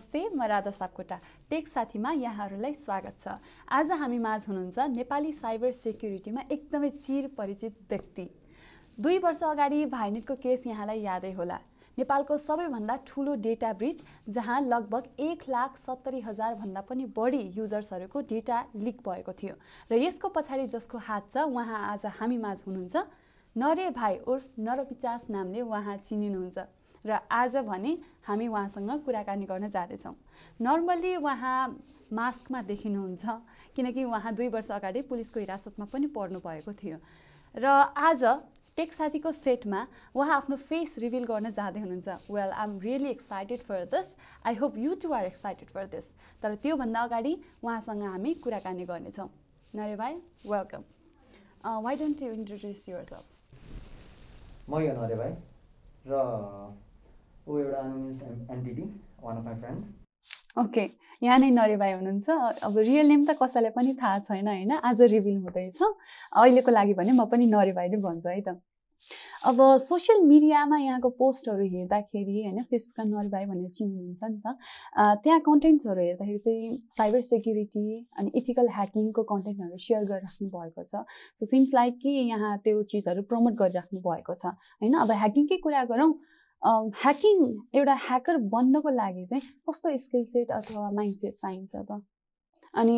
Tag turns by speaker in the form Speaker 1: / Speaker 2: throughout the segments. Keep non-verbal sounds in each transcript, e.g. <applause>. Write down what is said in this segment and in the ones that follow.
Speaker 1: नमस्ते म राधा सापकोटा टेक साथीमा यहाँहरूलाई स्वागत छ। आज हामी माझ हुनुहुन्छ नेपाली साइबर सेक्युरिटीमा एकदमै चिर परिचित व्यक्ति। दुई वर्ष अगाडि भाइनेटको केस यहाँलाई यादै होला। नेपालको सबैभन्दा ठुलो डेटा ब्रिच जहाँ लगभग एक लाख सत्तरी हजारभन्दा पनि बढी युजर्सहरूको डेटा लिक भएको थियो। र यसको पछाडि जसको हात छ उहाँ आज हामी माझ हुनुहुन्छ। नरे भाइ उर्फ नरपिचास नामले उहाँ चिनिनुहुन्छ। र आज भने हामी उहाँसँग कुराकानी गर्न जाँदैछौँ। नर्मल्ली उहाँ मास्कमा देखिनुहुन्छ किनकि उहाँ दुई वर्ष अगाडि पुलिसको हिरासतमा पनि पर्नु भएको थियो। र आज टेक साथीको सेटमा उहाँ आफ्नो फेस रिभिल गर्न जाँदै हुनुहुन्छ। Well I am really excited for this I hope you too are excited for this तर त्योभन्दा अगाडि उहाँसँग हामी कुराकानी गर्नेछौँ। नरे भाइ welcome why don't you introduce yourself
Speaker 2: म यो नरे भाइ र ऊ एउटा वान अफ
Speaker 1: ओके यहाँ नै नरे भाइ हुनुहुन्छ। अब रियल नेम त कसैलाई पनि थाहा छैन होइन? आज रिभिल हुँदैछ। अहिलेको लागि भने म पनि नरे भाइ नै भन्छु है त। अब सोसियल मिडियामा यहाँको पोस्टहरू हेर्दाखेरि होइन? फेसबुकमा नरे भाइ भनेर चिन्नुहुन्छ नि त। त्यहाँ कन्टेन्ट्सहरू हेर्दाखेरि चाहिँ साइबर सेक्युरिटी अनि इथिकल ह्याकिङको कन्टेन्टहरू सेयर गरिराख्नु भएको छ। सो सिम्स लाइक कि यहाँ त्यो चिजहरू प्रमोट गरिराख्नु भएको छ। होइन? अब ह्याकिङकै कुरा गरौँ। ह्याकिङ एउटा ह्याकर बन्नको लागि चाहिँ कस्तो स्किल सेट अथवा माइन्ड सेट चाहिन्छ त? अनि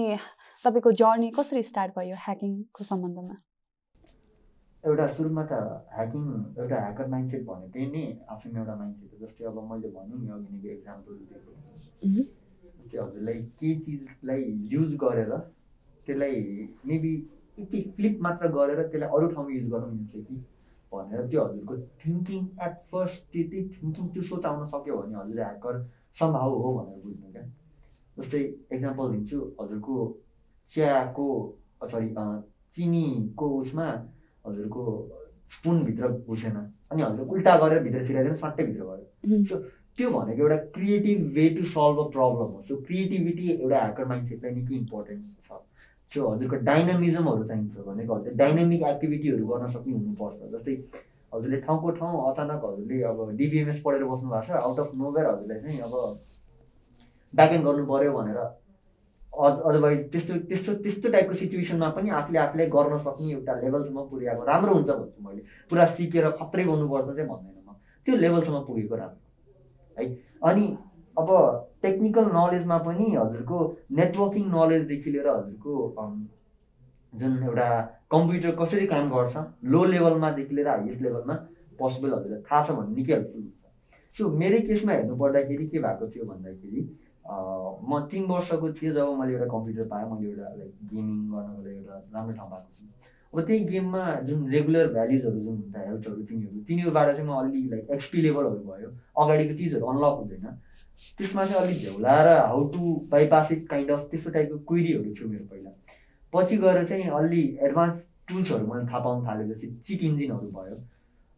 Speaker 1: तपाईँको जर्नी कसरी स्टार्ट भयो ह्याकिङको सम्बन्धमा?
Speaker 2: एउटा सुरुमा त ह्याकिङ एउटा ह्याकर माइन्ड सेट भनेकै नै आफ्नो एउटा माइन्ड सेट हो। जस्तै अब मैले भनौँ नि अघि एक्जाम्पल दिएको। जस्तै हजुरलाई केही चिजलाई युज गरेर त्यसलाई मेबी यति फ्लिप मात्र गरेर त्यसलाई अरू ठाउँमा युज गर्नु मिल्छ कि? भनेर त्यो हजुरको थिङ्किङ एट फर्स्ट त्यति थिङ्किङ त्यो सोच आउन सक्यो भने हजुर ह्याकर सम्भाव हो भनेर बुझ्नु क्या। जस्तै एक्जाम्पल दिन्छु हजुरको चियाको सरी चिनीको उसमा हजुरको स्पुनभित्र घुसेन अनि हजुरले उल्टा गरेर भित्र छिराइदिनु सट्टै भित्र गयो सो त्यो भनेको एउटा creative way to solve a problem हो। सो क्रिएटिभिटी एउटा ह्याकर माइन्डसेटलाई निकै इम्पोर्टेन्ट छ। त्यो हजुरको डाइनामिजमहरू चाहिन्छ भनेको हजुरले डाइनामिक एक्टिभिटीहरू गर्न सक्ने हुनुपर्छ। जस्तै हजुरले ठाउँको ठाउँ अचानक हजुरले अब डिभिएमएस पढेर बस्नु भएको छ आउट अफ नोवेयर हजुरलाई चाहिँ अब ब्याकएन्ड गर्नु पऱ्यो भनेर अदरवाइज त्यस्तो त्यस्तो त्यस्तो टाइपको सिचुएसनमा पनि आफूले आफूलाई गर्न सक्ने एउटा लेभलसम्म पुगेको राम्रो हुन्छ भन्छु मैले। पुरा सिकेर खत्रै गर्नुपर्छ चाहिँ भन्दैन म। त्यो लेभलसम्म पुगेको राम्रो। है? अनि अब टेक्निकल नलेजमा पनि हजुरको नेटवर्किङ नलेजदेखि लिएर हजुरको जुन एउटा कम्प्युटर कसरी काम गर्छ लो लेभलमादेखि लिएर हाइएस्ट लेभलमा पोसिबल हजुरलाई थाहा छ भने निकै हेल्पफुल हुन्छ। सो मेरै केसमा हेर्नु पर्दाखेरि के भएको थियो भन्दाखेरि म तिन वर्षको थिएँ जब मैले एउटा कम्प्युटर पाएँ मैले एउटा लाइक गेमिङ गर्नको लागि एउटा राम्रो ठाउँ पाएको थिएँ। अब त्यही गेममा जुन रेगुलर भ्याल्युजहरू जुन हुन्छ हेल्थहरू तिनीहरू तिनीहरूबाट चाहिँ म अलि लाइक एक्सपी लेभलहरू भयो। अगाडिको चिजहरू अनलक हुँदैन। त्यसमा चाहिँ अलिक झ्याउलाएर how to bypass it kind of त्यस्तो टाइपको क्वेरीहरू थियो मेरो पहिला। पछि गएर चाहिँ अलि एडभान्स टुल्सहरू मैले थाहा पाउनु थालेँ जस्तै चिट इन्जिनहरू भयो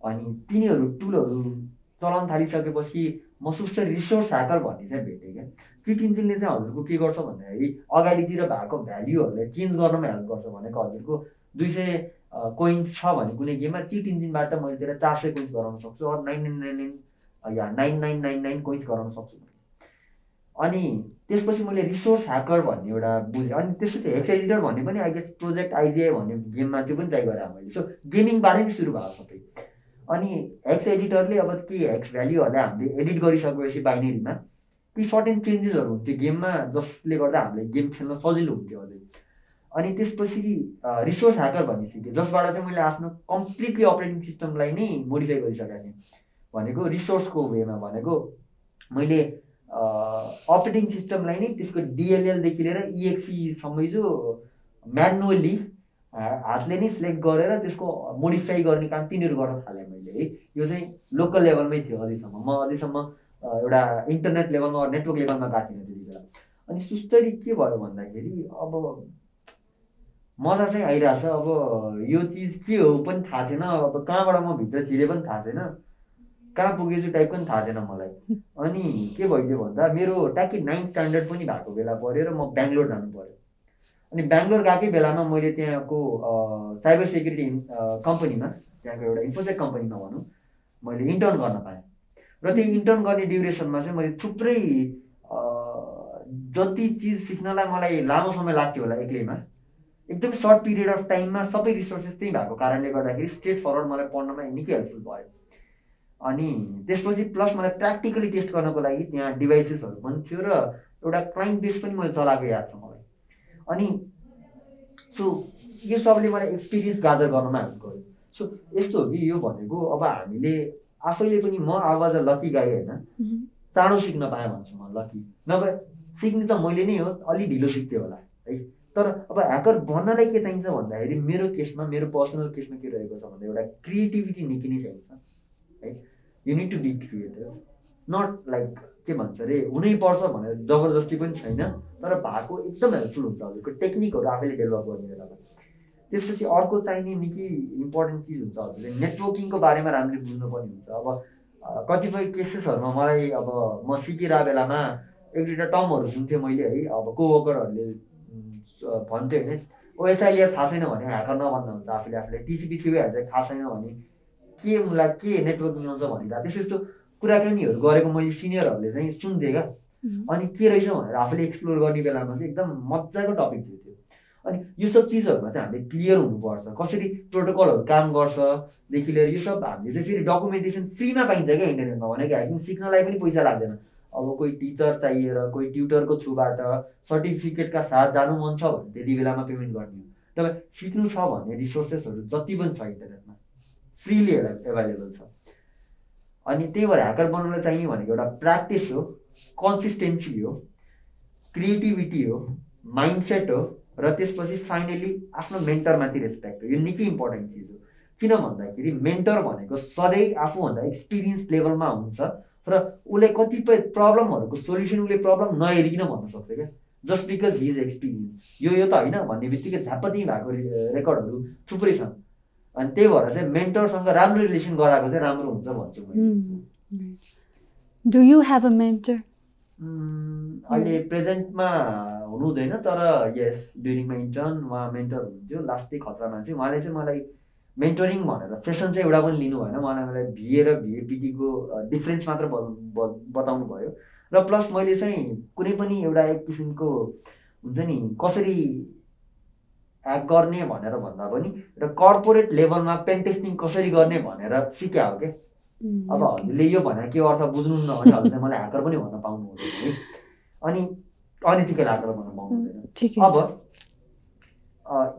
Speaker 2: अनि तिनीहरू टुलहरू चलाउन थालिसकेपछि म सुस्त रिसोर्स ह्याकर भन्ने चाहिँ भेटेँ क्या। चिट इन्जिनले चाहिँ हजुरको के गर्छ भन्दाखेरि अगाडितिर भएको भ्याल्युहरूलाई चेन्ज गर्नमा हेल्प गर्छ भनेको हजुरको दुई सय कोइन्स छ भने कुनै गेममा चिट इन्जिनबाट मैले त्यसलाई चार सय कोइन्स गराउन सक्छु अरू नाइन नाइन नाइन नाइन या nine nine nine nine coins गराउन सक्छु। अनि त्यसपछि मैले रिसोर्स ह्याकर भन्ने एउटा बुझेँ। अनि त्यसपछि हेक्स एडिटर भन्ने पनि आई गेस प्रोजेक्ट आइजिआई भन्ने गेममा त्यो पनि ट्राई गरेँ मैले। सो गेमिङबाटै नै सुरु भएको सबै। अनि हेक्स एडिटरले अब के हेक्स भ्याल्युहरूलाई हामीले एडिट गरिसकेपछि बाइनेरीमा ती सर्टेन चेन्जेसहरू हुन्थ्यो गेममा जसले गर्दा हामीलाई गेम खेल्न सजिलो हुन्थ्यो अझै। अनि त्यसपछि रिसोर्स ह्याकर भन्ने सिकेँ जसबाट चाहिँ मैले आफ्नो कम्प्लिटली अपरेटिङ सिस्टमलाई नै मोडिफाई गरिसकेको थिएँ। भनेको रिसोर्सको वेमा भनेको मैले अपरेटिङ सिस्टमलाई नै त्यसको डिएलएलदेखि लिएर इएक्सीसम्म जो म्यानुअली हातले नै सिलेक्ट गरेर त्यसको मोडिफाई गर्ने काम तिनीहरू गर्न थालेँ मैले है। यो चाहिँ लोकल लेभलमै थियो अझैसम्म। म अझैसम्म एउटा इन्टरनेट लेभलमा नेटवर्क लेभलमा गएको थिइनँ त्यति बेला। अनि सुस्तरी के भयो भन्दाखेरि अब मजा चाहिँ आइरहेछ अब यो चिज के हो पनि थाहा छैन अब कहाँबाट म भित्र छिरे पनि थाहा छैन। कहाँ पुगेछु टाइपको पनि थाहा थिएन मलाई। अनि के भइदियो भन्दा मेरो ट्याक्कै नाइन्थ स्ट्यान्डर्ड पनि भएको बेला पऱ्यो र म बेङ्गलोर जानु पऱ्यो। अनि बेङ्गलोर गएकै बेलामा मैले त्यहाँको साइबर सेक्युरिटी कम्पनीमा त्यहाँको एउटा इन्फोसेक कम्पनीमा भनौँ मैले इन्टर्न गर्न पाएँ। र त्यो इन्टर्न गर्ने ड्युरेसनमा चाहिँ मैले थुप्रै जति चिज सिक्नलाई मलाई लामो समय लाग्थ्यो होला एक्लैमा एकदम सर्ट पिरियड अफ टाइममा सबै रिसोर्सेस त्यही भएको कारणले गर्दाखेरि स्ट्रेट फरवर्ड मलाई पढ्नमा निकै हेल्पफुल भयो। अनि त्यसपछि प्लस मलाई प्र्याक्टिकली टेस्ट गर्नको लागि त्यहाँ डिभाइसेसहरू पनि थियो र एउटा क्लाइन्ट बेस पनि मैले चलाएको याद छ मलाई। अनि सो यो सबले मलाई एक्सपिरियन्स गादर गर्नमा हेल्प गर्यो। सो यस्तो हो कि यो भनेको अब हामीले आफैले पनि म आवाज लकी गाएँ होइन। चाँडो सिक्न पाएँ भन्छु म लकी। नभए सिक्ने त मैले नै हो अलि ढिलो सिक्थेँ होला है। तर अब ह्याकर भन्नलाई के चाहिन्छ भन्दाखेरि मेरो केसमा मेरो पर्सनल केसमा के रहेको छ भन्दा एउटा क्रिएटिभिटी निकै नै चाहिन्छ है। You need to be creative not like के भन्छ अरे हुनैपर्छ भनेर जबरजस्ती पनि छैन तर भएको एकदम हेल्पफुल हुन्छ हजुरको टेक्निकहरू आफैले डेभलप गर्ने बेलामा। त्यसपछि अर्को चाहिने निकै इम्पोर्टेन्ट चिज हुन्छ हजुरले नेटवर्किङको बारेमा राम्ररी बुझ्नुपर्ने हुन्छ। अब कतिपय केसेसहरूमा मलाई अब म सिकिरहेको बेलामा एक दुईवटा टर्महरू सुन्थेँ मैले है अब कोवर्करहरूले भन्थ्यो होइन ओएसआइले थाहा छैन भने ह्याकर नभन्दा हुन्छ आफूले आफूले टिसिपी चाहिँ थाहा छैन भने के मलाई के नेटवर्किङ आउँछ भनेर त्यस्तो यस्तो कुराकानीहरू गरेको मैले सिनियरहरूले चाहिँ सुन्थेँ क्या। अनि के रहेछ भनेर आफूले एक्सप्लोर गर्ने बेलामा चाहिँ एकदम मजाको टपिक थियो त्यो। अनि यो सब चिजहरूमा चाहिँ हामीले क्लियर हुनुपर्छ कसरी प्रोटोकलहरू काम गर्छदेखि लिएर यो सब हामीले चाहिँ फेरि डकुमेन्टेसन फ्रीमा पाइन्छ क्या इन्टरनेटमा भनेको ह्याकिङ सिक्नलाई पनि पैसा लाग्दैन। अब कोही टिचर चाहिएर कोही ट्युटरको थ्रुबाट सर्टिफिकेटका साथ जानु मन छ भने त्यति बेलामा पेमेन्ट गर्ने हो। तपाईँ सिक्नु छ भने रिसोर्सेसहरू जति पनि छ इन्टरनेटमा फ्रिली एभाइलेबल छ। अनि त्यही भएर ह्याकर बनाउन चाहिने भनेको एउटा प्र्याक्टिस हो कन्सिस्टेन्सी हो क्रिएटिभिटी हो माइन्डसेट हो र त्यसपछि फाइनली आफ्नो मेन्टरमाथि रेस्पेक्ट हो। यो निकै इम्पोर्टेन्ट चिज हो। किन भन्दाखेरि मेन्टर भनेको सधैँ आफूभन्दा एक्सपिरियन्स लेभलमा हुन्छ र उसले कतिपय प्रब्लमहरूको सोल्युसन उसले प्रब्लम नहेरिकन भन्न सक्छ क्या। जस्ट बिकज हिज एक्सपिरियन्स यो यो त होइन भन्ने बित्तिकै झापती भएको रेकर्डहरू थुप्रै छन्। अनि त्यही भएर चाहिँ मेन्टरसँग राम्रो रिलेसन गराएको चाहिँ राम्रो हुन्छ भन्छु
Speaker 1: do you have a mentor
Speaker 2: अहिले प्रेजेन्टमा हुनु हुँदैन तर यस ड्युरिङ माई इन्टर्न उहाँ मेन्टर हुनुहुन्थ्यो लास्टै खतरा मान्छे। उहाँले चाहिँ मलाई मेन्टरिङ भनेर सेसन चाहिँ एउटा पनि लिनु भएन। उहाँले मलाई भिए र भिएपिटीको डिफ्रेन्स मात्र बताउनु भयो र प्लस मैले चाहिँ कुनै पनि एउटा एक किसिमको हुन्छ नि कसरी गर्ने भनेर भन्दा पनि र कर्पोरेट लेभलमा पेन टेस्टिङ कसरी गर्ने भनेर सिक्या हो क्या अब हजुरले यो भने के अर्थ बुझ्नुहुन्न भने हजुरले मलाई ह्याकर पनि भन्न पाउनु हुँदैन है। अनि अनितिकै ह्याकर भन्न पाउनु हुँदैन। अब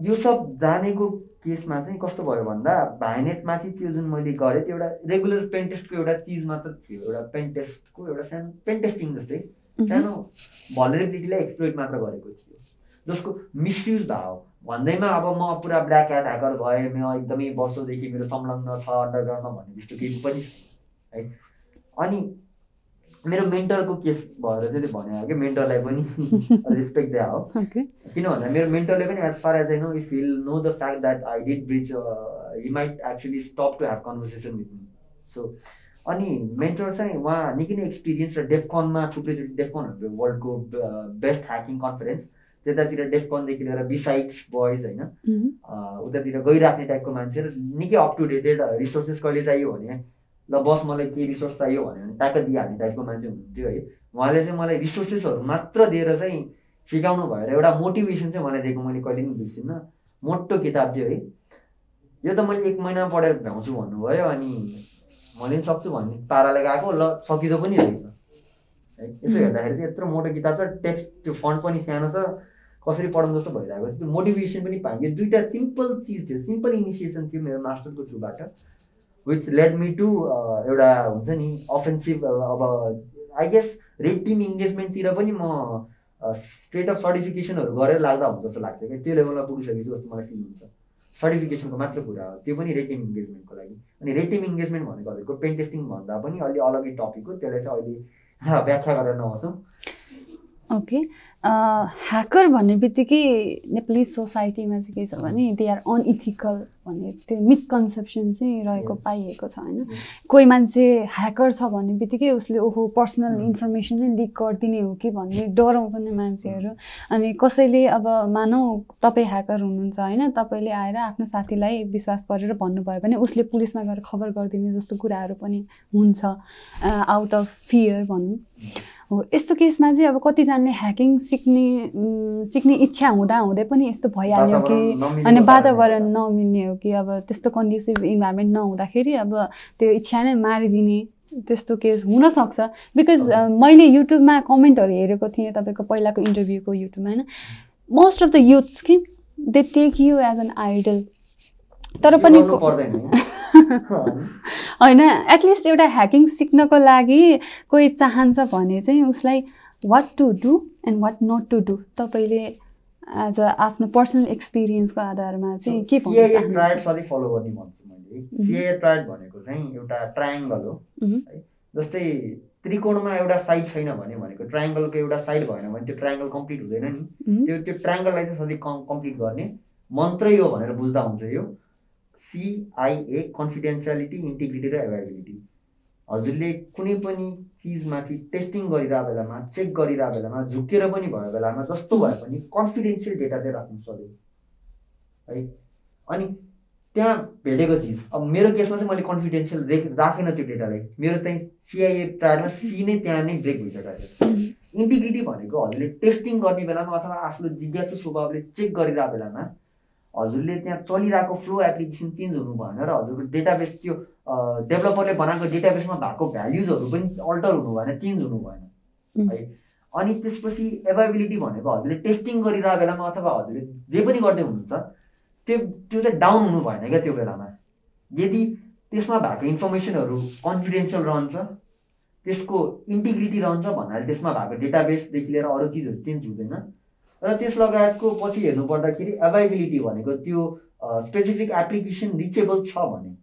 Speaker 2: यो सब जानेको केसमा चाहिँ कस्तो भयो भन्दा भाइनेटमाथि त्यो जुन मैले गरेँ त्यो एउटा रेगुलर पेन्टेस्टको एउटा चिज मात्र थियो एउटा पेन्टेस्टको एउटा सानो पेन्टेस्टिङ जस्तै सानो भलरेबिलिटीलाई एक्सप्लोइट मात्र गरेको थियो। जसको मिसयुज भयो भन्दैमा अब म पुरा ब्ल्याक ह्याट ह्याकर भएँ म एकदमै वर्षौँदेखि मेरो संलग्न छ अन्डरग्राउन्डमा भन्ने जस्तो केही पनि छैन है। अनि मेरो मेन्टरको केस भएर चाहिँ भने कि मेन्टरलाई पनि <laughs> रेस्पेक्ट दिए हो। किन भन्दा मेरो मेन्टरले पनि as far as I know if feel no the fact that I did breach he might actually stop to have conversation with me so अनि मेन्टर चाहिँ उहाँ निकै नै एक्सपिरियन्स र डेफकनमा थुप्रैचोटि डेफकनहरू वर्ल्डको बेस्ट ह्याकिङ कन्फरेन्स त्यतातिर डेफकनदेखि लिएर बिसाइड्स बोइज होइन उतातिर गइराख्ने टाइपको मान्छे र निकै अप टु डेटेड रिसोर्सेस कहिले चाहियो भने ल बस मलाई के रिसोर्स चाहियो भन्यो भने ट्याक्क दिइहाल्ने टाइपको मान्छे हुनुहुन्थ्यो है। उहाँले चाहिँ मलाई रिसोर्सेसहरू मात्र दिएर चाहिँ सिकाउनु भएर एउटा मोटिभेसन चाहिँ मलाई दिएको मैले कहिले पनि बिर्सिनँ मोटो किताब थियो है। यो त मैले एक महिना पढेर भ्याउँछु भन्नुभयो अनि मैले पनि सक्छु भन्ने पाराले गएको ल सकिँदो पनि रहेछ। है यसो हेर्दाखेरि चाहिँ यत्रो मोटो किताब छ। टेक्स्ट त्यो फन्ट पनि सानो छ। कसरी पढाउनु जस्तो भइरहेको थियो। मोटिभेसन पनि पाएँ यो दुइटा सिम्पल चिज थियो। सिम्पल इनिसिएसन थियो मेरो मास्टरको थ्रुबाट विच लेड मी टु एउटा हुन्छ नि अफेन्सिभ अब आई गेस रेड टिम इङ्गेजमेन्टतिर पनि म स्टेट अफ सर्टिफिकेसनहरू गरेर लाग्दा हुन्छ जस्तो लाग्छ क्या। त्यो लेभलमा पुगिसकेपछि जस्तो मलाई फिल हुन्छ। सर्टिफिकेसनको मात्र कुरा हो। त्यो पनि रेड टिम इङ्गेजमेन्टको लागि। अनि रेड टिम इङ्गेजमेन्ट भनेको पेन टेस्टिङ भन्दा पनि अलि अलगै टपिक हो। त्यसलाई चाहिँ अहिले व्याख्या गरेर नबसौँ
Speaker 1: ओके ह्याकर भन्ने बित्तिकै नेपाली सोसाइटीमा चाहिँ के छ भने दे आर अनइथिकल भन्ने त्यो मिसकन्सेप्सन चाहिँ रहेको पाइएको छ होइन? कोही मान्छे ह्याकर छ भन्ने बित्तिकै उसले ओहो पर्सनल इन्फर्मेसन नै लिक गरिदिने हो कि भन्ने डराउँछन् मान्छेहरू। अनि कसैले अब मानौ तपाईँ ह्याकर हुनुहुन्छ होइन? तपाईँले आएर आफ्नो साथीलाई विश्वास गरेर भन्नुभयो भने उसले पुलिसमा गएर खबर गरिदिने जस्तो कुराहरू पनि हुन्छ आउट अफ फियर भनौँ हो। यस्तो केसमा चाहिँ अब कतिजनाले ह्याकिङ सिक्ने सिक्ने इच्छा हुँदा हुँदै पनि यस्तो भइहाल्यो कि अनि वातावरण। नमिल्ने हो कि अब त्यस्तो कन्ड्युसिभ इन्भाइरोमेन्ट नहुँदाखेरि अब त्यो इच्छा नै मारिदिने त्यस्तो केस हुनसक्छ। बिकज. मैले युट्युबमा कमेन्टहरू हेरेको थिएँ तपाईँको पहिलाको इन्टरभ्यूको युट्युबमा होइन। मोस्ट अफ द युथ्स कि they take you as an idol तर पनि <laughs> <laughs> होइन एटलिस्ट एउटा ह्याकिङ सिक्नको लागि कोही चाहन्छ भने चाहिँ उसलाई what to do and what not to do तपाईँले एज अ आफ्नो पर्सनल एक्सपिरियन्सको आधारमा चाहिँ के
Speaker 2: ट्रायड सधैँ फलो गर्ने भन्छु मैले। ट्रायड भनेको चाहिँ एउटा ट्रायङ्गल हो. है। जस्तै त्रिकोणमा एउटा साइड छैन भने भनेको ट्रायङ्गलको एउटा साइड भएन भने त्यो ट्रायङ्गल कम्प्लिट हुँदैन नि. त्यो त्यो ट्रायङ्गललाई चाहिँ सधैँ कम् कम्प्लिट गर्ने मन्त्रै हो भनेर बुझ्दा हुन्छ यो। सिआइए कन्फिडेन्सियालिटी इन्टिग्रिटी र एभाइबिलिटी हजुरले कुनै पनि चिजमाथि टेस्टिङ गरिरहेको बेलामा चेक गरिरहेको बेलामा झुकेर पनि भयो बेलामा जस्तो भए पनि कन्फिडेन्सियल डेटा चाहिँ राख्नु सधैँ। है? अनि त्यहाँ भेटेको चिज अब मेरो केसमा चाहिँ मैले कन्फिडेन्सियल रेख राखेन त्यो डेटालाई मेरो चाहिँ सिआइए ट्रायलमा सी नै त्यहाँ नै ब्रेक भइसकेको थियो. इन्टिग्रिटी भनेको हजुरले टेस्टिङ गर्ने बेलामा अथवा आफ्नो जिज्ञासु स्वभावले चेक गरिरहेको बेलामा हजुरले त्यहाँ चलिरहेको फ्लो एप्लिकेसन चेन्ज हुनु भएन र हजुरको डेटाबेस त्यो डेभलपरले बनाएको डेटाबेसमा भएको भ्याल्युजहरू पनि अल्टर हुनु भएन चेन्ज हुनु भएन. है? अनि त्यसपछि एभाइबिलिटी भनेको हजुरले टेस्टिङ गरिरहेको बेलामा अथवा हजुरले जे पनि गर्दै हुनुहुन्छ त्यो त्यो चाहिँ डाउन हुनु भएन क्या त्यो बेलामा। यदि त्यसमा भएको इन्फर्मेसनहरू कन्फिडेन्सियल रहन्छ त्यसको इन्टिग्रिटी रहन्छ भन्नाले त्यसमा भएको डेटाबेसदेखि लिएर अरू चिजहरू चेन्ज हुँदैन। र त्यस लगायतको पछि हेर्नु पर्दाखेरि एभाइबिलिटी भनेको त्यो स्पेसिफिक एप्लिकेसन रिचेबल छ भने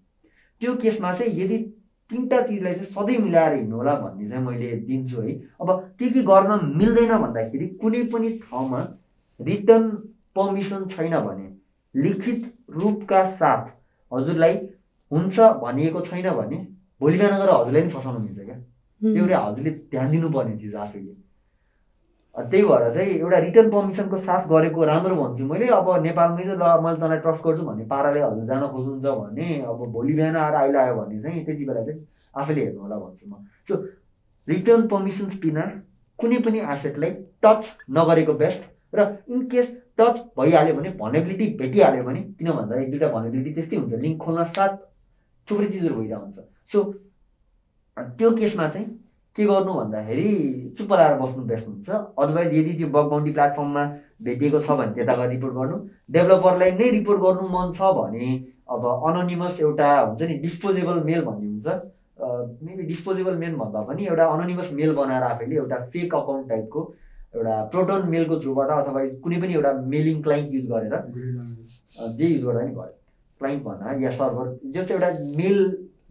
Speaker 2: त्यो केसमा चाहिँ यदि तिनवटा चिजलाई चाहिँ सधैँ मिलाएर हिँड्नु होला भन्ने चाहिँ मैले दिन्छु है। अब के के गर्न मिल्दैन भन्दाखेरि कुनै पनि ठाउँमा रिटर्न पर्मिसन छैन भने लिखित रूपका साथ हजुरलाई हुन्छ भनिएको छैन भने भोलि बिहान गएर हजुरलाई नि फसाउनु मिल्छ क्या? त्यो. एउटा हजुरले ध्यान दिनुपर्ने चिज आफैले। त्यही भएर चाहिँ एउटा रिटर्न पर्मिसनको साथ गरेको राम्रो भन्छु। मैले अब नेपालमै चाहिँ ल मैले तँलाई ट्रस्ट गर्छु भन्ने पाराले हजुर जान खोज्नुहुन्छ भने अब भोलि बिहान आएर आइलायो भने चाहिँ त्यति बेला चाहिँ आफैले हेर्नु होला भन्छु म। सो रिटर्न पर्मिसन्स बिना कुनै पनि एसेटलाई टच नगरेको बेस्ट र इन केस टच भइहाल्यो भने भनेबिलिटी भेटिहाल्यो भने किन भन्दा एक दुईवटा भनेबिलिटी त्यस्तै हुन्छ। लिङ्क खोल्न साथ थुप्रै चिजहरू भइरहेको हुन्छ सो त्यो केसमा चाहिँ के गर्नु भन्दाखेरि चुप्प लगाएर बस्नु बेस्ट हुन्छ। अदरवाइज यदि त्यो बग बाउन्डी प्लेटफर्ममा भेटिएको छ भने त्यता रिपोर्ट गर्नु। डेभलपरलाई नै रिपोर्ट गर्नु मन छ भने अब अनोनिमस एउटा हुन्छ नि डिस्पोजेबल मेल भन्ने हुन्छ। मेबी डिस्पोजेबल मेल भन्दा पनि एउटा अनोनिमस मेल बनाएर आफैले एउटा फेक अकाउन्ट टाइपको एउटा प्रोटोन मेलको थ्रुबाट अथवा कुनै पनि एउटा मेलिङ क्लाइन्ट युज गरेर जे युज गर्दा नि भयो। क्लाइन्ट भन्न या सर्भर जस एउटा मेल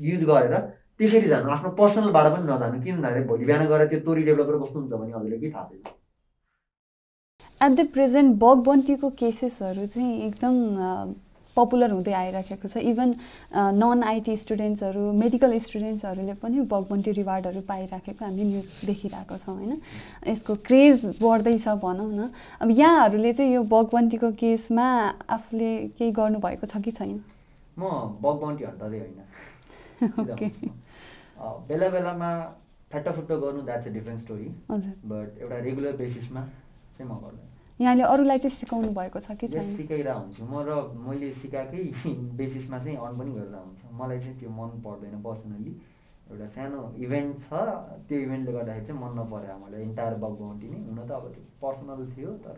Speaker 2: युज गरेर त्यसरी जानु। आफ्नो पर्सनलबाट पनि नजानु। किन भन्दाखेरि भोलि बिहान गएर त्यो तोरी डेभलपर कस्तो हुन्छ भने हजुरले केही थाहा छैन।
Speaker 1: एट द प्रेजेन्ट बग बन्टीको केसेसहरू चाहिँ एकदम पपुलर हुँदै आइराखेको छ। इभन नन आइटी स्टुडेन्ट्सहरू मेडिकल स्टुडेन्ट्सहरूले पनि बग बन्टी रिवार्डहरू पाइराखेको हामीले न्युज देखिरहेको छौँ होइन? यसको क्रेज बढ्दैछ भनौँ न। अब यहाँहरूले चाहिँ यो बग बन्टीको केसमा आफूले केही गर्नुभएको छ कि छैन?
Speaker 2: म बग बाउन्टी हन्टरै होइन। <laughs> बेला बेलामा फ्याट्टाफुट्टो गर्नु that's a different story but एउटा रेगुलर बेसिसमा चाहिँ म गर्दैन
Speaker 1: यहाँले अरूलाई चाहिँ सिकाउनु भएको छ कि छैन?
Speaker 2: सिकाइरहेको हुन्छु। म र मैले सिकाएकै <laughs> बेसिसमा चाहिँ अन पनि गरिरहेको हुन्छ। मलाई चाहिँ त्यो मन पर्दैन पर्सनल्ली एउटा सानो इभेन्ट छ त्यो इभेन्टले गर्दाखेरि चाहिँ मन नपऱ्यो मलाई इन्टायर बग बाउन्टी नै हुन त अब त्यो पर्सनल थियो तर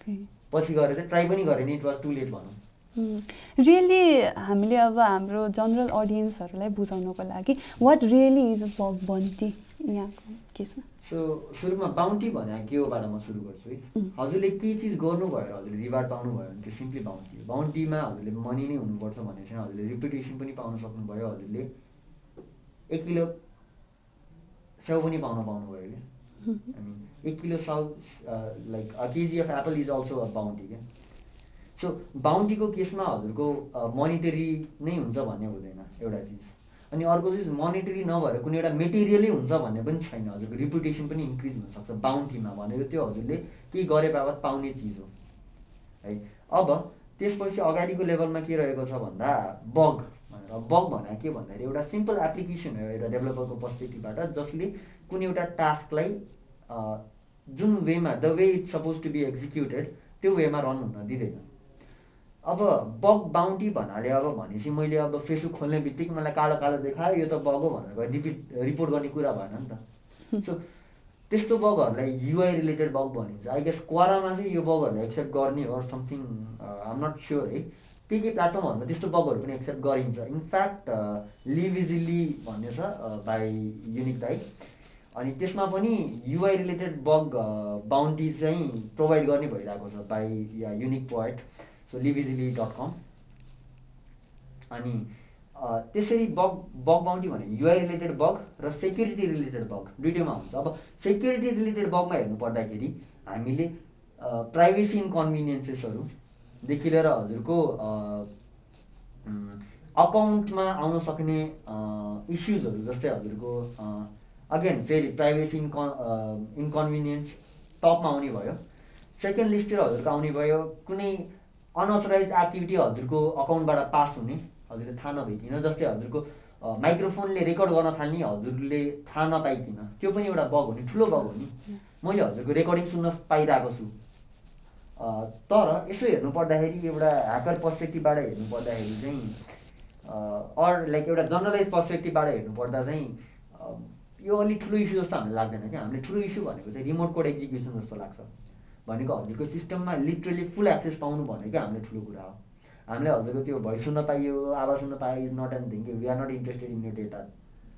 Speaker 1: ओके
Speaker 2: पछि गएर चाहिँ ट्राई पनि गरेँ नि इट वाज टु लेट भनौँ
Speaker 1: रियली हामीले अब हाम्रो जनरल अडियन्सहरूलाई बुझाउनको लागि what really is a bounty यहाँको केसमा?
Speaker 2: सो सुरुमा बााउन्टी भने के होबाट म सुरु गर्छु है. हजुरले केही चिज गर्नुभयो हजुरले रिवार्ड पाउनुभयो भने त्यो सिम्पली बााउन्टी हो। बााउन्टीमा हजुरले मनी नै हुनुपर्छ भन्ने छैन। हजुरले रिपुटेसन पनि पाउन सक्नुभयो हजुरले एक किलो स्याउ पनि पाउन पाउनुभयो क्या। एक kilo so like a KG of apple is also a bounty क्या। सो बााउन्टीको केसमा हजुरको मोनिटरी नै हुन्छ भन्ने हुँदैन एउटा चिज। अनि अर्को चिज मोनिटरी नभएर कुनै एउटा मेटेरियलै हुन्छ भन्ने पनि छैन हजुरको रिपुटेसन पनि इन्क्रिज हुनसक्छ बााउन्टीमा भनेको त्यो हजुरले केही गरे बापत पाउने चिज हो। है अब त्यसपछि अगाडिको लेभलमा के रहेको छ भन्दा बग भनेर बग भने के भन्दाखेरि एउटा सिम्पल एप्लिकेसन हो एउटा डेभलपरको पर्सपेक्टिभबाट जसले कुनै एउटा टास्कलाई जुन वेमा the way it's suppose to be executed त्यो वेमा रन हुन दिँदैन। अब बग बााउन्टी भन्नाले अब भनेपछि मैले अब फेसबुक खोल्ने बित्तिकै मलाई कालो कालो देखायो यो त बग हो भनेर रिपिट रिपोर्ट गर्ने कुरा भएन नि त। <laughs> सो त्यस्तो बगहरूलाई युआई रिलेटेड बग भनिन्छ। आई गेस क्वारामा चाहिँ यो बगहरूलाई एक्सेप्ट गर्ने or something I'm not sure है। के के प्लेटफर्महरूमा त्यस्तो बगहरू पनि एक्सेप्ट गरिन्छ। इनफ्याक्ट लिभ इजिली भन्ने छ बाई युनिक दाई अनि त्यसमा पनि युआई रिलेटेड बग बााउन्टिज चाहिँ प्रोभाइड गर्ने भइरहेको छ by yeah unique point so live easily dot com अनि त्यसरी बग बग बााउन्टी भने युआई रिलेटेड बग र सेक्युरिटी रिलेटेड बग दुइटैमा हुन्छ। अब सेक्युरिटी रिलेटेड बगमा हेर्नु पर्दाखेरि हामीले प्राइभेसी इन्कन्भिनियन्सेसहरू देखि लिएर हजुरको अकाउन्टमा आउन सक्ने इस्युजहरू जस्तै हजुरको अगेन फेरि प्राइभेसी इन्कन इन्कन्भिनियन्स टपमा आउने भयो। सेकेन्ड लिस्टतिर हजुरको आउने भयो कुनै अनअथोराइज एक्टिभिटी हजुरको अकाउन्टबाट पास हुने हजुरले थाहा नभइकन जस्तै हजुरको माइक्रोफोनले रेकर्ड गर्न थाल्ने हजुरले थाहा नपाइकन त्यो पनि एउटा बग हो नि ठुलो बग हो नि मैले हजुरको रेकर्डिङ सुन्न पाइरहेको छु। तर यसो हेर्नु पर्दाखेरि एउटा ह्याकर पर्सपेक्टिभबाट हेर्नु पर्दाखेरि चाहिँ अर लाइक एउटा जर्नलाइज पर्सपेक्टिभबाट हेर्नु पर्दा चाहिँ यो अलिक ठुलो इस्यु जस्तो हामीलाई लाग्दैन क्या। हामीले ठुलो इस्यु भनेको चाहिँ रिमोट कोड एक्जिक्युसन जस्तो लाग्छ। भनेको हजुरको सिस्टममा लिटरली फुल एक्सेस पाउनु भनेको हामीले ठुलो कुरा हो। हामीले हजुरको त्यो भोइस सुन्न पाइयो आवाज सुन्न पायो is not an thing we are not interested in यो डेटा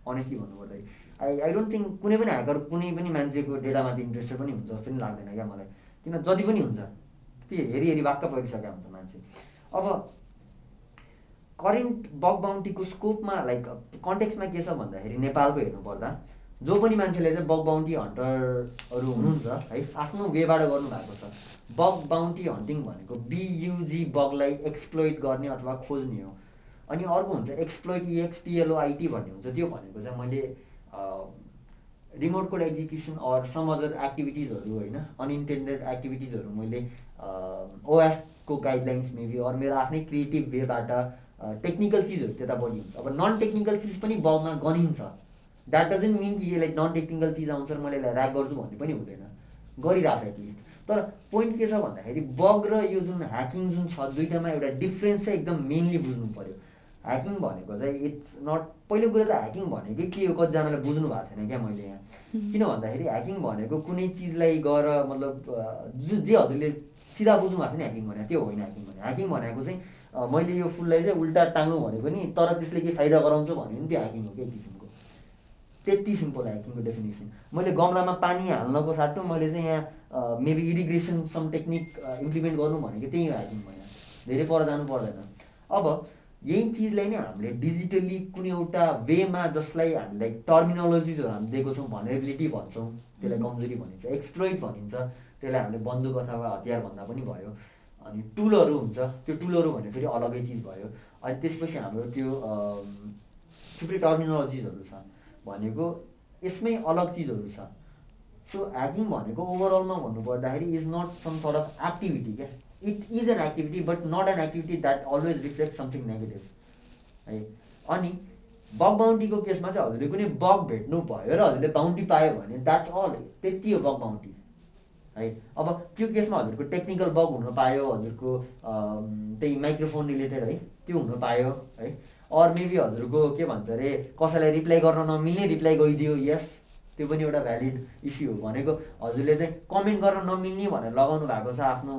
Speaker 2: अनेस्टली भन्नुपर्दाखेरि आई आई डोन्ट थिङ्क कुनै पनि ह्याकर कुनै पनि मान्छेको डेटामाथि इन्ट्रेस्टेड पनि हुन्छ जस्तो पनि लाग्दैन क्या मलाई। किन जति पनि हुन्छ। त्यो हेरी हेरी वाक्क परिसकेको हुन्छ मान्छे। अब करेन्ट बग बााउन्टीको स्कोपमा लाइक कन्टेक्समा के छ भन्दाखेरि नेपालको हेर्नुपर्दा जो पनि मान्छेले चाहिँ बग बााउन्टी हन्टरहरू हुनुहुन्छ है आफ्नो वेबाट गर्नुभएको छ। बग बााउन्टी हन्टिङ भनेको बियुजी बगलाई एक्सप्लोइट गर्ने अथवा खोज्ने हो। अनि अर्को हुन्छ एक्सप्लोइट इएक्सपिएलओआइटी भन्ने हुन्छ। त्यो भनेको चाहिँ मैले remote code execution or some other एक्टिभिटिजहरू होइन अनइन्टेन्डेड एक्टिभिटिजहरू मैले ओएसको गाइडलाइन्स मेबी अरू मेरो आफ्नै क्रिएटिभ वेबाट टेक्निकल चिजहरू त्यतापट्टि हुन्छ। अब नन टेक्निकल चिज पनि बगमा गनिन्छ। द्याट डजन्ट मिन कि यसलाई नन टेक्निकल चिज आउँछ र मैले यसलाई ऱ्याक गर्छु भन्ने पनि हुँदैन। गरिरहेछ एटलिस्ट तर पोइन्ट के छ भन्दाखेरि बग र यो जुन ह्याकिङ जुन छ दुइटामा एउटा डिफ्रेन्स चाहिँ एकदम मेनली बुझ्नु पऱ्यो ह्याकिङ भनेको चाहिँ इट्स नट पहिलो कुरा त ह्याकिङ भनेकै के हो कतिजनाले बुझ्नु भएको छैन क्या मैले यहाँ। किन भन्दाखेरि ह्याकिङ भनेको कुनै चिजलाई गएर मतलब जो जे हजुरले सिधा बुझ्नु भएको छ नि ह्याकिङ भने त्यो होइन ह्याकिङ भने ह्याकिङ भनेको चाहिँ मैले यो फुललाई चाहिँ उल्टा टाङ्नु भनेको नि तर त्यसले के फाइदा गराउँछ भने नि त्यो ह्याकिङ हो क्या किसिमको। त्यति सिम्पल ह्याकिङको डेफिनेसन मैले गमलामा पानी हाल्नको साटो मैले चाहिँ यहाँ maybe regression some technique implement गर्नु भनेको त्यही हो ह्याकिङ भएन धेरै पर जानु पर्दैन. अब यही चिजलाई नै हामीले डिजिटल्ली कुनै एउटा वेमा जसलाई हामीलाई टर्मिनोलोजिजहरू हामी दिएको छौँ भनेबिलिटी भन्छौँ त्यसलाई कमजोरी भनिन्छ एक्सप्लोइट भनिन्छ त्यसलाई हामीले बन्दुक अथवा हतियार भन्दा पनि भयो अनि टुलहरू हुन्छ त्यो टुलहरू भने फेरि अलगै चिज भयो। अनि त्यसपछि हाम्रो त्यो थुप्रै टर्मिनोलोजिजहरू छ। भनेको यसमै अलग चिजहरू छ। सो ह्याकिङ भनेको ओभरअलमा भन्नुपर्दाखेरि is not some sort of activity क्या? It is an activity but not an activity that always reflect something negative है? अनि बग बााउन्टीको केसमा चाहिँ हजुरले कुनै बग भेट्नु भयो र हजुरले बााउन्टी पायो भने द्याट्स अल त्यति हो बग बााउन्टी है? अब त्यो केसमा हजुरको टेक्निकल बग हुन पायो हजुरको त्यही माइक्रोफोन रिलेटेड है? त्यो हुन पायो है? अर मेबी हजुरको के भन्छ अरे कसैलाई रिप्लाई गर्न नमिल्ने रिप्लाई गइदियो यस त्यो पनि एउटा भ्यालिड इस्यु हो भनेको। हजुरले चाहिँ कमेन्ट गर्न नमिल्ने भनेर लगाउनु भएको छ आफ्नो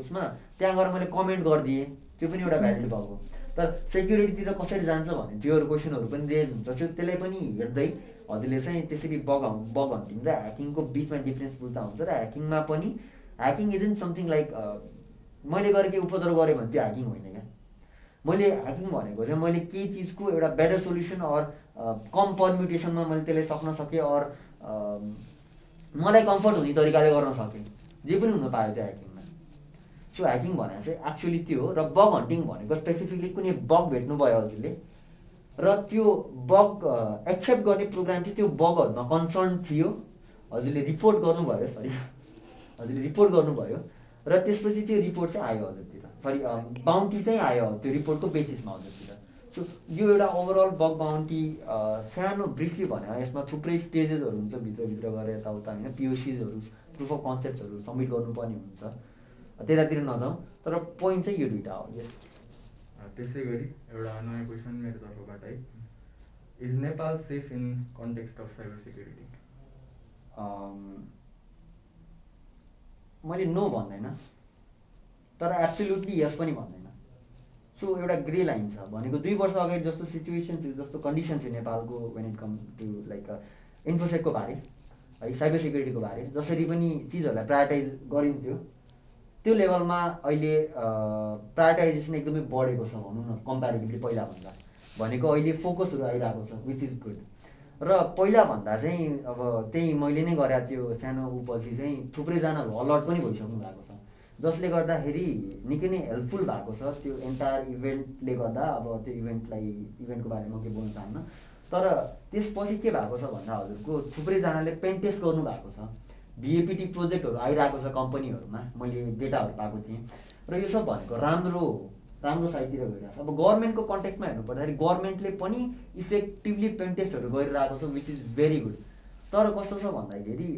Speaker 2: उसमा। त्यहाँ गएर मैले कमेन्ट गरिदिएँ। त्यो पनि एउटा भ्यालिड भएको तर सेक्युरिटीतिर कसरी जान्छ भने त्योहरू क्वेसनहरू पनि रेज हुन्छ। त्यो त्यसलाई पनि हेर्दै हजुरले चाहिँ त्यसरी बग बग हन्टिङ र ह्याकिङको बिचमा डिफ्रेन्स बुझ्दा हुन्छ र ह्याकिङमा पनि hacking is in something like मैले गरेर केही उपद्रव गरेँ भने त्यो ह्याकिङ होइन मैले ह्याकिङ भनेको चाहिँ मैले केही चिजको एउटा बेटर सोल्युसन अर कम पर्म्युटेसनमा मैले त्यसलाई सक्न सकेँ अर मलाई कम्फर्ट हुने तरिकाले गर्न सकेँ। जे पनि हुन पायो त्यो ह्याकिङमा सो ह्याकिङ भनेर चाहिँ एक्चुली त्यो हो र बग हन्टिङ भनेको स्पेसिफिकली कुनै बग भेट्नुभयो हजुरले र त्यो बग एक्सेप्ट गर्ने प्रोग्राम चाहिँ त्यो बगहरूमा कन्सर्न थियो। हजुरले रिपोर्ट गर्नुभयो सरी <laughs> हजुरले रिपोर्ट गर्नुभयो। र त्यसपछि त्यो रिपोर्ट चाहिँ आयो हजुरतिर। सरी बााउन्टी चाहिँ आयो त्यो रिपोर्टको बेसिसमा हजुरतिर सो यो एउटा ओभरअल बग बााउन्टी सानो ब्रिफली भने यसमा थुप्रै स्टेजेसहरू हुन्छ भित्रभित्र गएर यताउता होइन पिओसिजहरू प्रुफ अफ कन्सेप्टहरू सब्मिट गर्नुपर्ने हुन्छ। त्यतातिर नजाउँ तर पोइन्ट चाहिँ यो दुइटा हो यस
Speaker 3: त्यसै गरी एउटा नयाँ क्वेसन मेरो तर्फबाट है। Is Nepal safe in context of cyber security
Speaker 2: मैले नो भन्दैन। तर एब्सोल्युटली यस पनि भन्दैन। सो एउटा ग्रे लाइन छ। भनेको दुई वर्ष अगाडि जस्तो सिचुएसन थियो जस्तो कन्डिसन थियो नेपालको when it come to like इन्फोसेकको बारे है साइबर सेक्युरिटीको बारे। जसरी पनि चिजहरूलाई प्रायोरिटाइज गरिन्थ्यो। त्यो लेभलमा अहिले प्रायोरिटाइजेसन एकदमै बढेको छ भनौँ न कम्पेरिटिभली पहिलाभन्दा। भनेको अहिले फोकसहरू आइरहेको छ विच इज गुड र पहिलाभन्दा चाहिँ अब त्यही मैले नै गरेको त्यो सानो उपछि चाहिँ थुप्रैजनाहरू अलर्ट पनि भइसक्नु भएको छ। जसले गर्दाखेरि निकै नै हेल्पफुल भएको छ त्यो एन्टायर इभेन्टले गर्दा अब त्यो इभेन्टलाई इभेन्टको बारेमा के बोल्न चाहन्न। तर त्यसपछि के भएको छ भन्दा हजुरको थुप्रैजनाले पेन टेस्ट गर्नुभएको छ। बिएपिटी प्रोजेक्टहरू आइरहेको छ कम्पनीहरूमा मैले डेटाहरू पाएको थिएँ। र यो सब भनेको राम्रो राम्रो साइडतिर गइरहेको छ। अब गभर्मेन्टको कन्ट्याक्टमा हेर्नु पर्दाखेरि गभर्मेन्टले पनि इफेक्टिभली पेन टेस्टहरू गरिरहेको छ विच इज भेरी गुड तर कस्तो छ भन्दाखेरि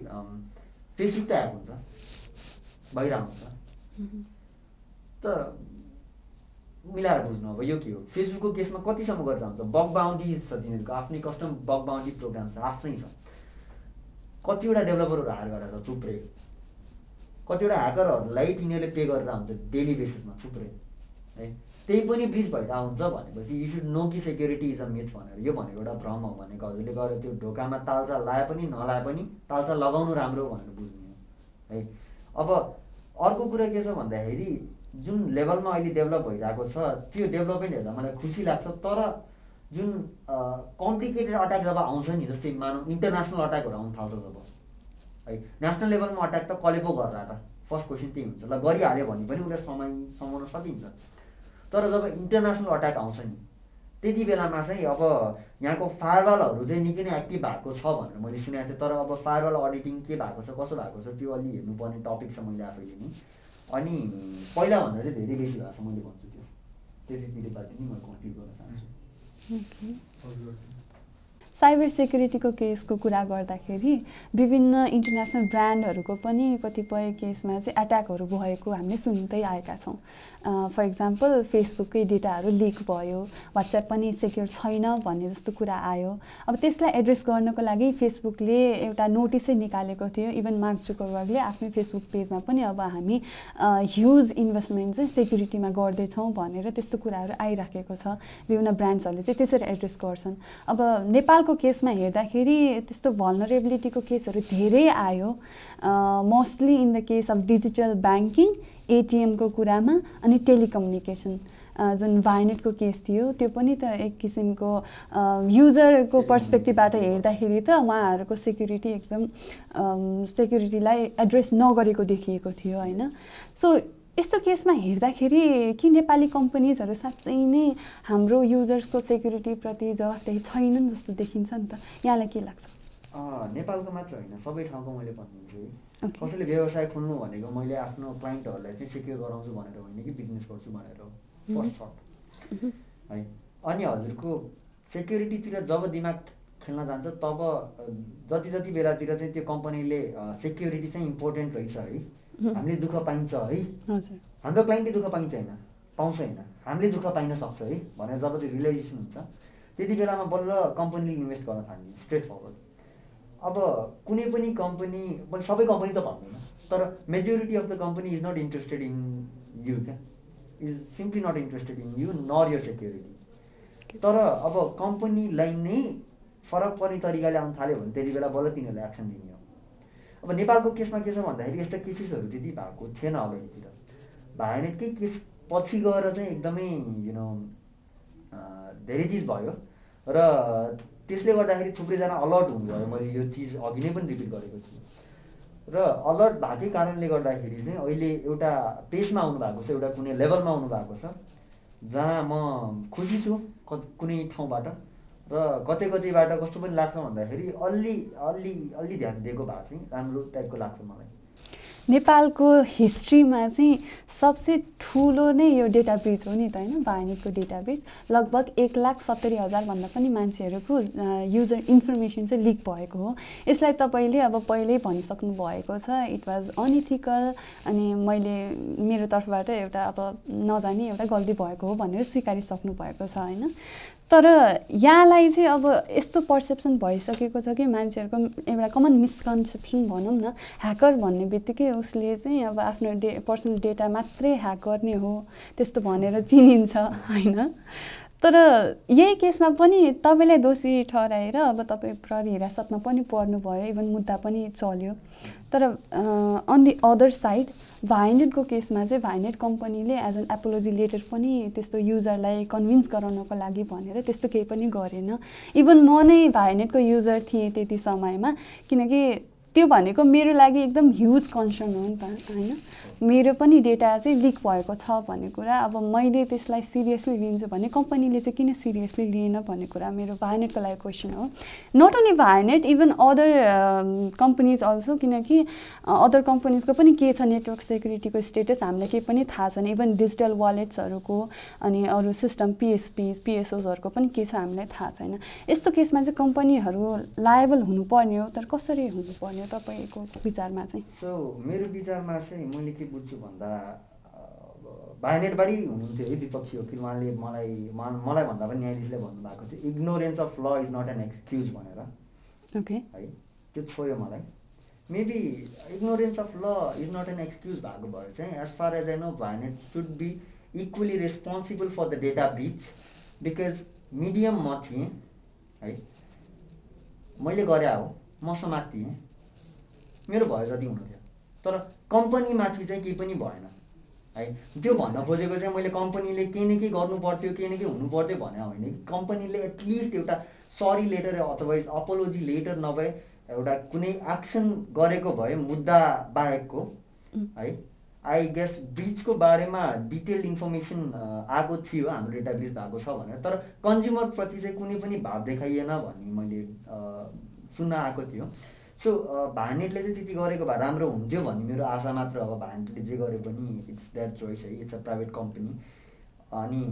Speaker 2: फेसबुक त एप हुन्छ बाहिर आउँछ त मिलाएर बुझ्नु अब यो के हो? फेसबुकको केसमा कतिसम्म गरेर हुन्छ बग बााउन्ड्रिज छ तिनीहरूको। आफ्नै कस्टम बग बााउन्ड्री प्रोग्राम छ आफ्नै छ। कतिवटा डेभलपरहरू हायर गरेर छ थुप्रै। कतिवटा ह्याकरहरूलाई तिनीहरूले पे गरेर हुन्छ डेली बेसिसमा थुप्रै। है? त्यही पनि ब्रिज भएर हुन्छ भनेपछि यु सुड नो कि सेक्युरिटी इज अ मिथ भनेर। यो भनेको एउटा भ्रम हो भनेको हजुरले गएर त्यो ढोकामा तालचा लाए पनि नलाए पनि तालचा लगाउनु राम्रो भनेर बुझ्ने है? अब अर्को कुरा के छ भन्दाखेरि जुन लेभलमा अहिले डेभलप भइरहेको छ त्यो डेभलपमेन्ट हेर्दा मलाई खुसी लाग्छ। तर जुन कम्प्लिकेटेड अट्याक जब आउँछ नि जस्तै मानौँ इन्टरनेसनल अट्याकहरू आउनु थाल्छ जब। है नेसनल लेभलमा अट्याक त कसले पो गरेर त। फर्स्ट क्वेसन त्यही हुन्छ। ल गरिहाल्यो भने पनि उसले समय समाउन सकिन्छ। तर जब इन्टरनेसनल अट्याक आउँछ नि त्यति बेलामा चाहिँ अब यहाँको फायरवालहरू चाहिँ निकै नै एक्टिभ भएको छ भनेर मैले सुनेको थिएँ। तर अब फायरवाल अडिटिङ के भएको छ कसो भएको छ त्यो अलि हेर्नुपर्ने टपिक छ मैले आफैले नै। अनि पहिलाभन्दा चाहिँ धेरै बेसी भएको छ मैले भन्छु त्यो। त्यतितिरबाट नै म कन्ट्रिब्युट गर्न चाहन्छु।
Speaker 1: साइबर सेक्युरिटीको केसको कुरा गर्दाखेरि विभिन्न इन्टरनेसनल ब्रान्डहरूको पनि कतिपय केसमा चाहिँ एट्याकहरू भएको हामीले सुन्दै आएका छौँ। फर इक्जाम्पल फेसबुककै डेटाहरू लिक भयो वाट्सएप पनि सेक्योर छैन भन्ने जस्तो कुरा आयो। अब त्यसलाई एड्रेस गर्नको लागि फेसबुकले एउटा नोटिसै निकालेको थियो। इभन मार्क जुकरबर्गले आफ्नै फेसबुक पेजमा पनि अब हामी ह्युज इन्भेस्टमेन्ट चाहिँ सेक्युरिटीमा गर्दैछौँ भनेर त्यस्तो कुराहरू आइराखेको छ। विभिन्न ब्रान्ड्सहरूले चाहिँ त्यसरी एड्रेस गर्छन्। अब नेपालको केसमा हेर्दाखेरि त्यस्तो भलनरेबिलिटीको केसहरू धेरै आयो। Mostly in the case of digital banking एटिएमको कुरामा अनि टेलिकम्युनिकेसन। जुन भाइनेटको केस थियो त्यो पनि त एक किसिमको युजरको पर्सपेक्टिभबाट हेर्दाखेरि त उहाँहरूको सेक्युरिटी एकदम सेक्युरिटीलाई एड्रेस नगरेको देखिएको थियो होइन? सो यस्तो केसमा हेर्दाखेरि कि नेपाली कम्पनीजहरू साँच्चै नै हाम्रो युजर्सको सेक्युरिटीप्रति जवाफदेही छैनन् जस्तो देखिन्छ नि त। यहाँलाई के लाग्छ?
Speaker 2: नेपालको मात्र होइन सबै ठाउँको मैले भन्नुहुन्छ कसैले व्यवसाय खोल्नु भनेको मैले आफ्नो क्लाइन्टहरूलाई चाहिँ सिक्योर गराउँछु भनेर होइन कि बिजनेस गर्छु भनेर हो। फर्स्ट सर्ट है अनि हजुरको सेक्युरिटीतिर जब दिमाग खेल्न जान्छ तब जति जति बेलातिर चाहिँ त्यो कम्पनीले सेक्युरिटी चाहिँ इम्पोर्टेन्ट रहेछ है। हामीले दुःख पाइन्छ है। हाम्रो क्लाइन्टले दुःख पाइन्छ होइन पाउँछ होइन। हामीले दुःख पाइन सक्छ है भनेर जब त्यो रियलाइजेसन हुन्छ त्यति बेलामा बल्ल कम्पनीले इन्भेस्ट गर्न थाल्ने स्ट्रेट फरवर्ड। अब कुनै पनि कम्पनी मैले सबै कम्पनी त भन्दैन तर majority of the company is not interested in you क्या is simply not interested in you nor your security तर अब कम्पनीलाई नै फरक पर्ने तरिकाले आउनु थाल्यो भने त्यति बेला बल्ल तिनीहरूले एक्सन दिने हो। अब नेपालको केसमा के छ भन्दाखेरि यस्ता केसेसहरू त्यति भएको थिएन अगाडितिर। भाइनेटकै केस पछि गएर चाहिँ एकदमै यु नो धेरै चिज भयो। र त्यसले गर्दाखेरि थुप्रैजना अलर्ट हुनुभयो। मैले यो चिज अघि नै पनि रिपिट गरेको थिएँ र अलर्ट भएकै कारणले गर्दाखेरि चाहिँ अहिले एउटा पेजमा आउनु भएको छ एउटा कुनै लेभलमा आउनु भएको छ जहाँ म खुसी छु कुनै ठाउँबाट। र कतै कतैबाट कस्तो पनि लाग्छ भन्दाखेरि अलि अलि अलि ध्यान दिएको भएको चाहिँ राम्रो टाइपको लाग्छ मलाई।
Speaker 1: नेपालको हिस्ट्रीमा चाहिँ सबसे ठुलो नै यो डेटा ब्रिज हो नि त होइन? भाइनेटको डेटा ब्रिज लगभग एक लाख सत्तरी हजारभन्दा पनि मान्छेहरूको युजर इन्फर्मेसन चाहिँ लिक भएको हो। यसलाई तपाईँले अब पहिल्यै भनिसक्नु भएको छ। इट वाज अनइथिकल अनि मैले मेरो तर्फबाट एउटा अब नजाने एउटा गल्ती भएको हो भनेर स्वीकारिसक्नु भएको छ होइन? तर यहाँलाई चाहिँ अब यस्तो पर्सेप्सन भइसकेको छ कि मान्छेहरूको एउटा कमन मिसकन्सेप्सन भनौँ न ह्याकर भन्ने बित्तिकै उसले चाहिँ अब आफ्नो डे पर्सनल डेटा मात्रै ह्याक गर्ने हो त्यस्तो भनेर चिनिन्छ होइन? तर यही केसमा पनि तपाईँलाई दोषी ठहराएर अब तपाईँ प्रहरी हिरासतमा पनि पर्नुभयो इभन मुद्दा पनि चल्यो। तर अन दि अदर साइड भाइनेटको केसमा चाहिँ भाइनेट कम्पनीले एज एन एपोलोजी लेटर पनि त्यस्तो युजरलाई कन्भिन्स गराउनको लागि भनेर त्यस्तो केही पनि गरेन। इभन म नै भाइनेटको युजर थिएँ त्यति समयमा किनकि त्यो भनेको मेरो लागि एकदम ह्युज कन्सर्न हो नि त होइन? मेरो पनि डेटा चाहिँ लिक भएको छ भन्ने कुरा। अब मैले त्यसलाई सिरियसली लिन्छु भने कम्पनीले चाहिँ किन सिरियसली लिएन भन्ने कुरा मेरो भाइनेटको लागि क्वेसन हो। Not only Vianet even other companies also किनकि अदर कम्पनीजको पनि के छ नेटवर्क सेक्युरिटीको स्टेटस हामीलाई केही पनि थाहा छैन। इभन डिजिटल वालेट्सहरूको अनि अरू सिस्टम पिएसपी पिएसओसहरूको पनि के छ हामीलाई थाहा छैन। यस्तो केसमा चाहिँ कम्पनीहरू लायबल हुनुपर्ने हो तर कसरी हुनुपर्ने हो तपाईँको विचारमा चाहिँ?
Speaker 2: मेरो विचारमा चाहिँ मैले के बुझ्छु भन्दा बाहिनेटबाटै हुनुहुन्थ्यो है विपक्षी वकिल। उहाँले मलाई मलाई भन्दा पनि न्यायाधीशले भन्नुभएको थियो ignorance of law is not an excuse भनेर।
Speaker 1: ओके।
Speaker 2: है त्यो छोयो मलाई। Maybe ignorance of law is not an excuse भएको भएर चाहिँ as far as I know Vianet should be equally responsible for the data breach because medium म थिएँ है। मैले गरे हो म समाज थिएँ मेरो भयो जति हुनु थियो तर कम्पनीमाथि चाहिँ केही पनि भएन। है त्यो भन्न खोजेको चाहिँ मैले कम्पनीले केही न केही गर्नु पर्थ्यो केही न केही हुनु पर्थ्यो भने होइन कि कम्पनीले एटलिस्ट एउटा सरी लेटर अथवा अपोलोजी लेटर नभए एउटा कुनै एक्सन गरेको भए मुद्दा बाहेकको है आई गेस ब्रिजको बारेमा डिटेल्ड इन्फर्मेसन आएको थियो हाम्रो डेटा ब्रिज भएको छ भनेर। तर कन्ज्युमरप्रति चाहिँ कुनै पनि भाव देखाइएन भन्ने मैले सुन्न आएको थियो। सो भानेटले चाहिँ त्यति गरेको भए राम्रो हुन्थ्यो भन्ने मेरो आशा मात्र अब भानेटले जे गरे पनि इट्स द्याट चोइस है इट्स अ प्राइभेट कम्पनी अनि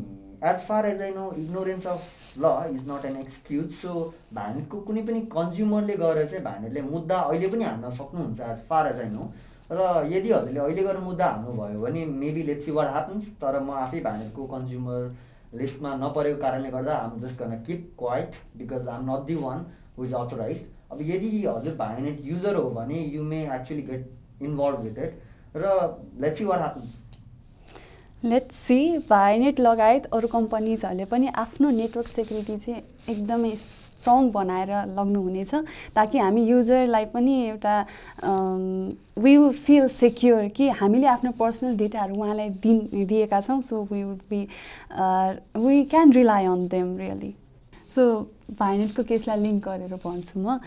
Speaker 2: as far as I know ignorance of law is not an excuse so भानेटको कुनै पनि कन्ज्युमरले गएर चाहिँ भानेटले मुद्दा अहिले पनि हान्न सक्नुहुन्छ as far as I know र यदि हजुरले अहिले गएर मुद्दा हाल्नुभयो भने maybe let's see what happens तर म आफै भानेटको कन्ज्युमर लिस्टमा नपरेको कारणले गर्दा आम जस्ट गर्न keep quiet because I'm not the one who is authorise अब यदि हजुर भाइनेट युजर हो भने you may actually get involve with it र let's see what happens
Speaker 1: let's see Vianet लगायत अरू कम्पनीजहरूले पनि आफ्नो नेटवर्क सेक्युरिटी चाहिँ एकदमै स्ट्रङ बनाएर लग्नुहुनेछ ताकि हामी युजरलाई पनि एउटा वी वुड फिल सेक्योर कि हामीले आफ्नो पर्सनल डेटाहरू उहाँलाई दि दिएका छौँ so we would be we can rely on them really so भाइनेटको केसलाई लिङ्क गरेर भन्छु म।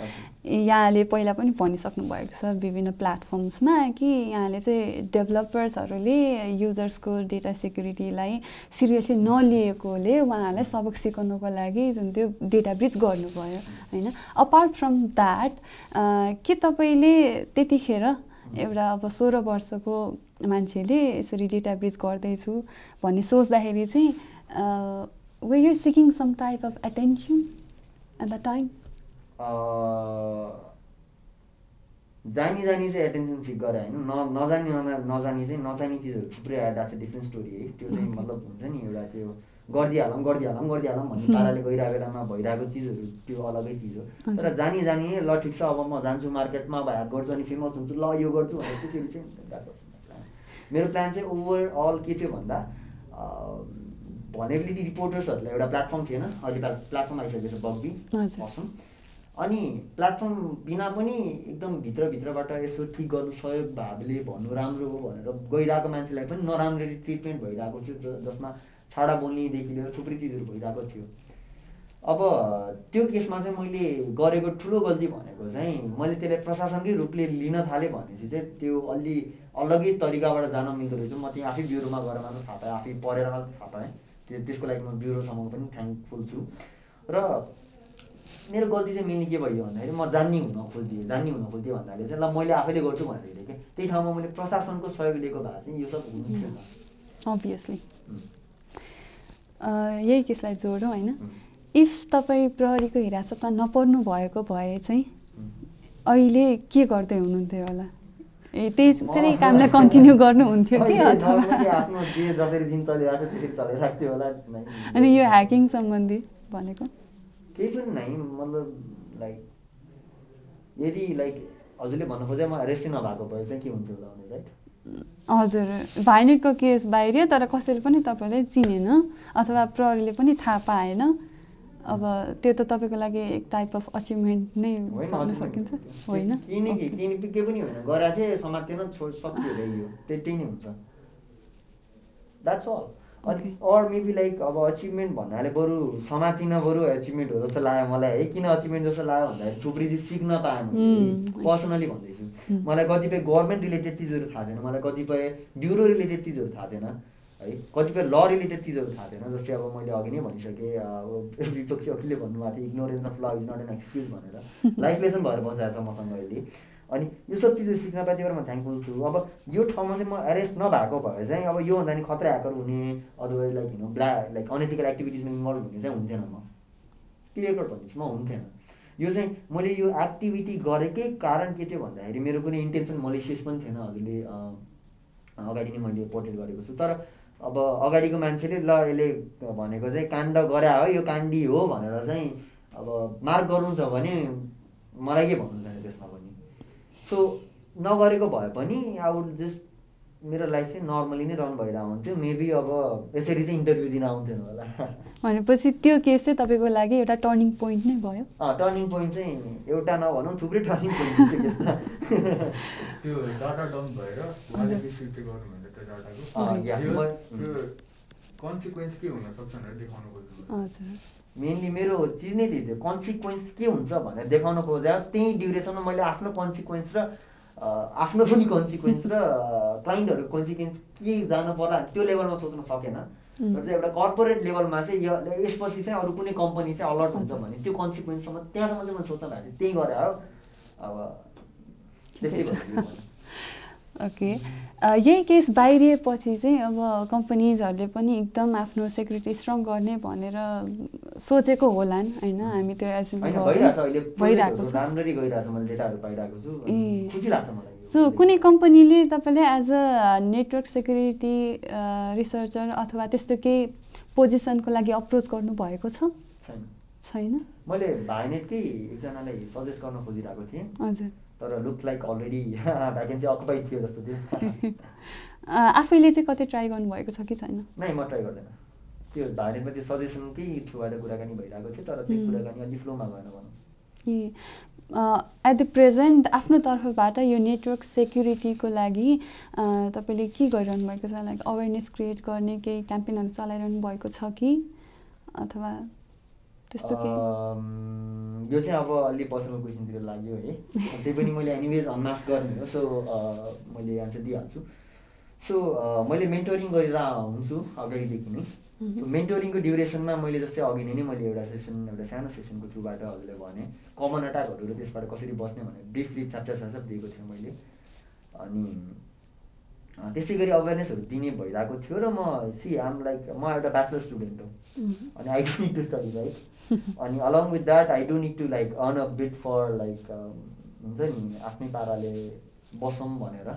Speaker 1: यहाँले पहिला पनि भनिसक्नु भएको छ विभिन्न प्लेटफर्म्समा कि यहाँले चाहिँ डेभलपर्सहरूले युजर्सको डेटा सेक्युरिटीलाई सिरियसली नलिएकोले उहाँहरूलाई सबक सिकाउनुको लागि जुन त्यो डेटा ब्रिज गर्नुभयो होइन? अपार्ट फ्रम द्याट के तपाईँले त्यतिखेर एउटा अब सोह्र वर्षको मान्छेले यसरी डेटा ब्रिज गर्दैछु भन्ने सोच्दाखेरि चाहिँ were you seeking some type of attention at the time?
Speaker 2: जानी जानी चाहिँ एटेन्सन सिक गरे होइन। न नजानी नजानी चाहिँ नजानी चिजहरू थुप्रै आयो। द्याट्स अ डिफ्रेन्ट स्टोरी है। त्यो चाहिँ <laughs> मतलब हुन्छ नि एउटा त्यो गरिदिइहालौँ गरिदिइहालौँ गरिदिइहालौँ भन्ने पाराले गइरहेको बेलामा भइरहेको चिजहरू त्यो अलगै चिज हो। तर जानी जानी ल ठिक छ अब म जान्छु मार्केटमा अब ह्याक गर्छु अनि फेमस हुन्छु ल यो गर्छु भनेर त्यसरी चाहिँ मेरो प्लान चाहिँ ओभरअल के थियो भन्दा भनेबिलिटी रिपोर्टर्सहरूलाई एउटा प्लेटफर्म थिएन। अहिले प्लेटफर्म आइसकेको छ बग्बी असम अनि प्लेटफर्म बिना पनि एकदम भित्रभित्रबाट यसो ठिक गर्नु सहयोग भावले भन्नु राम्रो हो भनेर गइरहेको मान्छेलाई पनि नराम्ररी ट्रिटमेन्ट भइरहेको थियो जसमा छाडा बोल्नेदेखि लिएर थुप्रै चिजहरू भइरहेको थियो। अब त्यो केसमा चाहिँ मैले गरेको ठुलो गल्ती भनेको चाहिँ मैले त्यसलाई प्रशासनकै रूपले लिन थालेँ भनेपछि चाहिँ त्यो अलि अलगै तरिकाबाट जान मिल्दो रहेछ। म त्यहाँ आफै ब्युरोमा गएर मात्र थाहा पाएँ आफै पढेर मात्र थाहा पाएँ। त्यो त्यसको लागि म ब्युरोसम्म पनि थ्याङ्कफुल छु। र मेरो गल्ती चाहिँ मेनली के भयो भन्दाखेरि म जान्ने हुन खोज्दिएँ जान्ने हुन खोज्दिएँ भन्नाले चाहिँ ल मैले आफैले गर्छु भनेर हिँडेँ त्यही ठाउँमा मैले प्रशासनको सहयोग लिएको भए चाहिँ यो सब हुनु थिएन।
Speaker 1: अभियसली यही केसलाई जोडौँ होइन? इफ तपाईँ प्रहरीको हिरासतमा नपर्नु भएको भए चाहिँ। अहिले के गर्दै हुनुहुन्थ्यो होला? ए त्यही त्यही कामलाई कन्टिन्यू गर्नुहुन्थ्यो कि अथवा। अनि यो ह्याकिङ सम्बन्धी भनेको?
Speaker 2: केही पनि नै मतलब लाइक यदि लाइक हजुरले भन्नु खोजे म एरेस्टै नभएको भए चाहिँ के हुन्थ्यो होला राइट
Speaker 1: हजुर भाइनेटको केस बाहिरियो तर कसैले पनि तपाईँलाई चिनेन अथवा प्रहरीले पनि थाहा पाएन। अब त्यो त तपाईँको लागि एक टाइप अफ अचिभमेन्ट नै भन्न
Speaker 2: अचीभमेन्ट
Speaker 1: सकिन्छ। होइन?
Speaker 2: केही नै- केही पनि होइन। गराएको थिएँ समात्थेन छोड सक्यो रे यो। त्यही नै हुन्छ। द्याट्स अल अनि अर मेबी लाइक अब अचिभमेन्ट भन्नाले बरु समातिन बरु एचिभमेन्ट हो जस्तो लाग्यो मलाई। है किन अचिभमेन्ट जस्तो लाग्यो भन्दाखेरि थुप्रै चिज सिक्न पाएँ पर्सनली भन्दैछु. मलाई कतिपय गभर्मेन्ट रिलेटेड चिजहरू थाहा थिएन। मलाई कतिपय ब्युरो रिलेटेड चिजहरू थाहा थिएन। है। कतिपय ल रिलेटेड चिजहरू थाहा थिएन जस्तै अब मैले अघि नै भनिसकेँ अब विपक्षी वकिलले भन्नुभएको थियो ignorance of law is not an excuse भनेर। <laughs> लाइफ लेसन भएर बसिरहेको छ मसँग अहिले। अनि यो सब चिजहरू सिक्न पाएँ त्यही भएर म थ्याङ्कफुल छु। अब यो ठाउँमा चाहिँ म एरेस्ट नभएको भए चाहिँ अब योभन्दा नि खतरा ह्याकर हुने अदरवाइज लाइक हिँड्नु ब्ला लाइक अनएथिकल एक्टिभिटिजमा इन्भल्भ हुने चाहिँ हुन्थेन म। क्लियर कट भन्दैछु म हुन्थेन। यो चाहिँ मैले यो एक्टिभिटी गरेकै कारण के थियो भन्दाखेरि मेरो कुनै इन्टेन्सन मलेसियस पनि थिएन हजुरले अगाडि नै मैले पोर्ट्रेट गरेको छु। तर अब अगाडिको मान्छेले ल यसले भनेको चाहिँ काण्ड गरे हो यो काण्डी हो भनेर चाहिँ अब मार्क गर्नु छ भने मलाई के भन्नु छैन त्यसमा पनि? सो नगरेको भए पनि आई वुड जस्ट मेरो लाइफ चाहिँ नर्मली नै रन भइरहेको हुन्थ्यो. मेबी अब यसरी चाहिँ इन्टरभ्यू दिन आउँथेन होला। <laughs>
Speaker 1: भनेपछि त्यो केस चाहिँ तपाईँको लागि एउटा टर्निङ पोइन्ट नै भयो।
Speaker 2: टर्निङ पोइन्ट चाहिँ एउटा नभनौँ थुप्रै टर्निङ पोइन्ट <laughs>
Speaker 3: त्यो डाटा डम्प भएर त्यो डाटाको त्यो कन्सिक्वेन्स के हुनसक्छ भनेर देखाउनु खोज्नु
Speaker 1: हजुर।
Speaker 2: मेनली मेरो चिज नै त्यही थियो। कन्सिक्वेन्स के हुन्छ भनेर देखाउन खोजे त्यही ड्युरेसनमा मैले आफ्नो कन्सिक्वेन्स र आफ्नो पनि कन्सिक्वेन्स र क्लाइन्टहरूको कन्सिक्वेन्स के जानु पर्ला त्यो लेभलमा सोच्न सकेन. तर चाहिँ एउटा कर्पोरेट लेभलमा चाहिँ यो यसपछि चाहिँ अरू कुनै कम्पनी चाहिँ अलर्ट हुन्छ। भने त्यो कन्सिक्वेन्ससम्म त्यहाँसम्म चाहिँ मैले सोच्न भएको थिएँ। त्यही गरेर हो अब त्यस्तै <laughs>
Speaker 1: ओके। यही केस बाहिरिएपछि चाहिँ अब कम्पनीजहरूले पनि एकदम आफ्नो सेक्युरिटी स्ट्रङ गर्ने भनेर सोचेको होलान् होइन? हामी त्यो
Speaker 2: अहिले।
Speaker 1: भइरहेको छ। सो कुनै कम्पनीले तपाईँले as a network security researcher अथवा त्यस्तो केही पोजिसनको लागि अप्रोच गर्नुभएको छ?
Speaker 2: छैन।
Speaker 1: छैन?
Speaker 2: मैले भाइनेटकै एकजनालाई सजेस्ट गर्न खोजिरहेको थिएँ।
Speaker 1: हजुर।
Speaker 2: तर look like already vacancy occupied थियो जस्तो थियो। <laughs>
Speaker 1: आफैले चाहिँ कतै ट्राई गर्नुभएको छ कि छैन?
Speaker 2: नै म ट्राई गर्दैन। त्यो भाइनेटमा त्यो सजेसनकै थ्रुबाट कुराकानी भइरहेको थियो तर त्यो. कुराकानी अलि फ्लोमा भएन भनौँ।
Speaker 1: ए एट द प्रेजेन्ट आफ्नो तर्फबाट यो नेटवर्क सेक्युरिटीको लागि तपाईँले के गरिरहनु भएको छ? लाइक अवेरनेस क्रिएट गर्ने केही क्याम्पेनहरू चलाइरहनु भएको छ कि? अथवा त्यस्तो
Speaker 2: यो चाहिँ अब अलि पर्सनल क्वेसनतिर लाग्यो है। <laughs> त्यही पनि मैले एनिवेज अनमास्क गर्ने हो सो मैले एन्सर दिइहाल्छु। सो मैले मेन्टरिङ गरेर हुन्छु अगाडिदेखि नै। मेन्टोरिङको ड्युरेसनमा मैले जस्तै अघि नै नै मैले एउटा सेसन एउटा सानो सेसनको थ्रुबाट हजुरले भने कमन अट्याकहरू र त्यसबाट कसरी बस्ने भनेर ब्रिफली च्याप्टर च्याप्टर दिएको थिएँ मैले। अनि त्यस्तै गरी अवेरनेसहरू दिने भइरहेको थियो र म सी आम लाइक म एउटा ब्याचलर स्टुडेन्ट हो
Speaker 1: मह्म।
Speaker 2: अनि I don't need to study right अनि along with that I don't need to like earn a bit for like हुन्छ नि आफ्नै पाराले बसौँ भनेर।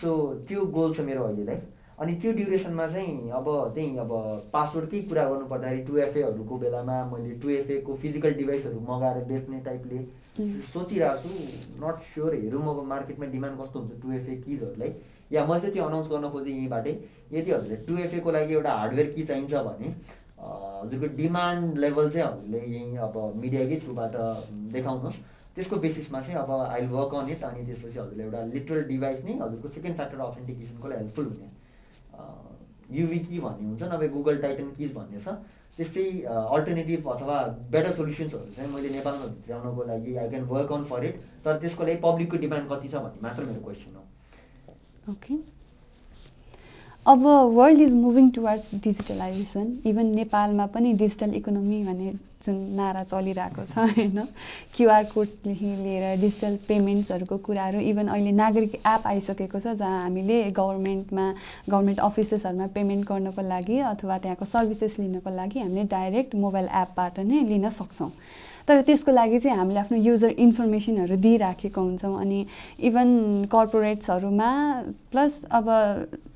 Speaker 2: सो त्यो गोल छ मेरो अहिलेलाई अनि त्यो ड्युरेसनमा चाहिँ अब त्यही अब पासवर्डकै कुरा गर्नु पर्दाखेरि टु एफएहरूको बेलामा मैले टु एफएको फिजिकल डिभाइसहरू मगाएर बेच्ने टाइपले
Speaker 1: उम्.
Speaker 2: सोचिरहेको छु नट स्योर हेरौँ अब मार्केटमा डिमान्ड कस्तो हुन्छ टु एफए किजहरूलाई या मैले चाहिँ त्यो अनाउन्स गर्न खोजेँ यहीँबाटै। यदि हजुरले टु एफएको लागि एउटा हार्डवेयर की चाहिन्छ भने हजुरको डिमान्ड लेभल चाहिँ हजुरले यहीँ अब मिडियाकै थ्रुबाट देखाउनुहोस्। त्यसको बेसिसमा चाहिँ अब आई वर्क अन इट अनि त्यसपछि हजुरले एउटा लिटरल डिभाइस नै हजुरको सेकेन्ड फ्याक्टर अथेन्टिकेसनको लागि हेल्पफुल हुने। युभी की भन्ने हुन्छ नभए गुगल टाइटन किज भन्ने छ। त्यस्तै अल्टरनेटिभ अथवा बेटर सोल्युसन्सहरू चाहिँ मैले नेपालमा भित्राउनको लागि I can work on for it तर त्यसको लागि पब्लिकको डिमान्ड कति छ भन्ने मात्र मेरो क्वेसन हो।
Speaker 1: ओके अब world is moving towards digitalisation even नेपालमा पनि डिजिटल इकोनोमी भन्ने जुन नारा चलिरहेको छ होइन? क्युआर कोड्सदेखि लिएर डिजिटल पेमेन्ट्सहरूको कुराहरू इभन अहिले नागरिक एप आइसकेको छ जहाँ हामीले गभर्मेन्टमा गभर्मेन्ट अफिसेसहरूमा पेमेन्ट गर्नको लागि अथवा त्यहाँको सर्भिसेस लिनको लागि हामीले डाइरेक्ट मोबाइल एपबाट नै लिन सक्छौँ। तर त्यसको लागि चाहिँ हामीले आफ्नो युजर इन्फर्मेसनहरू दिइराखेको हुन्छौँ अनि इभन कर्पोरेट्सहरूमा प्लस अब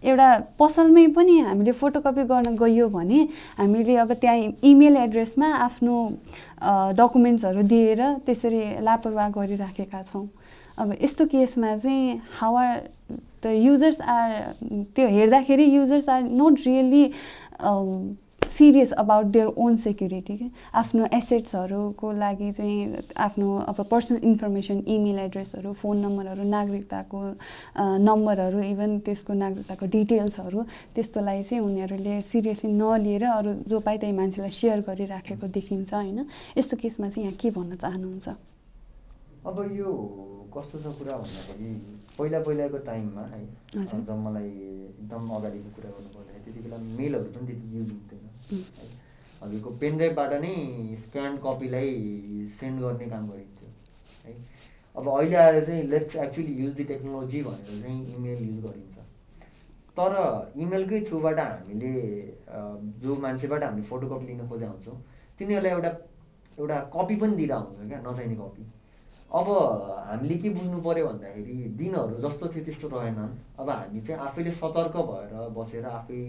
Speaker 1: एउटा पसलमै पनि हामीले फोटोकपी गर्न गइयो भने हामीले अब त्यहाँ इमेल एड्रेसमा आफ्नो डकुमेन्ट्सहरू दिएर त्यसरी लापरवाह गरिराखेका छौँ। अब यस्तो केसमा चाहिँ how are the users are त्यो हेर्दाखेरि users are not really serious about their own security के आफ्नो एसेट्सहरूको लागि चाहिँ आफ्नो अब पर्सनल इन्फर्मेसन इमेल एड्रेसहरू फोन नम्बरहरू नागरिकताको नम्बरहरू इभन त्यसको नागरिकताको डिटेल्सहरू त्यस्तोलाई चाहिँ उनीहरूले सिरियसली नलिएर अरू जो पाइ त्यही मान्छेलाई सेयर गरिराखेको देखिन्छ होइन? यस्तो केसमा चाहिँ यहाँ के भन्न चाहनुहुन्छ?
Speaker 2: अब यो कस्तो छ कुरा भन्दाखेरि पहिला पहिलाको टाइममा है जब मलाई एकदम अगाडिको कुरा गर्नु पर्दाखेरि त्यति बेला मेलहरू पनि त्यति युज हुन्थेन। है हजुरको पेनड्राइभबाट नै स्क्यान कपीलाई सेन्ड गर्ने काम गरिन्थ्यो है। अब अहिले आएर चाहिँ let's actually use the technology भनेर चाहिँ इमेल युज गरिन्छ। तर इमेलकै थ्रुबाट हामीले जो मान्छेबाट हामीले फोटोकपी लिन खोजेका हुन्छौँ तिनीहरूलाई एउटा एउटा कपी पनि दिएर हुन्छ क्या नचाहिने कपी अब हामीले के बुझ्नु पऱ्यो भन्दाखेरि दिनहरू जस्तो थियो त्यस्तो रहेनन्। अब हामी चाहिँ आफैले सतर्क भएर बसेर आफै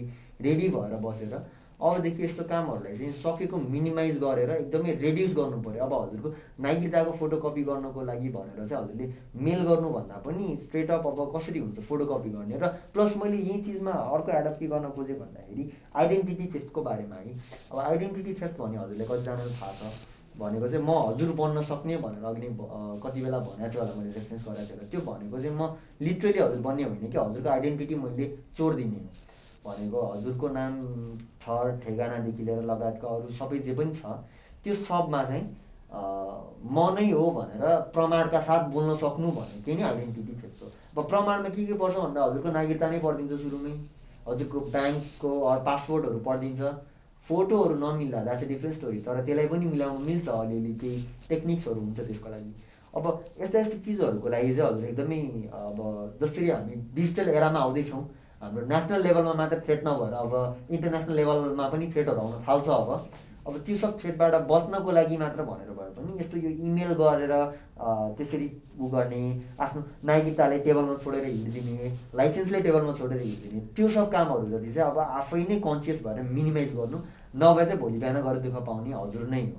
Speaker 2: रेडी भएर बसेर अबदेखि यस्तो कामहरूलाई चाहिँ सकेको मिनिमाइज गरेर एकदमै रेड्युस गर्नु पऱ्यो अब हजुरको नागरिकताको फोटोकपी गर्नको लागि भनेर चाहिँ हजुरले मेल गर्नुभन्दा पनि स्ट्रेट अप अब कसरी हुन्छ फोटोकपी गर्ने र प्लस मैले यही चिजमा अर्को एडप्ट के गर्न खोजेँ भन्दाखेरि आइडेन्टिटी थेफ्टको बारेमा है। अब आइडेन्टिटी थेफ्ट भने हजुरले कतिजनालाई थाहा छ? भनेको चाहिँ म हजुर बन्न सक्ने भनेर अघि कति बेला भनेको थियो होला मैले रेफरेन्स गराएको थिएँ त्यो भनेको चाहिँ म लिटरली हजुर बन्ने होइन कि हजुरको आइडेन्टिटी मैले चोरिदिने हो। भनेको हजुरको नाम थर ठेगानादेखि लिएर लगायतका अरू सबै जे पनि छ त्यो सबमा चाहिँ म नै हो भनेर प्रमाणका साथ बोल्न सक्नु भनेको नै आइडेन्टिटी हो अब प्रमाणमा के के पर्छ भन्दा हजुरको नागरिकता नै पढिदिन्छ सुरुमै। हजुरको ब्याङ्कको पासपोर्टहरू पढिदिन्छ फोटोहरू नमिल्दा द्याट्स अ डिफ्रेन्ट स्टोरी तर त्यसलाई पनि मिलाउनु मिल्छ अलिअलि केही टेक्निक्सहरू हुन्छ त्यसको लागि। अब यस्ता यस्ता चिजहरूको लागि चाहिँ हजुर एकदमै अब जसरी हामी डिजिटल एरामा आउँदैछौँ हाम्रो नेसनल लेभलमा मात्र थ्रेट नभएर अब इन्टरनेसनल लेभलमा पनि थ्रेटहरू आउन थाल्छ अब। अब त्यो सब थ्रेटबाट बच्नको लागि मात्र भनेर भए पनि यस्तो यो इमेल गरेर त्यसरी उ गर्ने आफ्नो नागरिकताले टेबलमा छोडेर हिँडिदिने लाइसेन्सले टेबलमा छोडेर हिँडिदिने त्यो सब कामहरू जति चाहिँ अब आफै नै कन्सियस भएर मिनिमाइज गर्नु नभए चाहिँ भोलि बिहान गएर दुःख पाउने हजुर नै हो।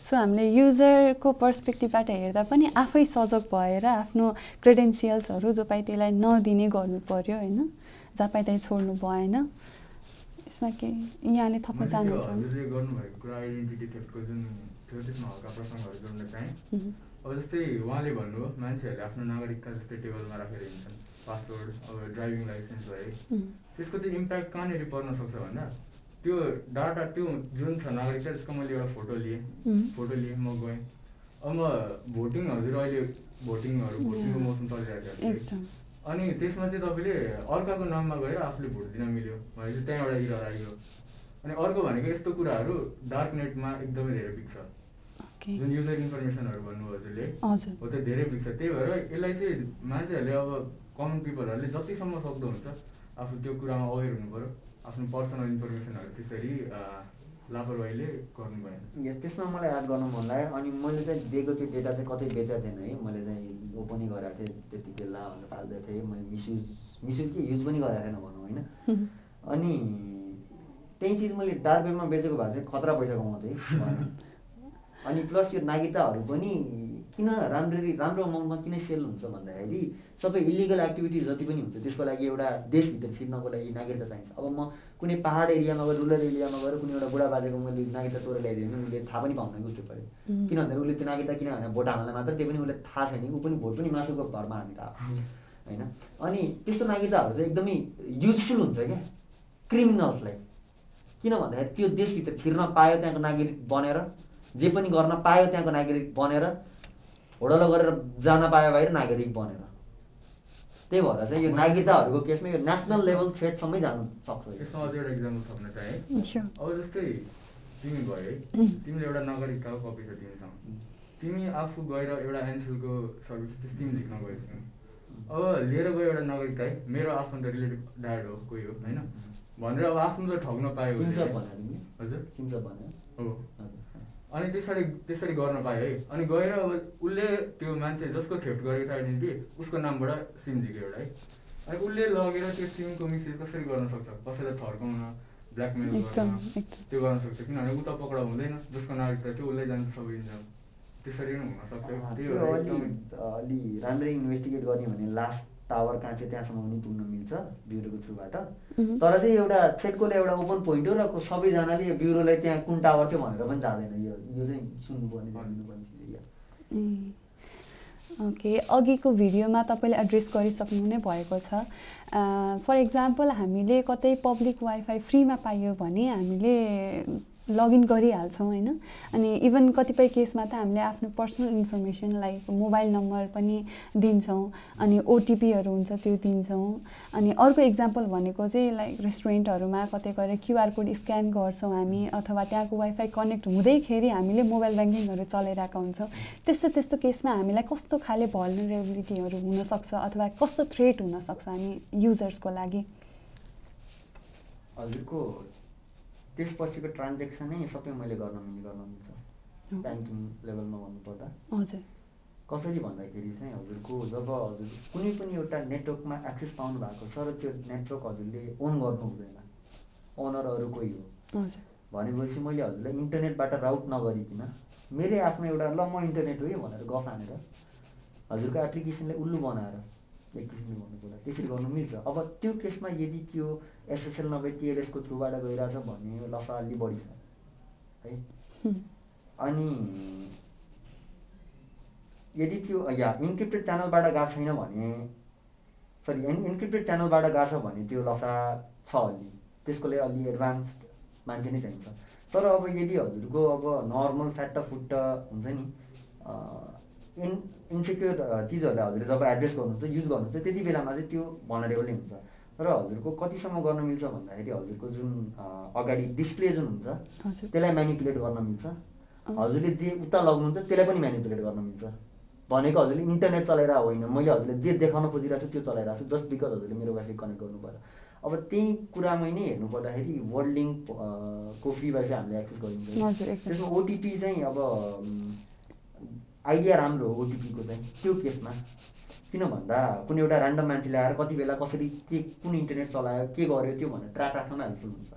Speaker 1: सो हामीले युजरको पर्सपेक्टिभबाट हेर्दा पनि आफै सजग भएर आफ्नो क्रेडेन्सियल्सहरू जो पाइ त्यसलाई नदिने गर्नु पर्यो होइन? जहाँ पाइ त्यहीँ छोड्नु भएन। यसमा के? यहाँले थप्न चाहनुहुन्छ
Speaker 3: अब जस्तै उहाँले भन्नुभयो मान्छेहरूले आफ्नो नागरिकता जस्तै टेबलमा राखेर हिँड्छन्। पासपोर्ट अब ड्राइभिङ लाइसेन्स भए त्यसको चाहिँ इम्प्याक्ट कहाँनिर पर्न सक्छ भन्दा? त्यो डाटा त्यो जुन छ नागरिकता त्यसको मैले एउटा फोटो लिएँ। फोटो लिएँ म गएँ। अब म भोटिङ हजुर अहिले भोटिङहरू भोटिङको मौसम चलिरहेको छ। अनि त्यसमा चाहिँ तपाईँले अर्काको नाममा गएर आफूले भोट दिन मिल्यो भनेपछि त्यहाँ एउटा इरर आइयो। अनि अर्को भनेको यस्तो कुराहरू डार्क नेटमा एकदमै धेरै बिग्छ। जुन युजर इन्फर्मेसनहरू भन्नुभयो हजुरले हो त्यो धेरै बिग्छ। त्यही भएर यसलाई चाहिँ मान्छेहरूले अब कमन पिपलहरूले जतिसम्म सक्दो हुन्छ आफू त्यो कुरामा अवेर हुनु पऱ्यो आफ्नो पर्सनल इन्फर्मेसनहरू त्यसरी लापरवाहीले गर्नु भएन।
Speaker 2: यस त्यसमा मलाई याद गर्नु मन लाग्यो। अनि मैले चाहिँ दिएको त्यो डेटा चाहिँ कतै बेचेको थिएन है। मैले चाहिँ ऊ पनि गरेको थिएँ त्यति बेला भनेर फाल्दै थिएँ। मैले मिसयुज मिसयुज कि युज पनि गरेको थिएन भनौँ होइन? <laughs> अनि त्यही चिज मैले डार्क वेबमा बेचेको भए चाहिँ खतरा पैसा कमाउँथेँ अनि प्लस यो नागरिकताहरू पनि किन राम्ररी राम्रो अमाउन्टमा किन सेल हुन्छ भन्दाखेरि सबै इलिगल एक्टिभिटिज जति पनि हुन्छ त्यसको लागि एउटा देशभित्र छिर्नको लागि नागरिकता चाहिन्छ। अब म कुनै पाहाड एरियामा गएर रुरल एरियामा गएर कुनै एउटा बुढा बाजेको मैले नागरिकता चोरेर ल्याइदिएँ भने उसले थाहा पनि पाउन गुस्टो पऱ्यो किन भन्दाखेरि उसले त्यो नागरिकता किन भने भोट हाल्नलाई मात्र त्यो पनि उसले थाहा छैन। ऊ पनि भोट पनि मासुको भरमा हामी थाहा होइन? अनि त्यस्तो नागरिकताहरू चाहिँ एकदमै युजफुल हुन्छ क्या क्रिमिनल्सलाई किन भन्दाखेरि त्यो देशभित्र छिर्न पायो त्यहाँको नागरिक बनेर जे पनि गर्न पायो त्यहाँको नागरिक बनेर होडलो गरेर जान पायो बाहिर नागरिक बनेर। त्यही भएर चाहिँ यो नागरिकताहरूको केसमा यो नेसनल लेभल थ्रेडसम्मै जानु सक्छ यो।
Speaker 3: यसमा अझै एउटा इक्जाम्पल थप्न चाहेँ. अब जस्तै तिमी भयो है. तिमीले एउटा नागरिकताको कपी छ तिमीसँग। तिमी आफू गएर एउटा एनसिएलको सर्भिस जस्तै सिम झिक्न गयो तिमी। अब लिएर गयो एउटा नागरिकता है मेरो आफन्त रिलेटिभ ड्याड हो कोही हो होइन? भनेर अब आफ्नो त ठग्न पायो हजुर। हो।
Speaker 2: हजुर।
Speaker 3: अनि त्यसरी त्यसरी गर्न पायो है। अनि गएर अब उसले त्यो मान्छे जसको थेफ्ट गरेको थियो आइडेन्टिटी उसको नामबाट सिम झिक्यो एउटा है। अनि उसले लगेर त्यो सिमको मिसयुज कसरी गर्न सक्छ? कसैलाई थर्काउन ब्ल्याकमेल गर्न त्यो गर्न सक्छ? किनभने उता पक्रा हुँदैन। जसको नागरिकता थियो उसलाई जान्छ सबै इन्जाम। त्यसरी नै हुनसक्छ
Speaker 2: त्यो अलि
Speaker 3: एकदमै।
Speaker 2: अलि राम्ररी इन्भेस्टिगेट गर्ने भने लास्ट टावर कहाँ थियो त्यहाँसम्म पनि पुग्न मिल्छ ब्युरोको थ्रुबाट. तर चाहिँ एउटा थ्रेडको एउटा ओपन पोइन्ट हो र सबैजनाले यो ब्युरोलाई त्यहाँ कुन टावर थियो भनेर पनि जाँदैन यो यो चाहिँ सुन्नुपर्ने जान्नुपर्ने चिज यो।
Speaker 1: ओके अघिको भिडियोमा तपाईँले एड्रेस गरिसक्नु नै भएको छ फर इक्जाम्पल हामीले कतै पब्लिक वाइफाई फ्रीमा पाइयो भने हामीले लगइन गरिहाल्छौँ होइन? अनि इभन कतिपय केसमा त हामीले आफ्नो personal information like mobile number पनि दिन्छौँ अनि ओटिपीहरू हुन्छ त्यो दिन्छौँ। अनि अर्को इक्जाम्पल भनेको चाहिँ लाइक रेस्टुरेन्टहरूमा कतै गएर क्युआर कोड स्क्यान गर्छौँ हामी अथवा त्यहाँको वाइफाई कनेक्ट हुँदैखेरि हामीले मोबाइल ब्याङ्किङहरू चलाइरहेका हुन्छौँ। त्यस्तो त्यस्तो केसमा हामीलाई कस्तो खाले भल्नरेबिलिटीहरू हुनसक्छ अथवा कस्तो थ्रेट हुनसक्छ हामी युजर्सको लागि?
Speaker 2: हजुरको त्यसपछिको ट्रान्जेक्सनै सबै मैले गर्न मिल्ने गर्न मिल्छ। ब्याङ्किङ लेभलमा भन्नुपर्दा।
Speaker 1: हजुर।
Speaker 2: कसरी भन्दाखेरि चाहिँ हजुरको जब हजुर कुनै पनि एउटा नेटवर्कमा एक्सेस पाउनु भएको छ र त्यो नेटवर्क हजुरले ओन गर्नु हुँदैन। ओनर अरू कोही हो भनेपछि मैले हजुरलाई इन्टरनेटबाट राउट नगरिकन मेरै आफ्नो एउटा ल म इन्टरनेट हो है भनेर गफ हानेर हजुरको एप्लिकेसनलाई उल्लु बनाएर एक किसिमले भन्नुपर्दा त्यसरी गर्नु मिल्छ। अब त्यो केसमा यदि त्यो एसएसएल नभए टिएलएसको थ्रुबाट गइरहेछ भने लफा अलि बढी छ। है। अनि यदि त्यो या इन्क्रिप्टेड च्यानलबाट गएको छैन भने सरी इन्क्रिप्टेड च्यानलबाट गएको छ भने त्यो लफडा छ अलि। त्यसको लागि अलि एडभान्स मान्छे नै चाहिन्छ। तर अब यदि हजुरको अब नर्मल फ्याट्ट फुट्ट हुन्छ नि इन इन्सेक्योर चिजहरूलाई हजुरले जब एड्रेस गर्नुहुन्छ युज गर्नुहुन्छ त्यति बेलामा चाहिँ त्यो भनरेबल नै हुन्छ। र हजुरको कतिसम्म गर्न मिल्छ भन्दाखेरि हजुरको जुन अगाडि डिस्प्ले जुन हुन्छ त्यसलाई म्यानिपुलेट गर्न मिल्छ। हजुरले जे उता लग्नुहुन्छ त्यसलाई पनि म्यानिपुलेट गर्न मिल्छ। भनेको हजुरले इन्टरनेट चलाएर होइन मैले हजुरले जे देखाउन खोजिरहेको छु त्यो चलाइरहेको छु जस्ट बिकज हजुरले मेरो वाइफाई कनेक्ट गर्नु पऱ्यो अब त्यही कुरामै नै हेर्नु पर्दाखेरि वर्ल्ड लिङ्क को फ्री वाइफाई हामीले एक्सेस गरिन्छ। त्यसमा ओटिपी चाहिँ अब आइडिया राम्रो हो ओटिपीको चाहिँ त्यो केसमा। किन भन्दा कुनै एउटा ऱ्यान्डम मान्छेले आएर कति बेला कसरी के कुन इन्टरनेट चलायो के गर्यो त्यो भनेर ट्र्याक राख्नमा हेल्पफुल हुन्छ।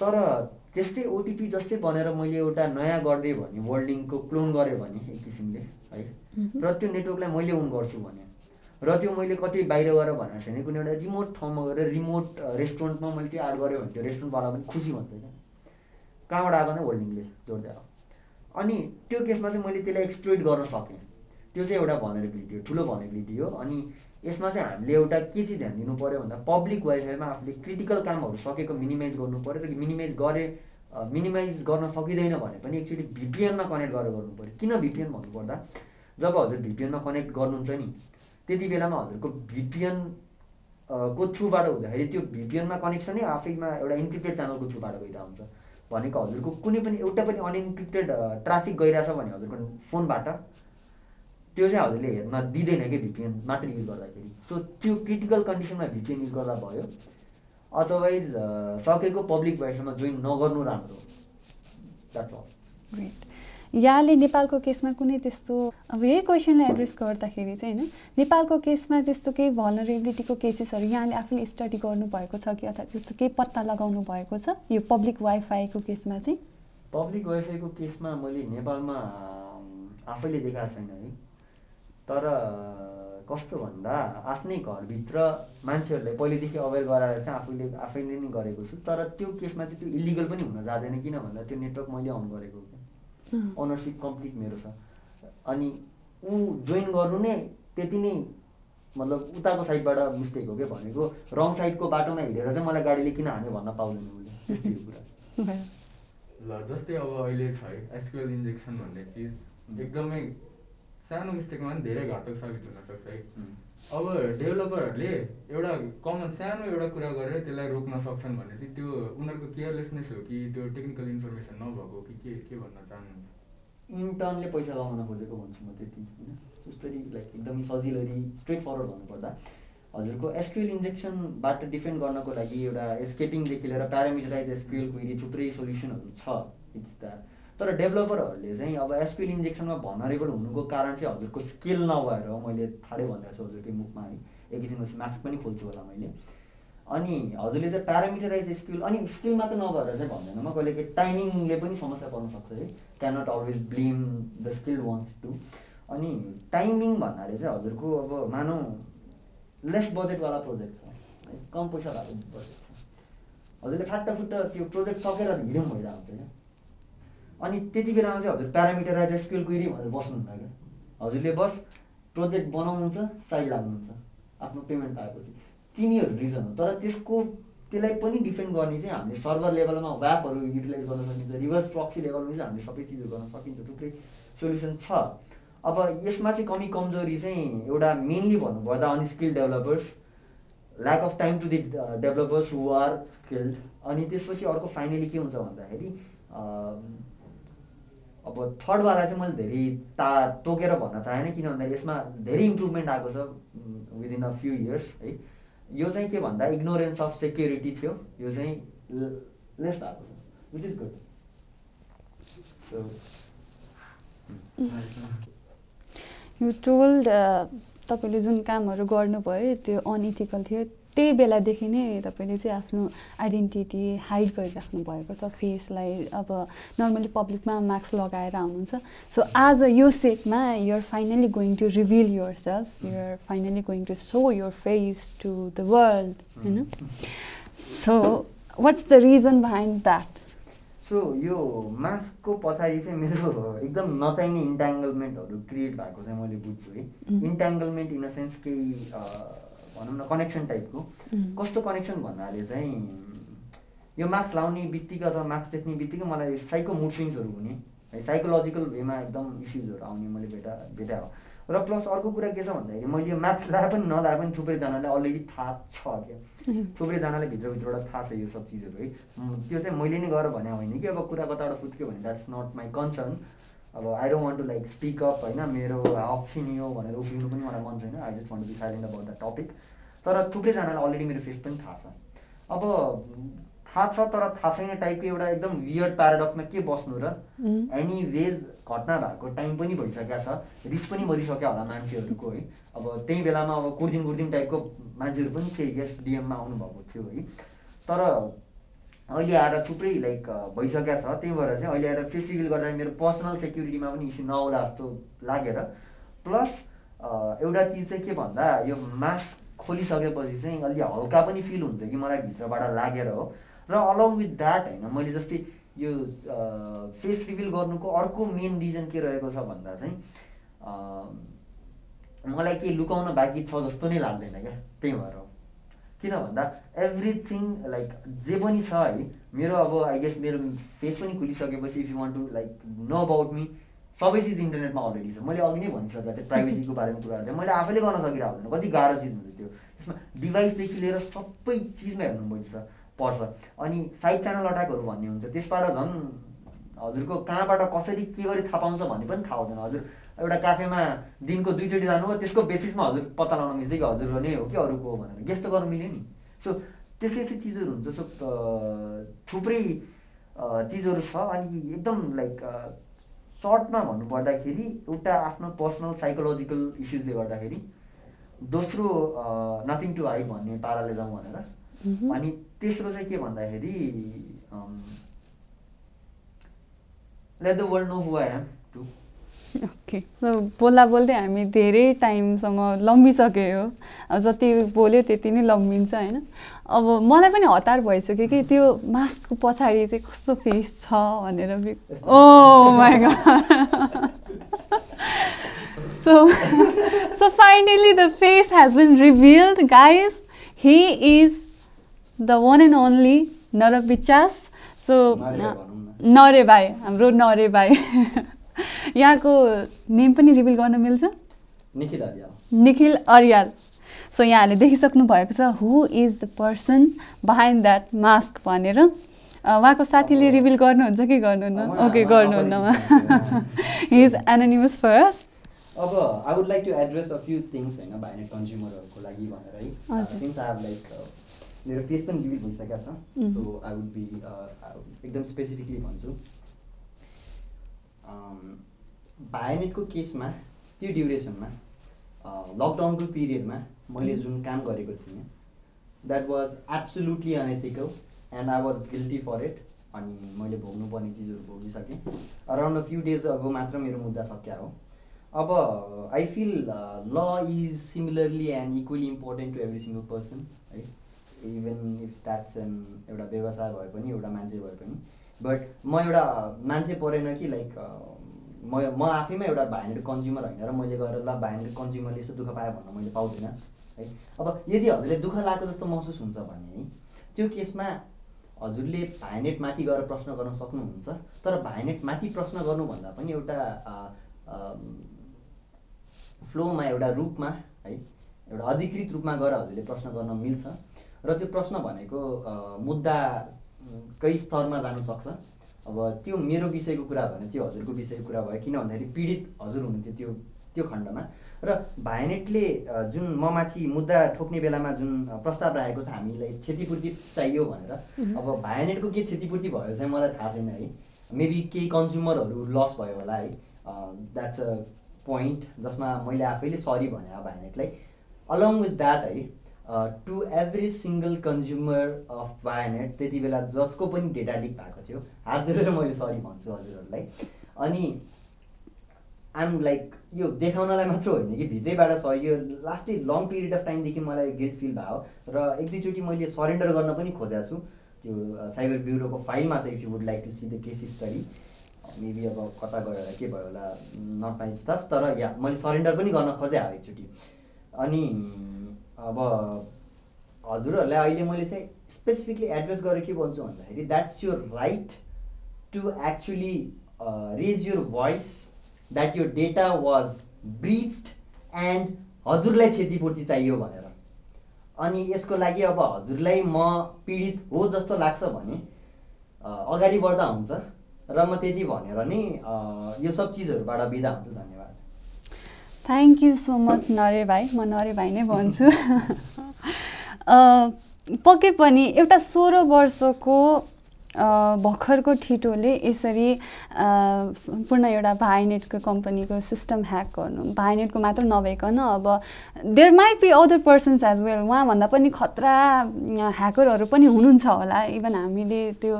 Speaker 2: तर त्यस्तै ओटिपी जस्तै बनेर मैले एउटा नयाँ गरिदिएँ भने वर्ल्ड लिङ्कको क्लोन गरेँ भने एक किसिमले है। र त्यो नेटवर्कलाई मैले ओन गर्छु भने र त्यो मैले कति बाहिर गएर भनेको छैन कुनै एउटा रिमोट ठाउँमा गएर रिमोट रेस्टुरेन्टमा मैले त्यो एड गरेँ भने त्यो रेस्टुरेन्टवाला पनि खुसी भन्छ क्या कहाँबाट आएको नै होल्डिङले जोड्दै? आयो अनि त्यो केसमा चाहिँ मैले त्यसलाई एक्सप्लोइट गर्न सकेँ। त्यो चाहिँ एउटा भनरेबिलिटी हो ठुलो भनरेबिलिटी हो अनि यसमा चाहिँ हामीले एउटा के चाहिँ ध्यान दिनु पऱ्यो भन्दा पब्लिक वाइफाईमा आफूले क्रिटिकल कामहरू सकेको मिनिमाइज गर्नु पऱ्यो र मिनिमाइज गरे मिनिमाइज गर्न सकिँदैन भने पनि एक्चुली भिपिएनमा कनेक्ट गरेर गर्नु पऱ्यो किन भिपिएन भन्नुपर्दा जब हजुर भिपिएनमा कनेक्ट गर्नुहुन्छ नि त्यति बेलामा हजुरको भिपिएन को थ्रुबाट हुँदाखेरि त्यो भिपिएनमा कनेक्सनै आफैमा एउटा इन्क्रिप्टेड च्यानलको थ्रुबाट गइरहेको हुन्छ भनेको हजुरको कुनै पनि एउटा पनि अनइन्क्रिप्टेड ट्राफिक गइरहेछ भने हजुरको फोनबाट त्यो चाहिँ हजुरले हेर्न दिँदैन कि भिपिएन मात्र युज गर्दाखेरि। सो त्यो क्रिटिकल कन्डिसनमा भिपिएन युज गर्दा भयो। अदरवाइज सकेको पब्लिक वाइफाईमा जोइन नगर्नु राम्रो द्याट्स अल
Speaker 1: यहाँले नेपालको केसमा कुनै त्यस्तो अब यही क्वेसनलाई एड्रेस गर्दाखेरि चाहिँ होइन नेपालको केसमा त्यस्तो केही भलनरेबिलिटीको केसेसहरू यहाँले आफूले स्टडी गर्नुभएको छ कि अथवा त्यस्तो केही पत्ता लगाउनु भएको छ? यो पब्लिक वाइफाईको केसमा चाहिँ?
Speaker 2: पब्लिक वाइफाईको केसमा मैले नेपालमा आफैले देखाएको छैन है। तर कस्तो भन्दा आफ्नै घरभित्र मान्छेहरूलाई पहिलेदेखि अवेर गराएर चाहिँ आफूले आफैले नै गरेको छु। तर त्यो केसमा चाहिँ त्यो इलिगल पनि हुन जाँदैन। किन भन्दा त्यो नेटवर्क मैले अन गरेको क्या। ओनरसिप कम्प्लिट मेरो छ। अनि ऊ जोइन गर्नु नै त्यति नै मतलब उताको साइडबाट मिस्टेक हो क्या भनेको। रङ साइडको बाटोमा हिँडेर चाहिँ मलाई गाडीले किन हान्यो भन्न पाउँदैन उसले त्यस्तै हो कुरा। <laughs>
Speaker 3: ल जस्तै अब अहिले छ है एसक्युएल इन्जेक्सन भन्ने चिज एकदमै सानो मिस्टेकमा पनि धेरै घातक साबित हुनसक्छ है।
Speaker 2: उम्.
Speaker 3: अब डेभलपरहरूले एउटा कमन सानो एउटा कुरा गरेर त्यसलाई रोक्न सक्छन् भने चाहिँ त्यो उनीहरूको केयरलेसनेस हो कि त्यो टेक्निकल इन्फर्मेसन नभएको कि के के भन्न चाहनुहुन्छ?
Speaker 2: इन्टर्नले पैसा लगाउन खोजेको भन्छु म त्यति होइन। जसरी लाइक एकदमै सजिलरी स्ट्रेट फरवर्ड भन्नुपर्दा हजुरको एसक्युएल इन्जेक्सनबाट डिफेन्ड गर्नको लागि एउटा स्केटिङदेखि लिएर प्यारामिटराइज एसक्युएल क्वेरी थुप्रै सोल्युसनहरू छ। इट्स द्याट तर डेभलपरहरूले चाहिँ अब एसक्युएल इन्जेक्सनमा भनरेबल हुनुको कारण चाहिँ हजुरको स्किल नभएर मैले थाहै भनिरहेको छु हजुरकै मुखमा है एकैछिनमा म्याक्स पनि खोल्छु होला मैले। अनि हजुरले चाहिँ प्यारामिटराइज स्किल अनि स्किल मात्र नभएर चाहिँ भन्दैन म कहिले टाइमिङले पनि समस्या पर्न सक्छ है। Cannot always blame the skill wants to अनि टाइमिङ भन्नाले चाहिँ हजुरको अब मानौँ लेस बजेटवाला प्रोजेक्ट छ है। कम पैसा भएको बजेट छ। हजुरले फाटाफुट्टा त्यो प्रोजेक्ट सकेर हिँडौँ भइरहेको हुन्छ क्या अनि त्यति बेलामा चाहिँ हजुर प्यारामिटराइज एसक्युएल क्वेरी भनेर बस्नुहुन्न क्या। हजुरले बस प्रोजेक्ट बनाउनुहुन्छ साइड लाग्नुहुन्छ आफ्नो पेमेन्ट पाएपछि। तिनीहरू रिजन हो। तर त्यसको त्यसलाई पनि डिफेन्ड गर्ने चाहिँ हामीले सर्भर लेभलमा व्यापहरू युटिलाइज गर्न सकिन्छ रिभर्स प्रक्सी लेभलमा चाहिँ हामीले सबै चिजहरू गर्न सकिन्छ थुप्रै सोल्युसन छ। अब यसमा चाहिँ कमी कमजोरी चाहिँ एउटा मेनली भन्नुपर्दा unskilled developers lack of time to the developers who are skilled अनि त्यसपछि अर्को फाइनली के हुन्छ भन्दाखेरि अब थर्डवाला चाहिँ मैले धेरै ता तोकेर भन्न चाहेन किन भन्दाखेरि यसमा धेरै इम्प्रुभमेन्ट आएको छ विदिन अ फ्यु इयर्स है। यो चाहिँ के भन्दा इग्नोरेन्स अफ सेक्युरिटी थियो। यो चाहिँ लेस भएको छ which is good
Speaker 1: you told तपाईँले जुन कामहरू गर्नुभयो त्यो अनइथिकल थियो। त्यही बेलादेखि नै तपाईँले चाहिँ आफ्नो आइडेन्टिटी हाइड गरिराख्नु भएको छ फेसलाई अब नर्मली पब्लिकमा मास्क लगाएर आउनुहुन्छ। सो आज यो सेटमा you're finally going to reveal yourself you're finally going to show your face to the world होइन so what's the reason behind that
Speaker 2: so यो मास्कको पछाडि चाहिँ मेरो एकदम नचाहिने इन्ट्याङ्गलमेन्टहरू क्रिएट भएको चाहिँ मैले बुझ्छु है। इन्ट्याङ्गलमेन्ट इन अ सेन्स केही भनौँ न कनेक्सन टाइपको कस्तो कनेक्सन भन्नाले चाहिँ यो मार्क्स लाउने बित्तिकै अथवा मार्क्स देख्ने बित्तिकै मलाई साइको मुड स्विङ्सहरू हुने है साइकोलोजिकल वेमा एकदम इस्युजहरू आउने मैले भेटा भेटा हो र प्लस अर्को कुरा के छ भन्दाखेरि मैले यो मार्क्स <laughs> लगाए पनि नलाए पनि थुप्रैजनाले अलरेडी थाहा छ क्या। थुप्रैजनाले भित्रभित्रबाट थाहा छ यो सब चिजहरू है। त्यो चाहिँ मैले नै गरेर भने होइन कि अब कुरा कताबाट फुत्क्यो भने द्याट्स नट माई कन्सर्न अब I don't want to like speak up होइन। मेरो हक छिनियो भनेर उफ्रिनु पनि मलाई मन छैन। I just want to be silent about the topic तर थुप्रैजनालाई अलरेडी मेरो फेस पनि थाहा छ। अब थाहा छ तर थाहा छैन टाइपको एउटा एकदम वियर्ड प्याराडक्समा के बस्नु र? एनी वेज घटना भएको टाइम पनि भइसकेको छ। रिस पनि मरिसक्यो होला मान्छेहरूको है। अब त्यही बेलामा अब कुर्दिन कुर्दिन टाइपको मान्छेहरू पनि थिए यस डिएममा आउनुभएको थियो है। तर अहिले आएर थुप्रै लाइक भइसकेको छ। त्यही भएर चाहिँ अहिले आएर फेस रिभिल गर्दा मेरो पर्सनल सेक्युरिटीमा पनि इस्यु नआउला जस्तो लागेर। प्लस एउटा चिज चाहिँ के भन्दा यो मास्क खोलिसकेपछि चाहिँ अलि हल्का पनि फिल हुन्छ कि मलाई भित्रबाट लागेर हो। र अलङ विथ द्याट होइन मैले जस्तै यो फेस रिभिल गर्नुको अर्को मेन रिजन के रहेको छ भन्दा चाहिँ मलाई केही लुकाउन बाँकी छ जस्तो नै लाग्दैन क्या त्यही भएर किन भन्दा एभ्रिथिङ लाइक जे पनि छ है मेरो अब आई गेस मेरो फेस पनि खुलिसकेपछि if you want to like know about me सबै चिज इन्टरनेटमा अलरेडी छ। मैले अघि नै भनिसकेको थिएँ प्राइभेसीको बारेमा कुरा गर्थेँ मैले आफैले गर्न सकिरहेको हुँदैन कति गाह्रो चिज हुन्छ त्यो। त्यसमा डिभाइसदेखि लिएर सबै चिजमा हेर्नु पर्छ पर्छ। अनि साइड च्यानल अट्याकहरू भन्ने हुन्छ। त्यसबाट झन् हजुरको कहाँबाट कसरी के गरी थाहा पाउँछ भन्ने पनि थाहा हुँदैन। हजुर एउटा क्याफेमा दिनको दुईचोटि जानु हो त्यसको बेसिसमा हजुर पत्ता लगाउन मिल्छ कि हजुर नै हो कि अरूको भनेर। गेस त गर्नु मिल्यो नि। सो त्यस्तै यस्तै चिजहरू हुन्छ। सो थुप्रै चिजहरू छ। अनि एकदम लाइक सर्टमा भन्नुपर्दाखेरि एउटा आफ्नो पर्सनल साइकोलोजिकल इस्युजले गर्दाखेरि दोस्रो नथिङ टु हाइड भन्ने पाराले जाउँ भनेर। अनि तेस्रो चाहिँ के भन्दाखेरि let the world know who I am to
Speaker 1: okay so बोल्दा बोल्दै हामी धेरै टाइमसम्म लम्बिसक्यो। हो जति बोल्यो त्यति नै लम्बिन्छ होइन? अब मलाई पनि हतार भइसक्यो कि त्यो मास्कको पछाडि चाहिँ कस्तो फेस छ भनेर ओ my so so finally the face has been revealed guys he is the one and only Narpichas so Nare भाइ हाम्रो नरे भाइ <laughs> <laughs> यहाँको नेम पनि रिभिल गर्न मिल्छ?
Speaker 2: निखिल अर्याल।
Speaker 1: निखिल अर्याल। सो यहाँहरूले देखिसक्नु भएको छ who is the person behind that mask भनेर। उहाँको साथीले रिभिल गर्नुहुन्छ कि गर्नुहुन्न? ओके गर्नुहुन्न हि इज एनोनिमस फर्स्ट
Speaker 2: अब I would like to address a few things होइन भाइनेट कन्ज्युमरहरूको लागि भनेर है। सिन्स आई हेभ लाइक मेरो फेस पनि रिभिल भइसकेको छ. सो आई वुड बी एकदम स्पेसिफिकली भन्छु। भाइनेटको केसमा त्यो ड्युरेसनमा लकडाउनको पिरियडमा मैले. जुन काम गरेको थिएँ that was absolutely unethical and I was guilty for it अनि मैले भोग्नुपर्ने चिजहरू भोगिसकेँ। अराउन्ड अ फ्यु डेज अगो मात्र मेरो मुद्दा सकिया हो। अब I feel law is similarly and equally important to every single person है। इभन इफ द्याट्स एन एउटा व्यवसाय भए पनि एउटा मान्छे भए पनि। बट म एउटा मान्छे परेन कि लाइक म म आफैमा एउटा भाइनेट कन्ज्युमर होइन र मैले गएर ल भाइनेट कन्ज्युमरले यसो दुःख पायो भन्न मैले पाउँदिनँ है। अब यदि हजुरले दुःख लागेको जस्तो महसुस हुन्छ भने है त्यो केसमा हजुरले भाइनेट माथि गएर प्रश्न गर्न सक्नुहुन्छ तर भाइनेट माथि प्रश्न गर्नुभन्दा पनि एउटा फ्लोमा एउटा रूपमा है एउटा अधिकृत रूपमा गएर हजुरले प्रश्न गर्न मिल्छ। र त्यो प्रश्न भनेको मुद्दा कै स्तरमा जानु सक्छ। अब त्यो मेरो विषयको कुरा भएन त्यो हजुरको विषयको कुरा भयो किन भन्दाखेरि पीडित हजुर हुनुहुन्थ्यो त्यो त्यो खण्डमा। र भाइनेटले अ, जुन म माथि मुद्दा ठोक्ने बेलामा जुन प्रस्ताव राखेको छ हामीलाई क्षतिपूर्ति चाहियो भनेर। अब भाइनेटको के क्षतिपूर्ति भयो चाहिँ मलाई थाहा छैन है। मेबी केही कन्ज्युमरहरू लस भयो होला है। द्याट्स अ पोइन्ट जसमा मैले आफैले सरी भने अब भाइनेटलाई अलङ विथ द्याट है to every single consumer of Vianet त्यति बेला जसको पनि डेटा लिक भएको थियो हात जोडेर मैले सरी भन्छु हजुरहरूलाई। अनि आइम लाइक यो देखाउनलाई मात्र होइन कि भित्रैबाट सरी यो लास्टै लङ पिरियड अफ टाइमदेखि मलाई गिल्ट फिल भयो। र एक दुईचोटि मैले सरेन्डर गर्न पनि खोजेको छु। त्यो साइबर ब्युरोको फाइलमा छ if you would like to see the case study maybe अब कता गयो होला के भयो होला नट माई स्टफ तर या मैले सरेन्डर पनि गर्न खोजेँ एकचोटि अनि अब हजुरहरूलाई अहिले मैले चाहिँ स्पेसिफिकली एड्रेस गरेर के भन्छु भन्दाखेरि that's your right to actually raise your voice that यो डेटा वाज ब्रिच्ड एन्ड हजुरलाई क्षतिपूर्ति चाहियो भनेर। अनि यसको लागि अब हजुरलाई म पीडित हो जस्तो लाग्छ भने अगाडि बढ्दा हुन्छ र म त्यति भनेर नै यो सब चिजहरूबाट बिदा हुन्छु धन्यवाद।
Speaker 1: थ्याङ्क यू सो मच नरे भाइ। म नरे भाइ नै भन्छु। <laughs> अ, पक्कै पनि एउटा सोह्र वर्षको अ, भर्खरको ठिटोले यसरी अ, सम्पूर्ण एउटा भाइनेटको कम्पनीको सिस्टम ह्याक गर्नु। भाइनेटको मात्र नभइकन अब there might be other persons as well उहाँभन्दा पनि खतरा ह्याकरहरू पनि हुनुहुन्छ होला। इभन हामीले त्यो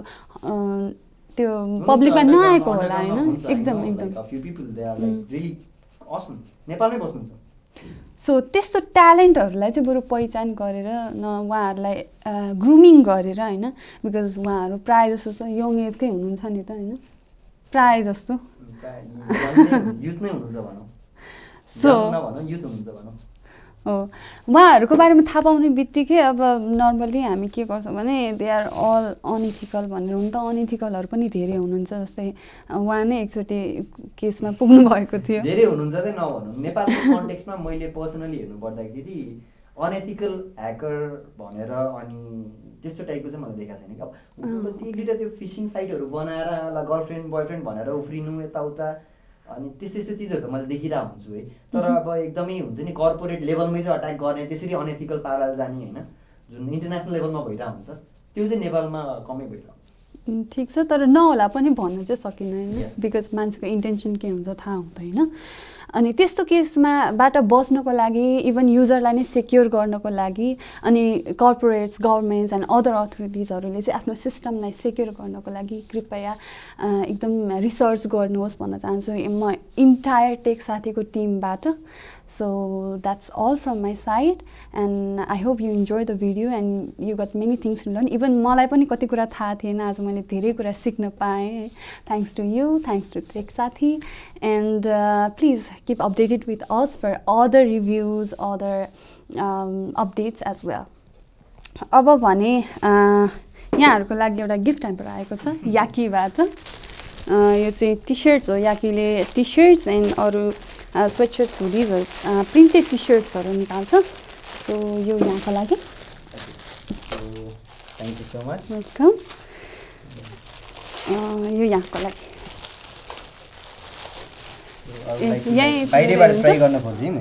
Speaker 1: त्यो पब्लिकमा नआएको होला होइन? एकदम एकदम।
Speaker 2: नेपालमै बस्नुहुन्छ।
Speaker 1: सो त्यस्तो ट्यालेन्टहरूलाई चाहिँ बरु पहिचान गरेर न उहाँहरूलाई ग्रुमिङ गरेर होइन बिकज उहाँहरू प्रायः जस्तो चाहिँ यङ एजकै हुनुहुन्छ नि त होइन। प्रायः जस्तो।
Speaker 2: युथ
Speaker 1: उहाँहरूको बारेमा थाहा पाउने बित्तिकै अब नर्मली हामी के गर्छौँ भने दे आर अल अनइथिकल भनेर हुन त अनइथिकलहरू पनि धेरै हुनुहुन्छ जस्तै उहाँ नै एकचोटि केसमा पुग्नु भएको थियो।
Speaker 2: धेरै हुनुहुन्छ चाहिँ नभनौँ। नेपालको कन्टेक्समा मैले पर्सनली हेर्नु पर्दाखेरि अनएथिकल ह्याकर भनेर अनि त्यस्तो टाइपको चाहिँ मलाई देखाएको छैन कि। अब त्यो फिसिङ साइटहरू बनाएर गर्लफ्रेन्ड बोयफ्रेन्ड भनेर उफ्रिनु यताउता। अनि त्यस्तो त्यस्तो चिजहरू त मैले देखिरहेको हुन्छु है। तर अब एकदमै हुन्छ नि कर्पोरेट लेभलमै चाहिँ अट्याक गर्ने त्यसरी अनएथिकल पाराले जाने होइन? जुन इन्टरनेसनल लेभलमा भइरहेको हुन्छ त्यो चाहिँ नेपालमा कमै भइरहेको हुन्छ।
Speaker 1: ठिक छ तर नहोला पनि भन्न चाहिँ
Speaker 2: Yeah.
Speaker 1: बिकज मान्छेको इन्टेन्सन के हुन्छ थाहा हुँदैन। अनि त्यस्तो केसमा बाट बस्नको लागि इभन युजरलाई नै सेक्योर गर्नको लागि अनि कर्पोरेट्स गभर्मेन्ट्स एन्ड अदर अथोरिटिजहरूले चाहिँ आफ्नो सिस्टमलाई सेक्योर गर्नको लागि कृपया एकदम रिसर्च गर्नुहोस् भन्न चाहन्छु। म इन्टायर टेक साथीको टिमबाट so that's all from my side and I hope you enjoy the video and you got many things to learn even मलाई पनि कति कुरा थाहा थिएन आज मैले धेरै कुरा सिक्न पाएँ। Thanks to you thanks to Tech Sathi. And please keep updated with us for other reviews other updates as well अब भने यहाँहरूको लागि एउटा गिफ्ट ह्याम्पर आएको छ याकीबाट। यो चाहिँ टी सर्ट्स हो। याकीले टी सर्ट्स एन्ड अरू स्वेट सर्ट्स हुडिजहरू प्रिन्टेड टी सर्ट्सहरू निकाल्छ। सो यो यहाँको लागि। वेलकम यो यहाँको लागि।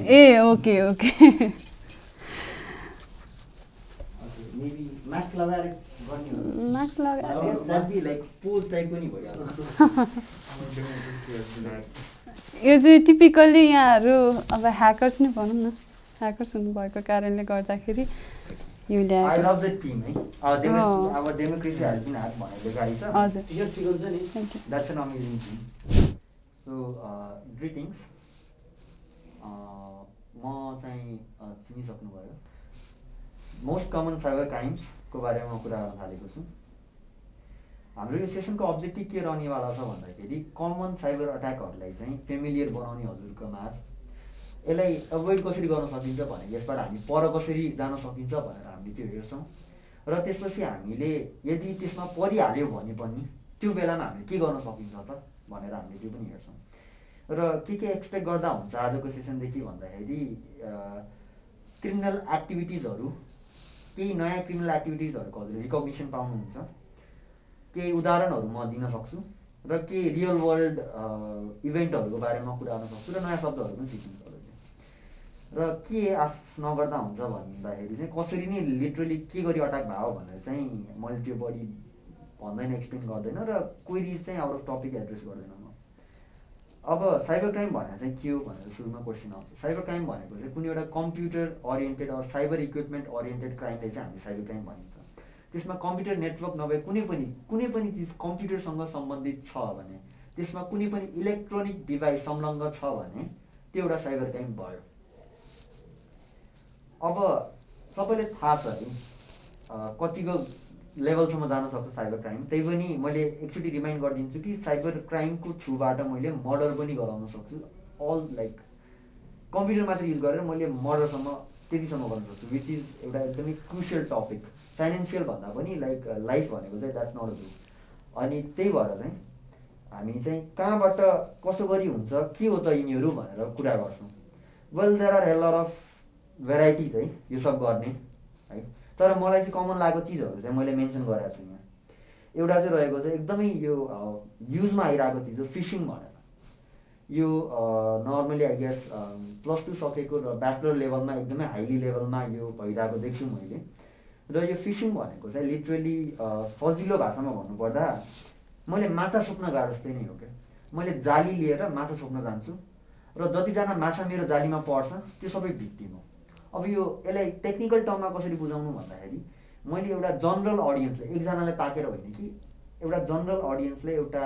Speaker 1: ए, ओके ओके।
Speaker 2: मास्क.
Speaker 1: यो चाहिँ टिपिकल्ली यहाँहरू अब ह्याकर्स नै भनौँ न। ह्याकर्स हुनुभएको कारणले गर्दाखेरि यो ल्याएको। हजुर।
Speaker 2: सो ग्रिटिङ्स म चाहिँ uh, चिनिसक्नुभयो। मोस्ट कमन साइबर क्राइम्सको बारेमा कुरा गर्न थालेको छु। हाम्रो यो सेसनको अब्जेक्टिभ के रहनेवाला छ भन्दाखेरि कमन साइबर अट्याकहरूलाई चाहिँ फेमिलियर बनाउने हजुरको माझ। यसलाई एभोइड कसरी गर्न सकिन्छ भने यसबाट हामी पर कसरी जान सकिन्छ भनेर हामीले त्यो हेर्छौँ। र त्यसपछि हामीले यदि त्यसमा परिहाल्यो भने पनि त्यो बेलामा हामीले के गर्न सकिन्छ त? भनेर हामीले त्यो पनि हेर्छौँ। र के के एक्सपेक्ट गर्दा हुन्छ आजको सेसनदेखि भन्दाखेरि क्रिमिनल एक्टिभिटिजहरू केही नयाँ क्रिमिनल एक्टिभिटिजहरूको हजुरले रिकग्निसन पाउनुहुन्छ। केही उदाहरणहरू म दिन सक्छु र केही रियल वर्ल्ड इभेन्टहरूको बारेमा कुरा गर्न सक्छु र नयाँ शब्दहरू पनि सिकिन्छ हजुरले। र के आश नगर्दा हुन्छ भन्दाखेरि चाहिँ कसरी नै लिटरली के गरी अट्याक भयो भनेर चाहिँ मैले त्यो बढी भन्दैन एक्सप्लेन गर्दैन र क्वेरिज चाहिँ आउट अफ टपिक एड्रेस गर्दैन म। अब साइबर क्राइम भनेर चाहिँ के हो भनेर सुरुमा क्वेसन आउँछ। साइबर क्राइम भनेको चाहिँ कुनै एउटा computer oriented or cyber equipment oriented क्राइमलाई चाहिँ हामी साइबर क्राइम भनिन्छ। त्यसमा कम्प्युटर नेटवर्क नभए कुनै पनि कुनै पनि चिज कम्प्युटरसँग सम्बन्धित छ भने त्यसमा कुनै पनि इलेक्ट्रोनिक डिभाइस संलग्न छ भने त्यो एउटा साइबर क्राइम भयो। अब सबैले थाहा छ कतिको लेभलसम्म जान सक्छ साइबर क्राइम। त्यही पनि मैले एकचोटि रिमाइन्ड गरिदिन्छु कि साइबर क्राइमको थ्रुबाट मैले मर्डर पनि गराउन सक्छु। अल लाइक कम्प्युटर मात्र युज गरेर मैले मर्डरसम्म त्यतिसम्म गर्न सक्छु विच इज एउटा एकदमै क्रुसियल टपिक फाइनेन्सियल भन्दा पनि लाइक लाइफ भनेको चाहिँ द्याट्स नट अ अनि त्यही भएर चाहिँ हामी चाहिँ कहाँबाट कसो गरी हुन्छ के हो त यिनीहरू भनेर कुरा गर्छौँ। Well there are heller of varieties है यो सब गर्ने है। तर मलाई चाहिँ कमन लागेको चिजहरू चाहिँ मैले मेन्सन गरेको छु यहाँ। एउटा चाहिँ रहेको चाहिँ एकदमै यो युजमा आइरहेको चिज हो फिसिङ भनेर। यो normally I guess plus two सकेको र ब्याचलर लेभलमा एकदमै हाइली लेभलमा यो भइरहेको देख्छु मैले। र यो फिसिङ भनेको चाहिँ लिटरली सजिलो भाषामा भन्नुपर्दा मैले माछा सोक्न गएको जस्तै नै हो क्या। मैले जाली लिएर माछा सोक्न जान्छु। र जतिजना माछा मेरो जालीमा पर्छ त्यो सबै भिक्टिम हो। अब यो यसलाई टेक्निकल टर्ममा कसरी बुझाउनु भन्दाखेरि मैले एउटा जनरल अडियन्सले एकजनालाई ताकेर होइन कि एउटा जनरल अडियन्सले एउटा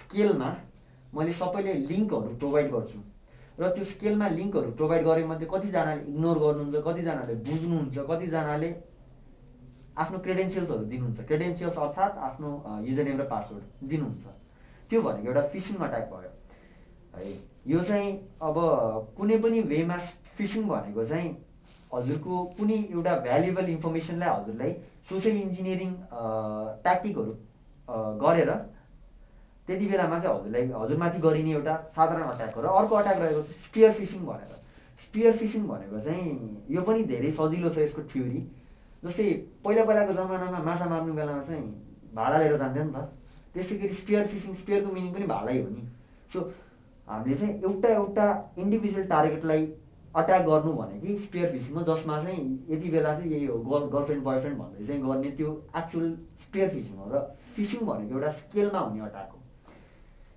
Speaker 2: स्केलमा मैले सबैले लिङ्कहरू प्रोभाइड गर्छु। र त्यो स्केलमा लिङ्कहरू प्रोभाइड गरे मध्ये कतिजनाले इग्नोर गर्नुहुन्छ कतिजनाले बुझ्नुहुन्छ कतिजनाले आफ्नो क्रेडेन्सियल्सहरू दिनुहुन्छ। क्रेडेन्सियल्स अर्थात् आफ्नो युजर नेम र पासवर्ड दिनुहुन्छ। त्यो भनेको एउटा फिसिङ अट्याक भयो। है यो चाहिँ अब कुनै पनि वेमा फिसिङ भनेको चाहिँ हजुरको कुनै एउटा भ्यालुएबल इन्फर्मेसनलाई हजुरलाई सोसियल इन्जिनियरिङ ट्याक्टिकहरू गरेर त्यति बेलामा चाहिँ हजुरलाई हजुरमाथि गरिने एउटा साधारण अट्याक हो र अर्को अट्याक रहेको छ स्पियर फिसिङ भनेर। स्पियर फिसिङ भनेको चाहिँ यो पनि धेरै सजिलो छ यसको थ्योरी जस्तै पहिला पहिलाको जमानामा माछा मार्नु बेलामा चाहिँ भाला लिएर जान्थ्यो नि त। त्यस्तै गरी स्पियर फिसिङ स्पियरको मिनिङ पनि भालै हो नि। सो हामीले चाहिँ एउटा एउटा इन्डिभिजुअल टार्गेटलाई अट्याक गर्नु भनेको स्पियर फिसिङ हो। जसमा चाहिँ यति बेला चाहिँ यही हो गर्ल गर्लफ्रेन्ड बोयफ्रेन्ड भन्दै चाहिँ गर्ने त्यो एक्चुअल स्पियर फिसिङ हो। र फिसिङ भनेको एउटा स्केलमा हुने अट्याक हो।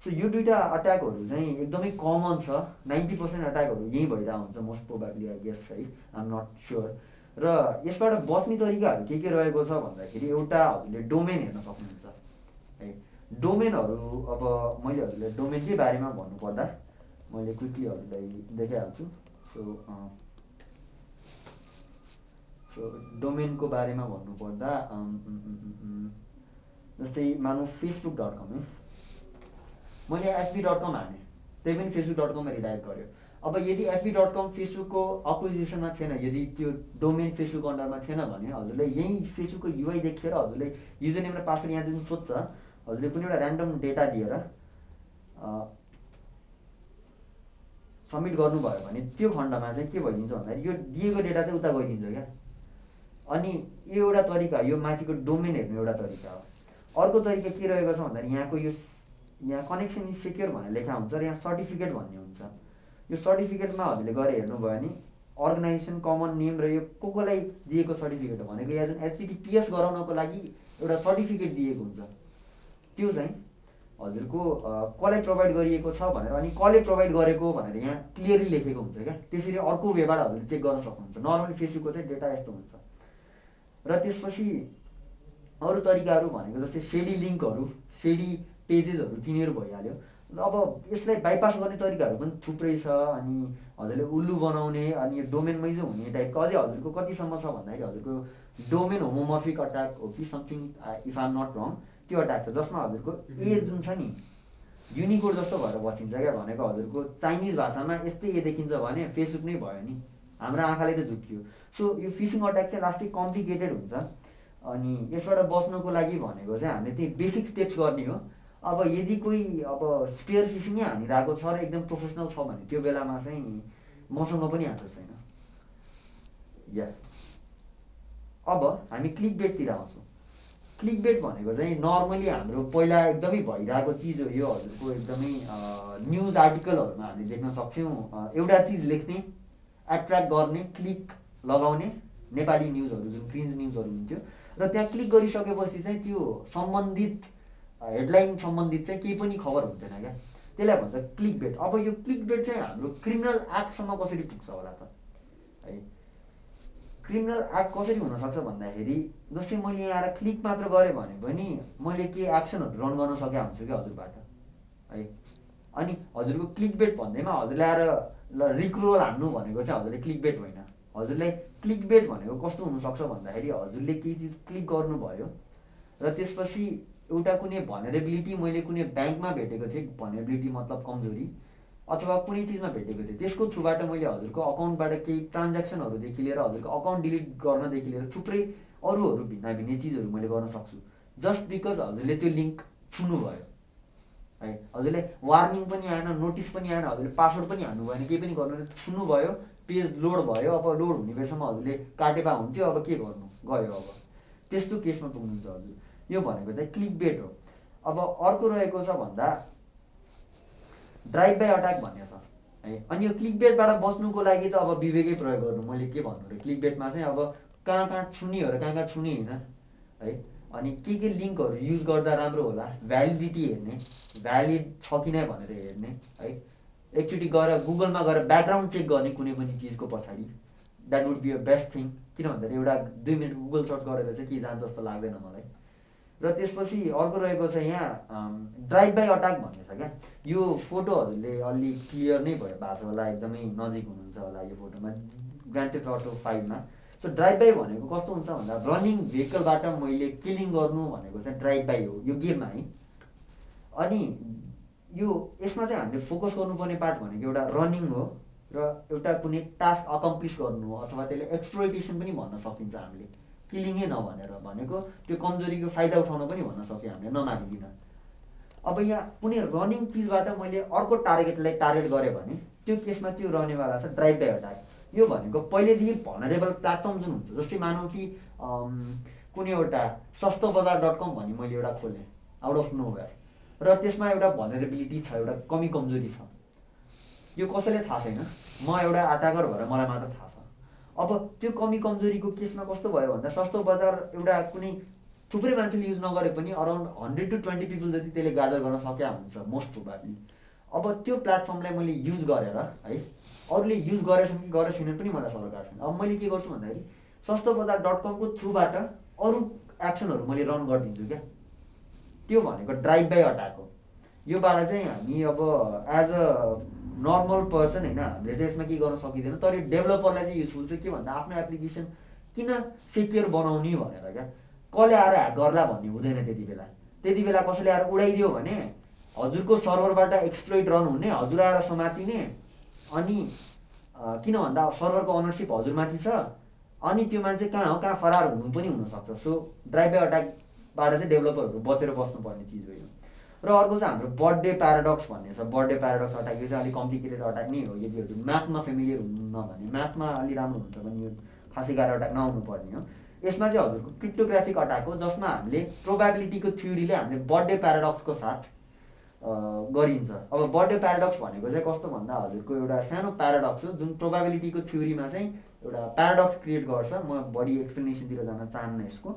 Speaker 2: सो यो दुइटा अट्याकहरू चाहिँ एकदमै कमन छ। नाइन्टी पर्सेन्ट अट्याकहरू यहीँ भइरहेको हुन्छ मोस्ट प्रोभाब्ली आई गेस है। आइम नट स्योर र यसबाट बच्ने तरिकाहरू के के रहेको छ भन्दाखेरि एउटा हजुरले डोमेन हेर्न सक्नुहुन्छ। डोमेनहरू अब मैले हजुरलाई डोमेनकै बारेमा भन्नुपर्दा मैले क्विकली हजुरलाई देखाइहाल्छु। सो सो डोमेनको बारेमा भन्नुपर्दा जस्तै मानौँ फेसबुक डट कम है। मैले एफबी डट कम हाने त्यही पनि फेसबुक डट कममा रिडाइरेक्ट गर्यो अब यदि एफबी डट कम फेसबुकको अक्विजिसनमा थिएन यदि त्यो डोमेन फेसबुक अन्डरमा थिएन भने हजुरले यहीँ फेसबुकको युआई देखेर हजुरले युजर नेम र पासवर्ड यहाँ जुन सोध्छ हजुरले कुनै एउटा ऱ्यान्डम डेटा दिएर सब्मिट गर्नुभयो भने त्यो खण्डमा चाहिँ के भइदिन्छ भन्दाखेरि यो दिएको डेटा चाहिँ उता गइदिन्छ क्या। अनि यो एउटा तरिका यो माथिको डोमेन हेर्नु एउटा तरिका हो। अर्को तरिका के रहेको छ भन्दाखेरि यहाँको यो यहाँ कनेक्सन इज सेक्योर भनेर लेखा हुन्छ र यहाँ सर्टिफिकेट भन्ने हुन्छ। यो सर्टिफिकेटमा हजुरले गएर हेर्नुभयो भने अर्गनाइजेसन कमन नेम र यो को कोलाई दिएको सर्टिफिकेट हो भनेको यहाँ जुन एचटिटिपिएस गराउनको लागि एउटा सर्टिफिकेट दिएको हुन्छ। त्यो चाहिँ हजुरको कसलाई प्रोभाइड गरिएको छ भनेर अनि कसले प्रोभाइड गरेको भनेर यहाँ क्लियरली लेखेको हुन्छ क्या। त्यसरी अर्को वेबाट हजुरले चेक गर्न सक्नुहुन्छ। नर्मली फेसबुकको चाहिँ डेटा यस्तो हुन्छ। र त्यसपछि अरू तरिकाहरू भनेको जस्तै सेडी लिङ्कहरू सेडी पेजेसहरू तिनीहरू भइहाल्यो। अब यसलाई बाइपास गर्ने तरिकाहरू पनि थुप्रै छ अनि हजुरले उल्लु बनाउने अनि डोमेनमै चाहिँ हुने टाइपको अझै हजुरको कतिसम्म छ भन्दाखेरि हजुरको डोमेन होमोमर्फिक अट्याक हो कि something if I'm not wrong त्यो अट्याक छ जसमा हजुरको ए जुन छ नि युनिकोड जस्तो भएर बचिन्छ क्या भनेको हजुरको। चाइनिज भाषामा यस्तै ए देखिन्छ भने फेसबुक नै भयो नि। हाम्रो आँखाले त झुक्कियो। सो यो फिसिङ अट्याक चाहिँ लास्टै कम्प्लिकेटेड हुन्छ। अनि यसबाट बच्नुको लागि भनेको चाहिँ हामीले त्यही बेसिक स्टेप्स गर्ने हो। अब यदि कोही अब स्पेयर फिसिङै हानिरहेको छ र एकदम प्रोफेसनल छ भने त्यो बेलामा चाहिँ मसँग पनि आएको छैन। या अब हामी क्लिक बेटतिर आउँछौँ। क्लिक बेट भनेको चाहिँ नर्मली हाम्रो पहिला एकदमै भइरहेको चिज हो यो हजुरको एकदमै न्युज आर्टिकलहरूमा हामीले देख्न सक्छौँ। एउटा चिज लेख्ने एट्र्याक्ट गर्ने क्लिक लगाउने नेपाली न्युजहरू जुन क्रिन्ज न्युजहरू हुन्थ्यो। र त्यहाँ क्लिक गरिसकेपछि चाहिँ त्यो सम्बन्धित हेडलाइन सम्बन्धित चाहिँ केही पनि खबर हुन्थेन क्या। त्यसलाई भन्छ क्लिक बेट अब यो क्लिक बेट चाहिँ हाम्रो क्रिमिनल एक्टसम्म कसरी पुग्छ होला त? है क्रिमिनल एक्ट कसरी हुनसक्छ भन्दाखेरि जस्तै मैले यहाँ आएर क्लिक मात्र गरेँ भने पनि मैले के एक्सनहरू रन गर्न सकेका हुन्छु क्या हजुरबाट। है? अनि हजुरको क्लिक बेट भन्दैमा हजुरले आएर ल रिक्रोल हान्नु भनेको चाहिँ हजुरले क्लिक बेट होइन। हजुरलाई क्लिक बेट भनेको कस्तो हुनसक्छ भन्दाखेरि हजुरले केही चिज क्लिक गर्नुभयो र त्यसपछि एउटा कुनै भनरेबिलिटी मैले कुनै ब्याङ्कमा भेटेको थिएँ भनरेबिलिटी मतलब कमजोरी अथवा कुनै चिजमा भेटेको थिएँ। त्यसको थ्रुबाट मैले हजुरको अकाउन्टबाट केही ट्रान्ज्याक्सनहरूदेखि लिएर हजुरको अकाउन्ट डिलिट गर्नदेखि लिएर थुप्रै अरूहरू भिन्न भिन्नै चिजहरू मैले गर्न सक्छु। जस्ट बिकज हजुरले त्यो लिङ्क छुनुभयो। है हजुरले वार्निङ पनि आएन नोटिस पनि आएन हजुरले पासवर्ड पनि हान्नु भएन केही पनि गर्नु छुनुभयो पेज लोड भयो अब लोड हुने बेलासम्म हजुरले काटेपा हुन्थ्यो अब के गर्नु? गयो अब। त्यस्तो केसमा पुग्नुहुन्छ हजुर। यो भनेको चाहिँ क्लिक बेट हो। अब अर्को रहेको छ भन्दा ड्राइभ बाई अट्याक भन्ने छ। है अनि यो क्लिक बेटबाट बच्नुको लागि त अब विवेकै प्रयोग गर्नु। मैले के भन्नु रे क्लिक बेटमा चाहिँ अब कहाँ कहाँ छुने कहाँ कहाँ छुने होइन? है अनि के के लिङ्कहरू युज गर्दा राम्रो होला? भ्यालिडिटी हेर्ने भ्यालिड छ कि नै भनेर हेर्ने है। एकचोटि गएर गुगलमा गएर ब्याकग्राउन्ड चेक गर्ने कुनै पनि चिजको पछाडि that would be a best thing किन भन्दाखेरि एउटा दुई मिनट गुगल सर्च गरेर चाहिँ के जान्छ जस्तो लाग्दैन मलाई। र त्यसपछि अर्को रहेको छ यहाँ ड्राइभ बाई अट्याक भन्ने छ क्या। यो फोटोहरूले अलि क्लियर नै भयो भएको होला एकदमै नजिक हुनुहुन्छ होला यो फोटोमा। ग्रान्टेड अटो फाइभमा सो ड्राइभ बाई भनेको कस्तो हुन्छ भन्दा रनिङ भेहिकलबाट मैले किलिङ गर्नु भनेको चाहिँ ड्राइभ बाई हो यो गेममा है। अनि यो यसमा चाहिँ हामीले फोकस गर्नुपर्ने पार्ट भनेको एउटा रनिङ हो र एउटा कुनै टास्क अकम्प्लिस गर्नु हो अथवा त्यसले एक्सप्लोइटेसन पनि भन्न सकिन्छ हामीले। किलिङै नभनेर भनेको त्यो कमजोरीको फाइदा उठाउन पनि भन्न सक्यो हामीले नमागिकन अब यहाँ कुनै रनिङ चिजबाट मैले अर्को टार्गेटलाई टार्गेट गरेँ भने त्यो केसमा त्यो रहनेवाला छ ड्राइभ बाई अट्याक यो भनेको पहिलेदेखि भनरेबल प्लेटफर्म जुन हुन्छ जस्तै मानौँ कि कुनै एउटा सस्तो बजार डट कम भन्ने मैले एउटा खोलेँ आउट अफ नो वेयर र त्यसमा एउटा भनरेबिलिटी छ एउटा कमी कमजोरी छ। यो कसैलाई थाहा छैन? म एउटा अट्याकर भएर मलाई मात्र थाहा छ। अब त्यो कमी कमजोरीको केसमा कस्तो भयो भन्दा सस्तो बजार एउटा कुनै थुप्रै मान्छेले युज नगरे पनि around hundred to twenty people जति त्यसले गाजर गर्न सकिया हुन्छ मोस्ट प्रोभाब्ली अब त्यो प्लेटफर्मलाई मैले युज गरेर है अरूले युज गरेछन् कि गरेको छैन पनि मलाई सरकार छैन। अब मैले के गर्छु भन्दाखेरि सस्तो बजार डट कमको थ्रुबाट अरू एक्सनहरू मैले रन गरिदिन्छु क्या। त्यो भनेको ड्राइभ बाई अट्याक हो। योबाट चाहिँ हामी अब एज अ नर्मल पर्सन होइन हामीले चाहिँ यसमा के गर्न सकिँदैन तर डेभलपरलाई चाहिँ युजफुल चाहिँ के भन्दा आफ्नो एप्लिकेसन किन सेक्योर बनाउने भनेर क्या। कसले आएर ह्याक गर्ला भन्ने हुँदैन त्यति बेला। त्यति बेला कसैले आएर उडाइदियो भने हजुरको सर्भरबाट एक्सप्लोइट रन हुने हजुर आएर समातिने अनि किन भन्दा सर्भरको अनरसिप हजुरमाथि छ अनि त्यो मान्छे कहाँ हो कहाँ फरार हुनु पनि हुनसक्छ। सो ड्राइभ अट्याकबाट चाहिँ डेभलपरहरू बचेर बस्नुपर्ने चिज हो यो। र अर्को चाहिँ हाम्रो बर्थडे प्याराडक्स भन्ने छ। बर्थडे प्याराडक्स अट्याक यो चाहिँ अलिक कम्प्लिकेटेड अट्याक नै हो। यदि हजुर म्याथमा फेमिलियर हुनुहुन्न भने म्याथमा अलि राम्रो हुन्छ भने यो खासै गाह्रो अट्याक नहुनु पर्ने हो। यसमा चाहिँ हजुरको क्रिप्टोग्राफिक अट्याक हो जसमा हामीले प्रोभाबिलिटीको थ्योरीले हामीले बर्थडे प्याराडक्सको साथ गरिन्छ। अब बर्थडे प्याराडक्स भनेको चाहिँ कस्तो भन्दा हजुरको एउटा सानो प्याराडक्स हो जुन प्रोभाबिलिटीको थ्योरीमा चाहिँ एउटा प्याराडक्स क्रिएट गर्छ। म बढी एक्सप्लेनेसनतिर जान चाहन्न यसको।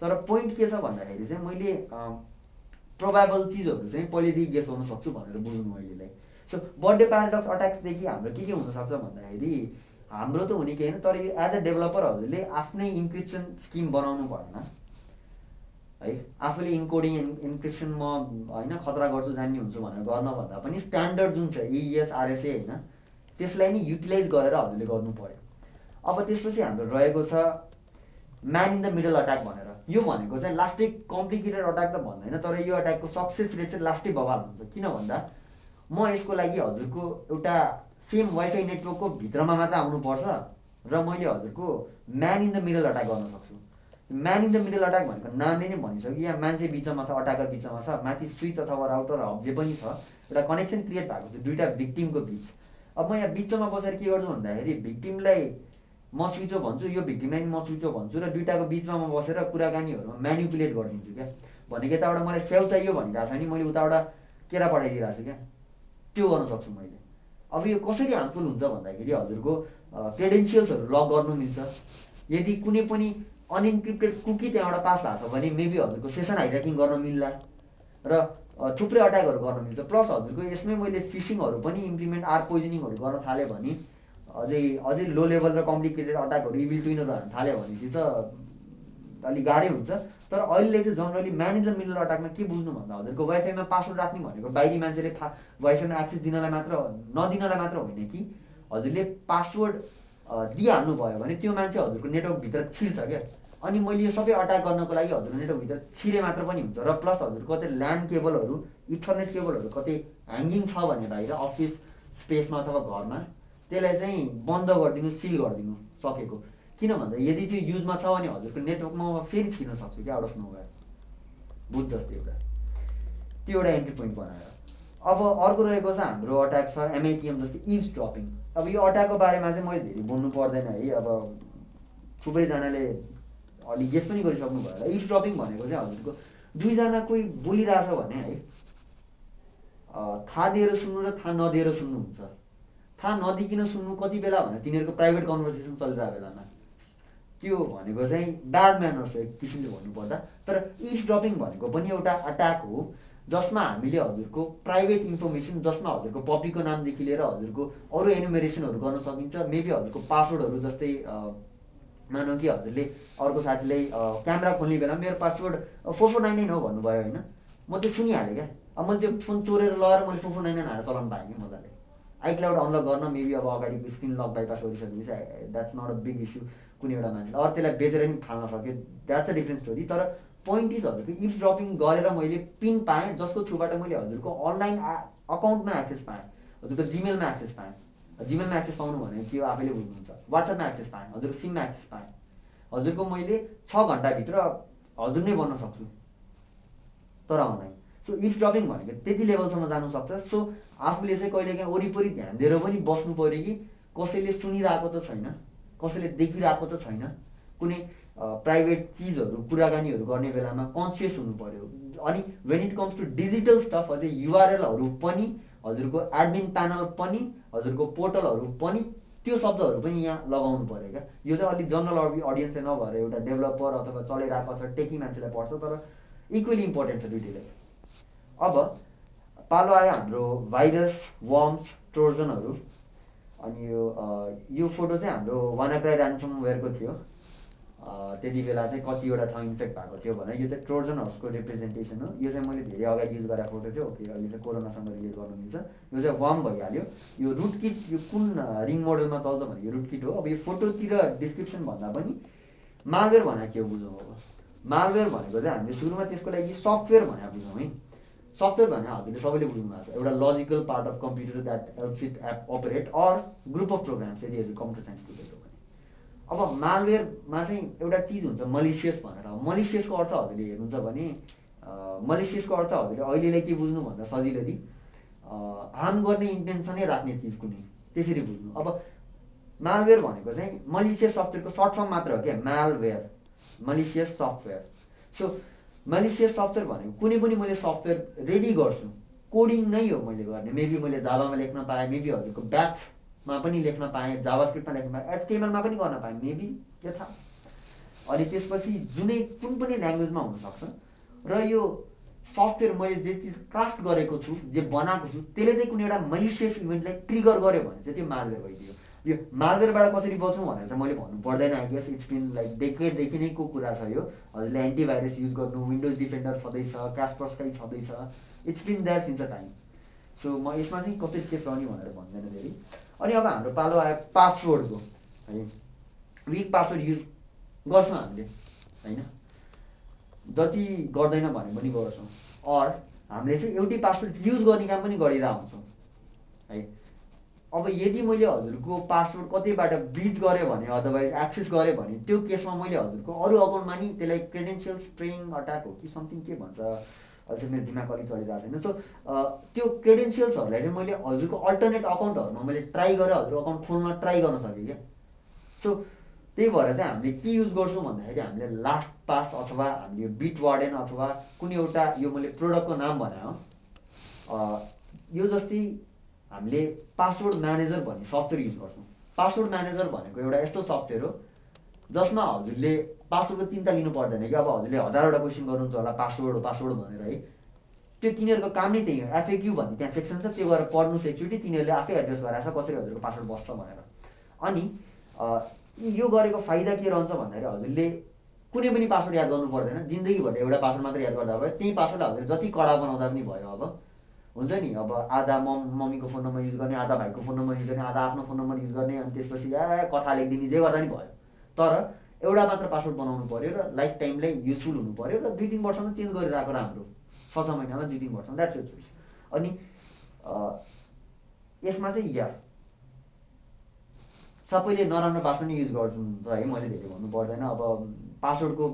Speaker 2: तर पोइन्ट के छ भन्दाखेरि चाहिँ मैले प्रोभाबल चिजहरू चाहिँ पहिलेदेखि गेस गर्न सक्छु भनेर बुझ्नु अहिलेलाई सो बर्थडे प्याराडक्स अट्याक्सदेखि हाम्रो के के हुनसक्छ भन्दाखेरि हाम्रो त हुने केही होइन तर एज अ डेभलपर हजुरले आफ्नै इन्क्रिप्सन स्किम बनाउनु भएन। है? आफूले इन्कोडिङ इन्क्रिप्सन म होइन खतरा गर्छु जान्ने हुन्छु भनेर गर्न भन्दा पनि स्ट्यान्डर्ड जुन छ इएस आरएसए होइन त्यसलाई नै युटिलाइज गरेर हजुरले गर्नु पऱ्यो अब त्यसपछि हाम्रो रहेको छ man in the middle attack भनेर। यो भनेको चाहिँ लास्टै कम्प्लिकेटेड अट्याक त भन्दैन तर यो अट्याकको सक्सेस रेट चाहिँ लास्टै बवाल हुन्छ। किन भन्दा म यसको लागि हजुरको एउटा सेम वाइफाई नेटवर्कको भित्रमा मात्र आउनुपर्छ र मैले हजुरको man in the middle attack गर्न सक्छु। Man in the middle attack भनेको नामले नै भनिसक्यो यहाँ मान्छे बिचमा छ अट्याकर बिचमा छ माथि स्विच अथवा राउटर हब जे पनि छ एउटा कनेक्सन क्रिएट भएको छ दुइटा भिक्टिमको बिच। अब म यहाँ बिचमा बसेर के गर्छु भन्दाखेरि भिक्टिमलाई म स्विचो भन्छु यो भिक्टिमलाई नि म स्विचो भन्छु र दुइटाको बिचमा म बसेर कुराकानीहरूमा म्यानिपुलेट गरिदिन्छु क्या। भनेको यताबाट मलाई स्याउ चाहियो भनिरहेको छ नि मैले उताबाट केरा पठाइदिइरहेको छु क्या। त्यो गर्न सक्छु मैले। अब यो कसरी हार्मफुल हुन्छ भन्दाखेरि हजुरको क्रेडेन्सियल्सहरू लक गर्नु मिल्छ। यदि कुनै पनि अनइन्क्रिप्टेड कुकी त्यहाँबाट पास भएको छ भने मेबी हजुरको सेसन हाइज्याकिङ गर्न मिल्ला। र थुप्रै अट्याकहरू गर्न मिल्छ। प्लस हजुरको यसमै मैले फिसिङहरू पनि इम्प्लिमेन्ट आर पोइजनिङहरू गर्न थालेँ भने अझै अझै लो लेभल र कम्प्लिकेटेड अट्याकहरू इभिल ट्विनहरू हाल्नु थाल्यो भनेपछि त अलिक गाह्रै हुन्छ। तर अहिले चाहिँ जनरली म्यान इन द अट्याकमा के बुझ्नु भन्दा हजुरको वाइफाईमा पासवर्ड राख्ने भनेको बाहिरी मान्छेले थाहा वाइफाईमा एक्सेस दिनलाई मात्र नदिनलाई मात्र होइन कि हजुरले पासवर्ड दिइहाल्नु भयो भने त्यो मान्छे हजुरको नेटवर्कभित्र छिर्छ क्या। अनि मैले यो सबै अट्याक गर्नको लागि हजुरको नेटवर्कभित्र छिरे मात्र पनि हुन्छ र प्लस हजुर कतै ल्यान्ड केबलहरू इथरनेट केबलहरू कतै ह्याङ्गिङ छ भने बाहिर अफिस स्पेसमा अथवा घरमा त्यसलाई चाहिँ बन्द गरिदिनु सिल गरिदिनु सकेको। किन भन्दा यदि त्यो युजमा छ भने हजुरको नेटवर्कमा फेरि छिर्न सक्छु क्या आउट अफ नो बुझ जस्तो एउटा। त्यो एउटा एन्ट्री पोइन्ट बनाएर। अब अर्को रहेको छ हाम्रो अट्याक छ एमआइटिएम जस्तै इभ्स ड्रपिङ अब यो अट्याकको बारेमा चाहिँ मैले धेरै बोल्नु पर्दैन है अब थुप्रैजनाले अलि गेस पनि गरिसक्नु भयो होला। ड्रपिङ भनेको चाहिँ हजुरको दुईजना कोही बोलिरहेछ भने है थाहा दिएर सुन्नु र थाहा नदिएर सुन्नुहुन्छ थाहा नदिकन सुन्नु कति बेला भने तिनीहरूको प्राइभेट कन्भर्सेसन चलिरहेको बेलामा। त्यो भनेको चाहिँ ब्याड म्यानर्स हो एक किसिमले भन्नुपर्दा। तर इफ ड्रपिङ भनेको पनि एउटा अट्याक हो। जसमा हामीले हजुरको प्राइभेट इन्फर्मेसन जसमा हजुरको पपीको नामदेखि लिएर हजुरको अरू एनुमेरेसनहरू गर्न सकिन्छ मेबी हजुरको पासवर्डहरू जस्तै मानौँ कि हजुरले अर्को साथीलाई क्यामेरा खोल्ने बेला मेरो password four four nine nine हो भन्नुभयो होइन? म त्यो सुनिहालेँ क्या। अब मैले त्यो फोन चोरेर लगाएर मैले फोर फोर नाइन नाइन हालेर चलाउनु पाएँ कि मजाले। आइक्लाउड अनलक गर्न मेबी अब अगाडिको स्क्रिन लक बाइपास गरिसकेपछि that's not a big issue कुनै एउटा मान्छेले अरू त्यसलाई बेचेर पनि फाल्न सक्यो। द्याट्स अ डिफ्रेन्ट स्टोरी तर पोइन्ट हजुरको इफ ड्रपिङ गरेर मैले पिन पाएँ जसको थ्रुबाट मैले हजुरको अनलाइन अकाउन्टमा एक्सेस पाएँ। हजुरको जिमेलमा एक्सेस पाएँ। जिमेलमा एक्सेस पाउनु भने त्यो आफैले बुझ्नुहुन्छ। वाट्सएपमा एक्सेस पाएँ हजुरको सिममा एक्सेस पाएँ। हजुरको मैले छ घन्टाभित्र हजुर नै बन्न सक्छु। तर अनलाइन। सो इफ ड्रपिङ भनेको त्यति लेभलसम्म जानु सक्छ। सो आफूले चाहिँ कहिलेकाहीँ वरिपरि ध्यान दिएर पनि बस्नु पऱ्यो कि कसैले सुनिरहेको त छैन कसैले देखिरहेको त छैन। कुनै प्राइभेट चिजहरू कुराकानीहरू गर्ने बेलामा कन्सियस हुनु पऱ्यो अनि when it comes to digital stuff अझै युआरएलहरू पनि हजुरको एडमिन प्यानल पनि हजुरको पोर्टलहरू पनि त्यो शब्दहरू पनि यहाँ लगाउनु पऱ्यो क्या। यो चाहिँ अलिक जनरल अडियन्सले नभएर एउटा डेभलपर अथवा चलाइरहेको अथवा टेकी मान्छेलाई पर्छ तर इक्वली इम्पोर्टेन्ट छ दुइटैलाई। अब पालो आयो हाम्रो भाइरस वर्म्स ट्रोजनहरू अनि यो यो फोटो चाहिँ हाम्रो वानाक्राई वेयरको थियो। त्यति बेला चाहिँ कतिवटा ठाउँ इन्फेक्ट भएको थियो भने यो चाहिँ ट्रोजन हाउसको रिप्रेजेन्टेसन हो। यो चाहिँ मैले धेरै अगाडि युज गरेर फोटो थियो। ओके अहिले चाहिँ कोरोनासँग रिलेट गर्नु मिल्छ यो चाहिँ वार्म भइहाल्यो। यो रुट किट यो कुन रिङ मोडलमा चल्छ भने यो रुट किट हो। अब यो फोटोतिर डिस्क्रिप्सन भन्दा पनि मालवेयर भनेर के बुझौँ अब मालवेयर भनेको चाहिँ हामीले सुरुमा त्यसको लागि सफ्टवेयर भनेर बुझौँ है। सफ्टवेयर भने हजुरले सबैले बुझ्नु भएको छ। एउटा logical part of computer that helps it app operate or group of programs यदि हजुर कम्प्युटर साइन्स स्टुडेन्ट हो अब मालवेयरमा चाहिँ एउटा चिज हुन्छ मलिसियस भनेर। मलिसियसको अर्थ हजुरले हेर्नुहुन्छ भने मलेसियसको अर्थ हजुरले अहिलेलाई के बुझ्नु भन्दा सजिलरी हार्म गर्ने इन्टेन्सनै राख्ने चिज कुनै। त्यसरी बुझ्नु। अब मालवेयर भनेको चाहिँ मलेसियस सफ्टवेयरको सर्ट फर्म मात्र हो क्या? Malware. Malicious software. So malicious software भनेको कुनै पनि मैले सफ्टवेयर रेडी गर्छु। कोडिङ नै हो मैले गर्ने। मेबी मैले जाभामा लेख्न पाएँ मेबी हजुरको ब्याचमा पनि लेख्न पाएँ जावा स्क्रिप्टमा लेख्न पाएँ एचटिएमएलमा पनि गर्न पाएँ मेबी थाहा अनि त्यसपछि जुनै कुन पनि ल्याङ्ग्वेजमा हुनसक्छ। र यो सफ्टवेयर मैले जे चिज क्राफ्ट गरेको छु जे बनाएको छु त्यसले चाहिँ कुनै एउटा मलिसियस इभेन्टलाई ट्रिगर गर्यो भने चाहिँ त्यो मालवेयर भइदियो। यो मालवेयरबाट कसरी बचौँ भनेर चाहिँ मैले भन्नु पर्दैन गेस इट्स बिन लाइक डेकेडदेखि नै को कुरा छ यो। हजुरले एन्टिभाइरस युज गर्नु विन्डोज डिफेन्डर छँदैछ क्यासपर्सकै छँदैछ it's been that since a time so म यसमा चाहिँ कसरी सेफ रहने भनेर भन्दैन धेरै। अनि अब हाम्रो पालो आयो पासवर्डको है विक पासवर्ड युज गर्छौँ हामीले होइन? जति गर्दैन भने पनि गर्छौँ। अर हामीले चाहिँ एउटै पासवर्ड युज गर्ने काम पनि गरिरहेको हुन्छौँ है? अब यदि मैले हजुरको पासवर्ड कतैबाट ब्रिज गरेँ भने अदरवाइज एक्सेस गरेँ भने त्यो केसमा मैले हजुरको अरू अकाउन्टमा नि त्यसलाई क्रेडेन्सियल स्ट्रिङ अट्याक हो कि समथिङ के भन्छ? अहिले मेरो दिमाग अलिक चलिरहेको छैन। सो त्यो क्रेडेन्सियल्सहरूलाई चाहिँ मैले हजुरको अल्टरनेट अकाउन्टहरूमा मैले ट्राई गरेर हजुर अकाउन्ट खोल्न ट्राई गर्न सकेँ क्या। सो त्यही भएर चाहिँ हामीले के युज गर्छौँ भन्दाखेरि हामीले लास्ट पास अथवा हामीले बिट वार्डेन अथवा कुनै एउटा यो मैले प्रोडक्टको नाम भने हो यो जस्तै हामीले पासवर्ड म्यानेजर भन्ने सफ्टवेयर युज गर्छौँ। पासवर्ड म्यानेजर भनेको एउटा यस्तो सफ्टवेयर हो जसमा हजुरले पासवर्डको चिन्ता लिनु पर्दैन कि अब हजुरले हजारवटा क्वेसन गर्नुहुन्छ होला पासवर्ड पासवर्ड भनेर है? त्यो तिनीहरूको काम नै त्यही हो। एफएक्यू भन्ने त्यहाँ सेक्सन छ त्यो गरेर पढ्नु सेक्युरिटी तिनीहरूले आफै एड्रेस गराएको कसरी हजुरको पासवर्ड बस्छ भनेर। अनि यो गरेको फाइदा के रहन्छ भन्दाखेरि हजुरले कुनै पनि पासवर्ड याद गर्नु पर्दैन। जिन्दगीभर एउटा पासवर्ड मात्रै याद गर्दा भयो। त्यही पासवर्ड हजुरले जति कडा बनाउँदा पनि भयो अब। हुन्छ नि? अब आधा मम मम्मीको फोन नम्बर युज गर्ने आधा भाइको फोन नम्बर युज गर्ने आधा आफ्नो फोन नम्बर युज गर्ने अनि त्यसपछि ए कथा लेखिदिने जे गर्दा नि भयो। तर एउटा मात्र पासवर्ड बनाउनु पऱ्यो र लाइफ टाइमलाई युजफुल हुनु पऱ्यो र दुई तिन वर्षमा चेन्ज गरिरहेको राम्रो। छ छ महिनामा दुई तिन वर्षमा द्याट्स यो चोइस अनि यसमा चाहिँ या। सबैले नराम्रो पासवर्ड नै युज गर्नुहुन्छ है मैले धेरै भन्नु पर्दैन। अब पासवर्डको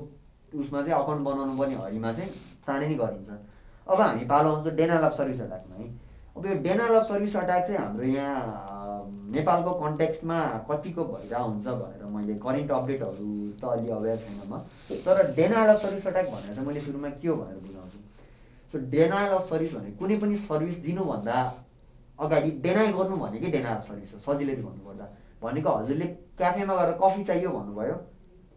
Speaker 2: उसमा चाहिँ अकाउन्ट बनाउनु पनि हरिमा चाहिँ चाँडै नै गरिन्छ। अब हामी पालो आउँछ डेनाल अफ सर्भिस अट्याकमा है। अब यो डेनाल अफ सर्भिस अट्याक चाहिँ हाम्रो यहाँ नेपालको कन्टेक्स्टमा कतिको भइरहेको हुन्छ भनेर मैले करेन्ट अपडेटहरू त अलि अवेर छैन म। तर डेनाल अफ सर्भिस अट्याक भनेर चाहिँ मैले सुरुमा के हो भनेर बुझाउँछु। सो डेनाल अफ सर्भिस भने कुनै पनि सर्भिस दिनुभन्दा अगाडि डेनाइ गर्नु भनेकै डेनाल अफ सर्भिस हो? सजिलै भन्नुपर्दा। भनेको हजुरले क्याफेमा गएर कफी चाहियो भन्नुभयो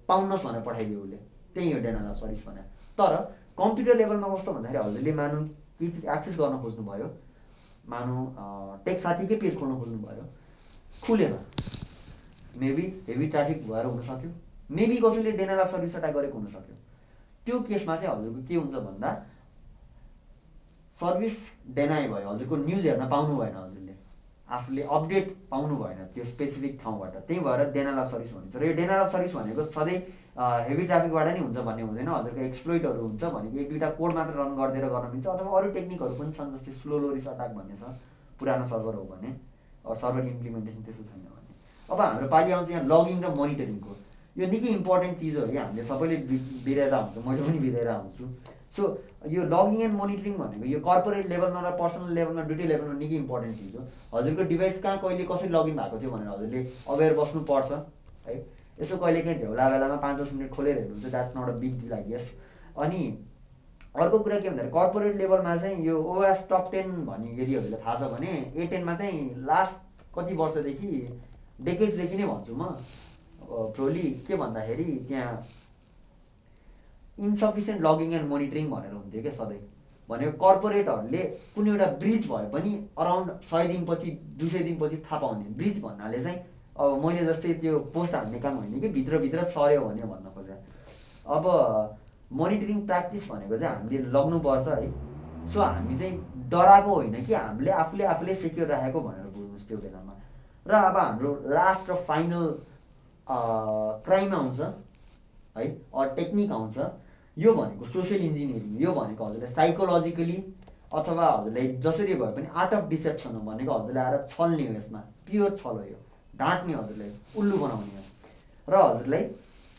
Speaker 2: पाउनुहोस् भनेर पठाइदियो उसले। त्यही हो डेना सर्भिस भने तर कम्प्युटर लेभलमा कस्तो भन्दाखेरि हजुरले मानु केही चिज एक्सेस गर्न खोज्नुभयो। मानु टेक साथीकै पेज खोल्न खोज्नुभयो? खुलेन। मेबी हेभी ट्राफिक भएर हुनसक्यो मेबी कसैले डेनाला सर्भिस अट्याक गरेको हुनसक्यो त्यो केसमा चाहिँ हजुरको के हुन्छ भन्दा सर्भिस डेनाइ भयो। हजुरको न्युज हेर्न पाउनु भएन हजुर आफूले अपडेट पाउनु भएन त्यो स्पेसिफिक ठाउँबाट। त्यही भएर डेनाल अफ सर्भिस भनिन्छ। र यो डेनाल अफ सर्भिस भनेको सधैँ हेभी ट्राफिकबाट नै हुन्छ भन्ने हुँदैन। हजुरको एक्सप्लोइटहरू हुन्छ भनेको एक दुईवटा कोड मात्र रन गरिदिएर गर्न मिल्छ। अथवा अरू टेक्निकहरू पनि छन् जस्तै स्लो लोरिस अट्याक भन्ने छ। पुरानो सर्भर हो भने। सर्भर इम्प्लिमेन्टेसन त्यस्तो छैन भने। अब हाम्रो पालि आउँछ यहाँ लगइन र मोनिटरिङको। यो निकै इम्पोर्टेन्ट चिज हो कि हामीले सबैले बिराएर हुन्छ मैले पनि बिराएर हुन्छु सो यो लगिङ एन्ड मोनिटरिङ भनेको यो कर्पोरेट लेभलमा र पर्सनल लेभलमा दुइटै लेभलमा निकै इम्पोर्टेन्ट चिज हो। हजुरको डिभाइस कहाँ कहिले कसरी लगइन भएको थियो भनेर हजुरले अवेर बस्नुपर्छ है। यसो कहिले काहीँ झेउला बेलामा पाँच दस मिनट खोलेर हेर्नुहुन्छ that's not a big deal I guess अनि अर्को कुरा के भन्दाखेरि कर्पोरेट लेभलमा चाहिँ यो ओएस टप टेन भन्ने यदि हजुरलाई थाहा छ भने ए टेनमा चाहिँ लास्ट कति वर्षदेखि डेकेड्सदेखि नै भन्छु म। प्रोली के भन्दाखेरि त्यहाँ इन्सफिसियन्ट लगिङ एन्ड मोनिटरिङ भनेर हुन्थ्यो क्या सधैँ। भनेको कर्पोरेटहरूले कुनै एउटा ब्रिज भए पनि अराउन्ड सय दिनपछि दुई सय दिनपछि थाहा पाउने। ब्रिज भन्नाले चाहिँ अब मैले जस्तै त्यो पोस्ट हाल्ने काम होइन कि भित्रभित्र सर्यो भने भन्न खोजेँ अब मोनिटरिङ प्र्याक्टिस भनेको चाहिँ हामीले लग्नुपर्छ है। सो हामी चाहिँ डराएको होइन कि हामीले आफूले आफूले सेक्योर राखेको भनेर बुझ्नुहोस् त्यो बेलामा। र अब हाम्रो लास्ट र फाइनल क्राइम आउँछ है अर टेक्निक आउँछ। यो भनेको सोसियल इन्जिनियरिङ यो भनेको हजुरलाई साइकोलोजिकली अथवा हजुरलाई जसरी भए पनि आर्ट अफ डिसेप्सन हो भनेको हजुरले आएर छल्ने हो यसमा। प्योर छल हो यो। ढाँट्ने हजुरलाई। उल्लु बनाउने हो। र हजुरलाई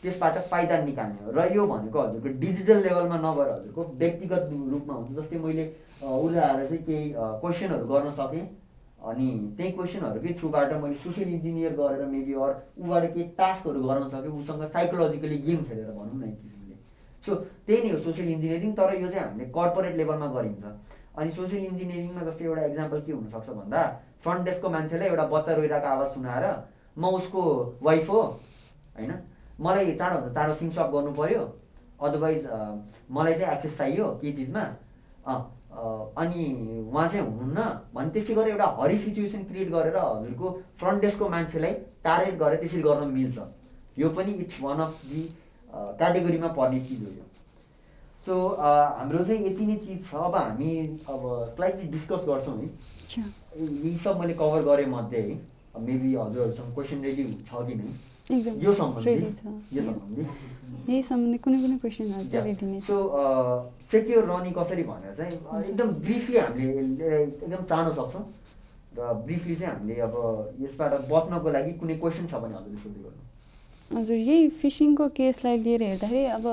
Speaker 2: त्यसबाट फाइदा निकाल्ने हो। र यो भनेको हजुरको डिजिटल लेभलमा नभएर हजुरको व्यक्तिगत रूपमा हुन्छ जस्तै मैले आएर चाहिँ केही क्वेसनहरू गर्न सकेँ। अनि त्यही क्वेसनहरूकै थ्रुबाट मैले सोसियल इन्जिनियर गरेर मेबी अर ऊबाट केही टास्कहरू गराउन सकेँ। उसँग साइकोलोजिकली गेम खेलेर भनौँ न एक किसिमले सो त्यही नै हो सोसियल इन्जिनियरिङ तर यो चाहिँ हामीले कर्पोरेट लेभलमा गरिन्छ। अनि सोसियल इन्जिनियरिङमा जस्तै एउटा इक्जाम्पल के हुनसक्छ भन्दा फ्रन्ट डेस्कको मान्छेलाई एउटा बच्चा रोइरहेको आवाज सुनाएर म उसको वाइफ हो। होइन? मलाई चाँडोभन्दा चाँडो सिमसप गर्नु पऱ्यो अदरवाइज मलाई चाहिँ एक्सेस चाहियो के चिजमा। अनि उहाँ चाहिँ हुनुहुन्न भने त्यसै गरेर एउटा हरी सिचुएसन क्रिएट गरेर हजुरको फ्रन्ट डेस्कको मान्छेलाई टार्गेट गरेर त्यसरी गर्न मिल्छ। यो पनि इट्स वान अफ दि क्याटेगोरीमा पर्ने चिज हो यो। सो हाम्रो चाहिँ यति नै चिज छ। अब हामी अब स्लाइटली डिस्कस गर्छौँ है। यी सब मैले कभर गरेँ मध्ये है। मेबी हजुरहरूसँग क्वेसन रेडी छ कि नै।
Speaker 1: एकदम
Speaker 2: यो सम्बन्धी यो सम्बन्धी।
Speaker 1: यही सम्बन्धी कुनै कुनै क्वेसनहरू चाहिँ रेडी नै
Speaker 2: सो सेक्योर रनिङ कसरी भनेर चाहिँ अ, एकदम ब्रिफली हामीले यसलाई एकदम चाँडो सक्छौँ। र ब्रिफली चाहिँ हामीले अब यसबाट बच्नको लागि कुनै क्वेसन छ भने हजुरले सोध्दै गर्नु।
Speaker 1: हजुर यही फिसिङको केसलाई लिएर हेर्दाखेरि अब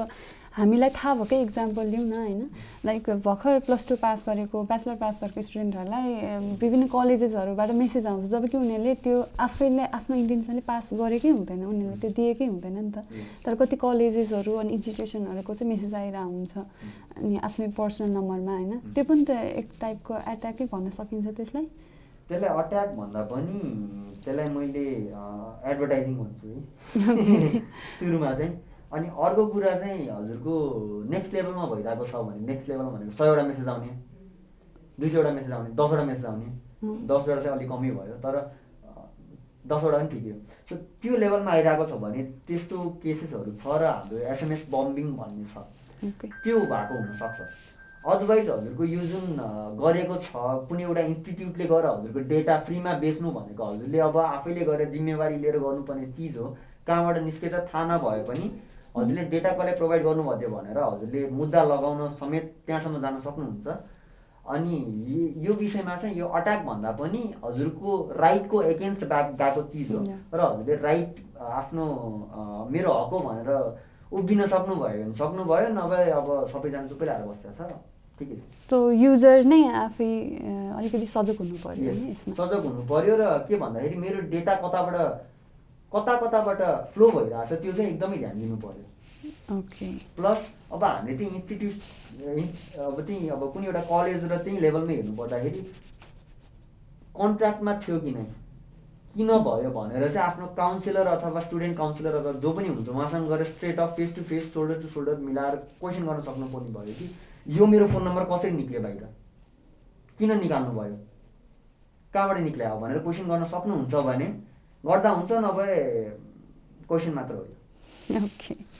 Speaker 1: हामीलाई थाहा भएकै इक्जाम्पल लिउँ न होइन? लाइक भर्खर प्लस टू पास गरेको ब्याचलर पास गरेको स्टुडेन्टहरूलाई विभिन्न कलेजेसहरूबाट मेसेज आउँछ। जब कि उनीहरूले त्यो आफैले आफ्नो इन्टेन्सनले पास गरेकै हुँदैन उनीहरूले त्यो दिएकै हुँदैन नि त। तर कति कलेजेसहरू अनि इन्स्टिट्युसनहरूको चाहिँ मेसेज आइरहेको हुन्छ अनि आफ्नै पर्सनल नम्बरमा होइन? त्यो पनि त एक टाइपको एट्याकै भन्न सकिन्छ त्यसलाई।
Speaker 2: त्यसलाई अट्याक भन्दा पनि त्यसलाई मैले एडभर्टाइजिङ भन्छु है। <laughs> सुरुमा चाहिँ। अनि अर्को कुरा चाहिँ हजुरको नेक्स्ट लेभलमा भइरहेको छ भने नेक्स्ट लेभलमा भनेको सयवटा मेसेज आउने दुई सयवटा मेसेज आउने दसवटा मेसेज आउने। दसवटा चाहिँ अलिक कमै भयो तर दसवटा पनि ठिकै हो। सो त्यो लेभलमा आइरहेको छ भने त्यस्तो केसेसहरू छ र हाम्रो एसएमएस बम्बिङ भन्ने छ। त्यो भएको हुनसक्छ। अदरवाइज हजुरको यो जुन गरेको छ कुनै एउटा इन्स्टिट्युटले गएर हजुरको डेटा फ्रीमा बेच्नु भनेको हजुरले अब आफैले गएर जिम्मेवारी लिएर गर्नुपर्ने चिज हो। कहाँबाट निस्केछ थाहा नभए पनि हजुरले डेटा कसलाई प्रोभाइड गर्नुभयो भनेर हजुरले मुद्दा लगाउन समेत त्यहाँसम्म जान सक्नुहुन्छ। अनि यो- विषयमा चाहिँ यो अट्याक भन्दा पनि हजुरको राइटको एगेन्स्ट ब्याक गएको चिज हो. र हजुरले राइट आफ्नो मेरो हक हो भनेर उभिन सक्नुभयो भने सक्नुभयो नभए अब सबैजना चुप्पै लाएर बस्छ छ ठिकै छ।
Speaker 1: सो युजर नै आफै अलिकति सजग हुनु पर्यो
Speaker 2: सजग हुनु पर्यो र के भन्दाखेरि मेरो डेटा कताबाट कता कताबाट फ्लो भइरहेछ त्यो चाहिँ एकदमै ध्यान दिनु पर्यो।
Speaker 1: ओके
Speaker 2: प्लस अब हामीले त्यही इन्स्टिट्युट अब त्यही अब कुनै एउटा कलेज र त्यही लेभलमै हेर्नु पर्दाखेरि कन्ट्र्याक्टमा थियो कि नै? किन भयो भनेर चाहिँ आफ्नो काउन्सिलर अथवा स्टुडेन्ट काउन्सिलर अथवा जो पनि हुन्छ उहाँसँग गएर straight off face to face shoulder to shoulder मिलाएर क्वेसन गर्न सक्नु पर्ने भयो कि? यो मेरो फोन नम्बर कसरी निक्ल्यो बाहिर? किन निकाल्नु भयो कहाँबाट निक्ल्या हो भनेर क्वेसन गर्न सक्नुहुन्छ भने गर्दा हुन्छ नभए क्वेसन मात्र हो
Speaker 1: ओके <laughs>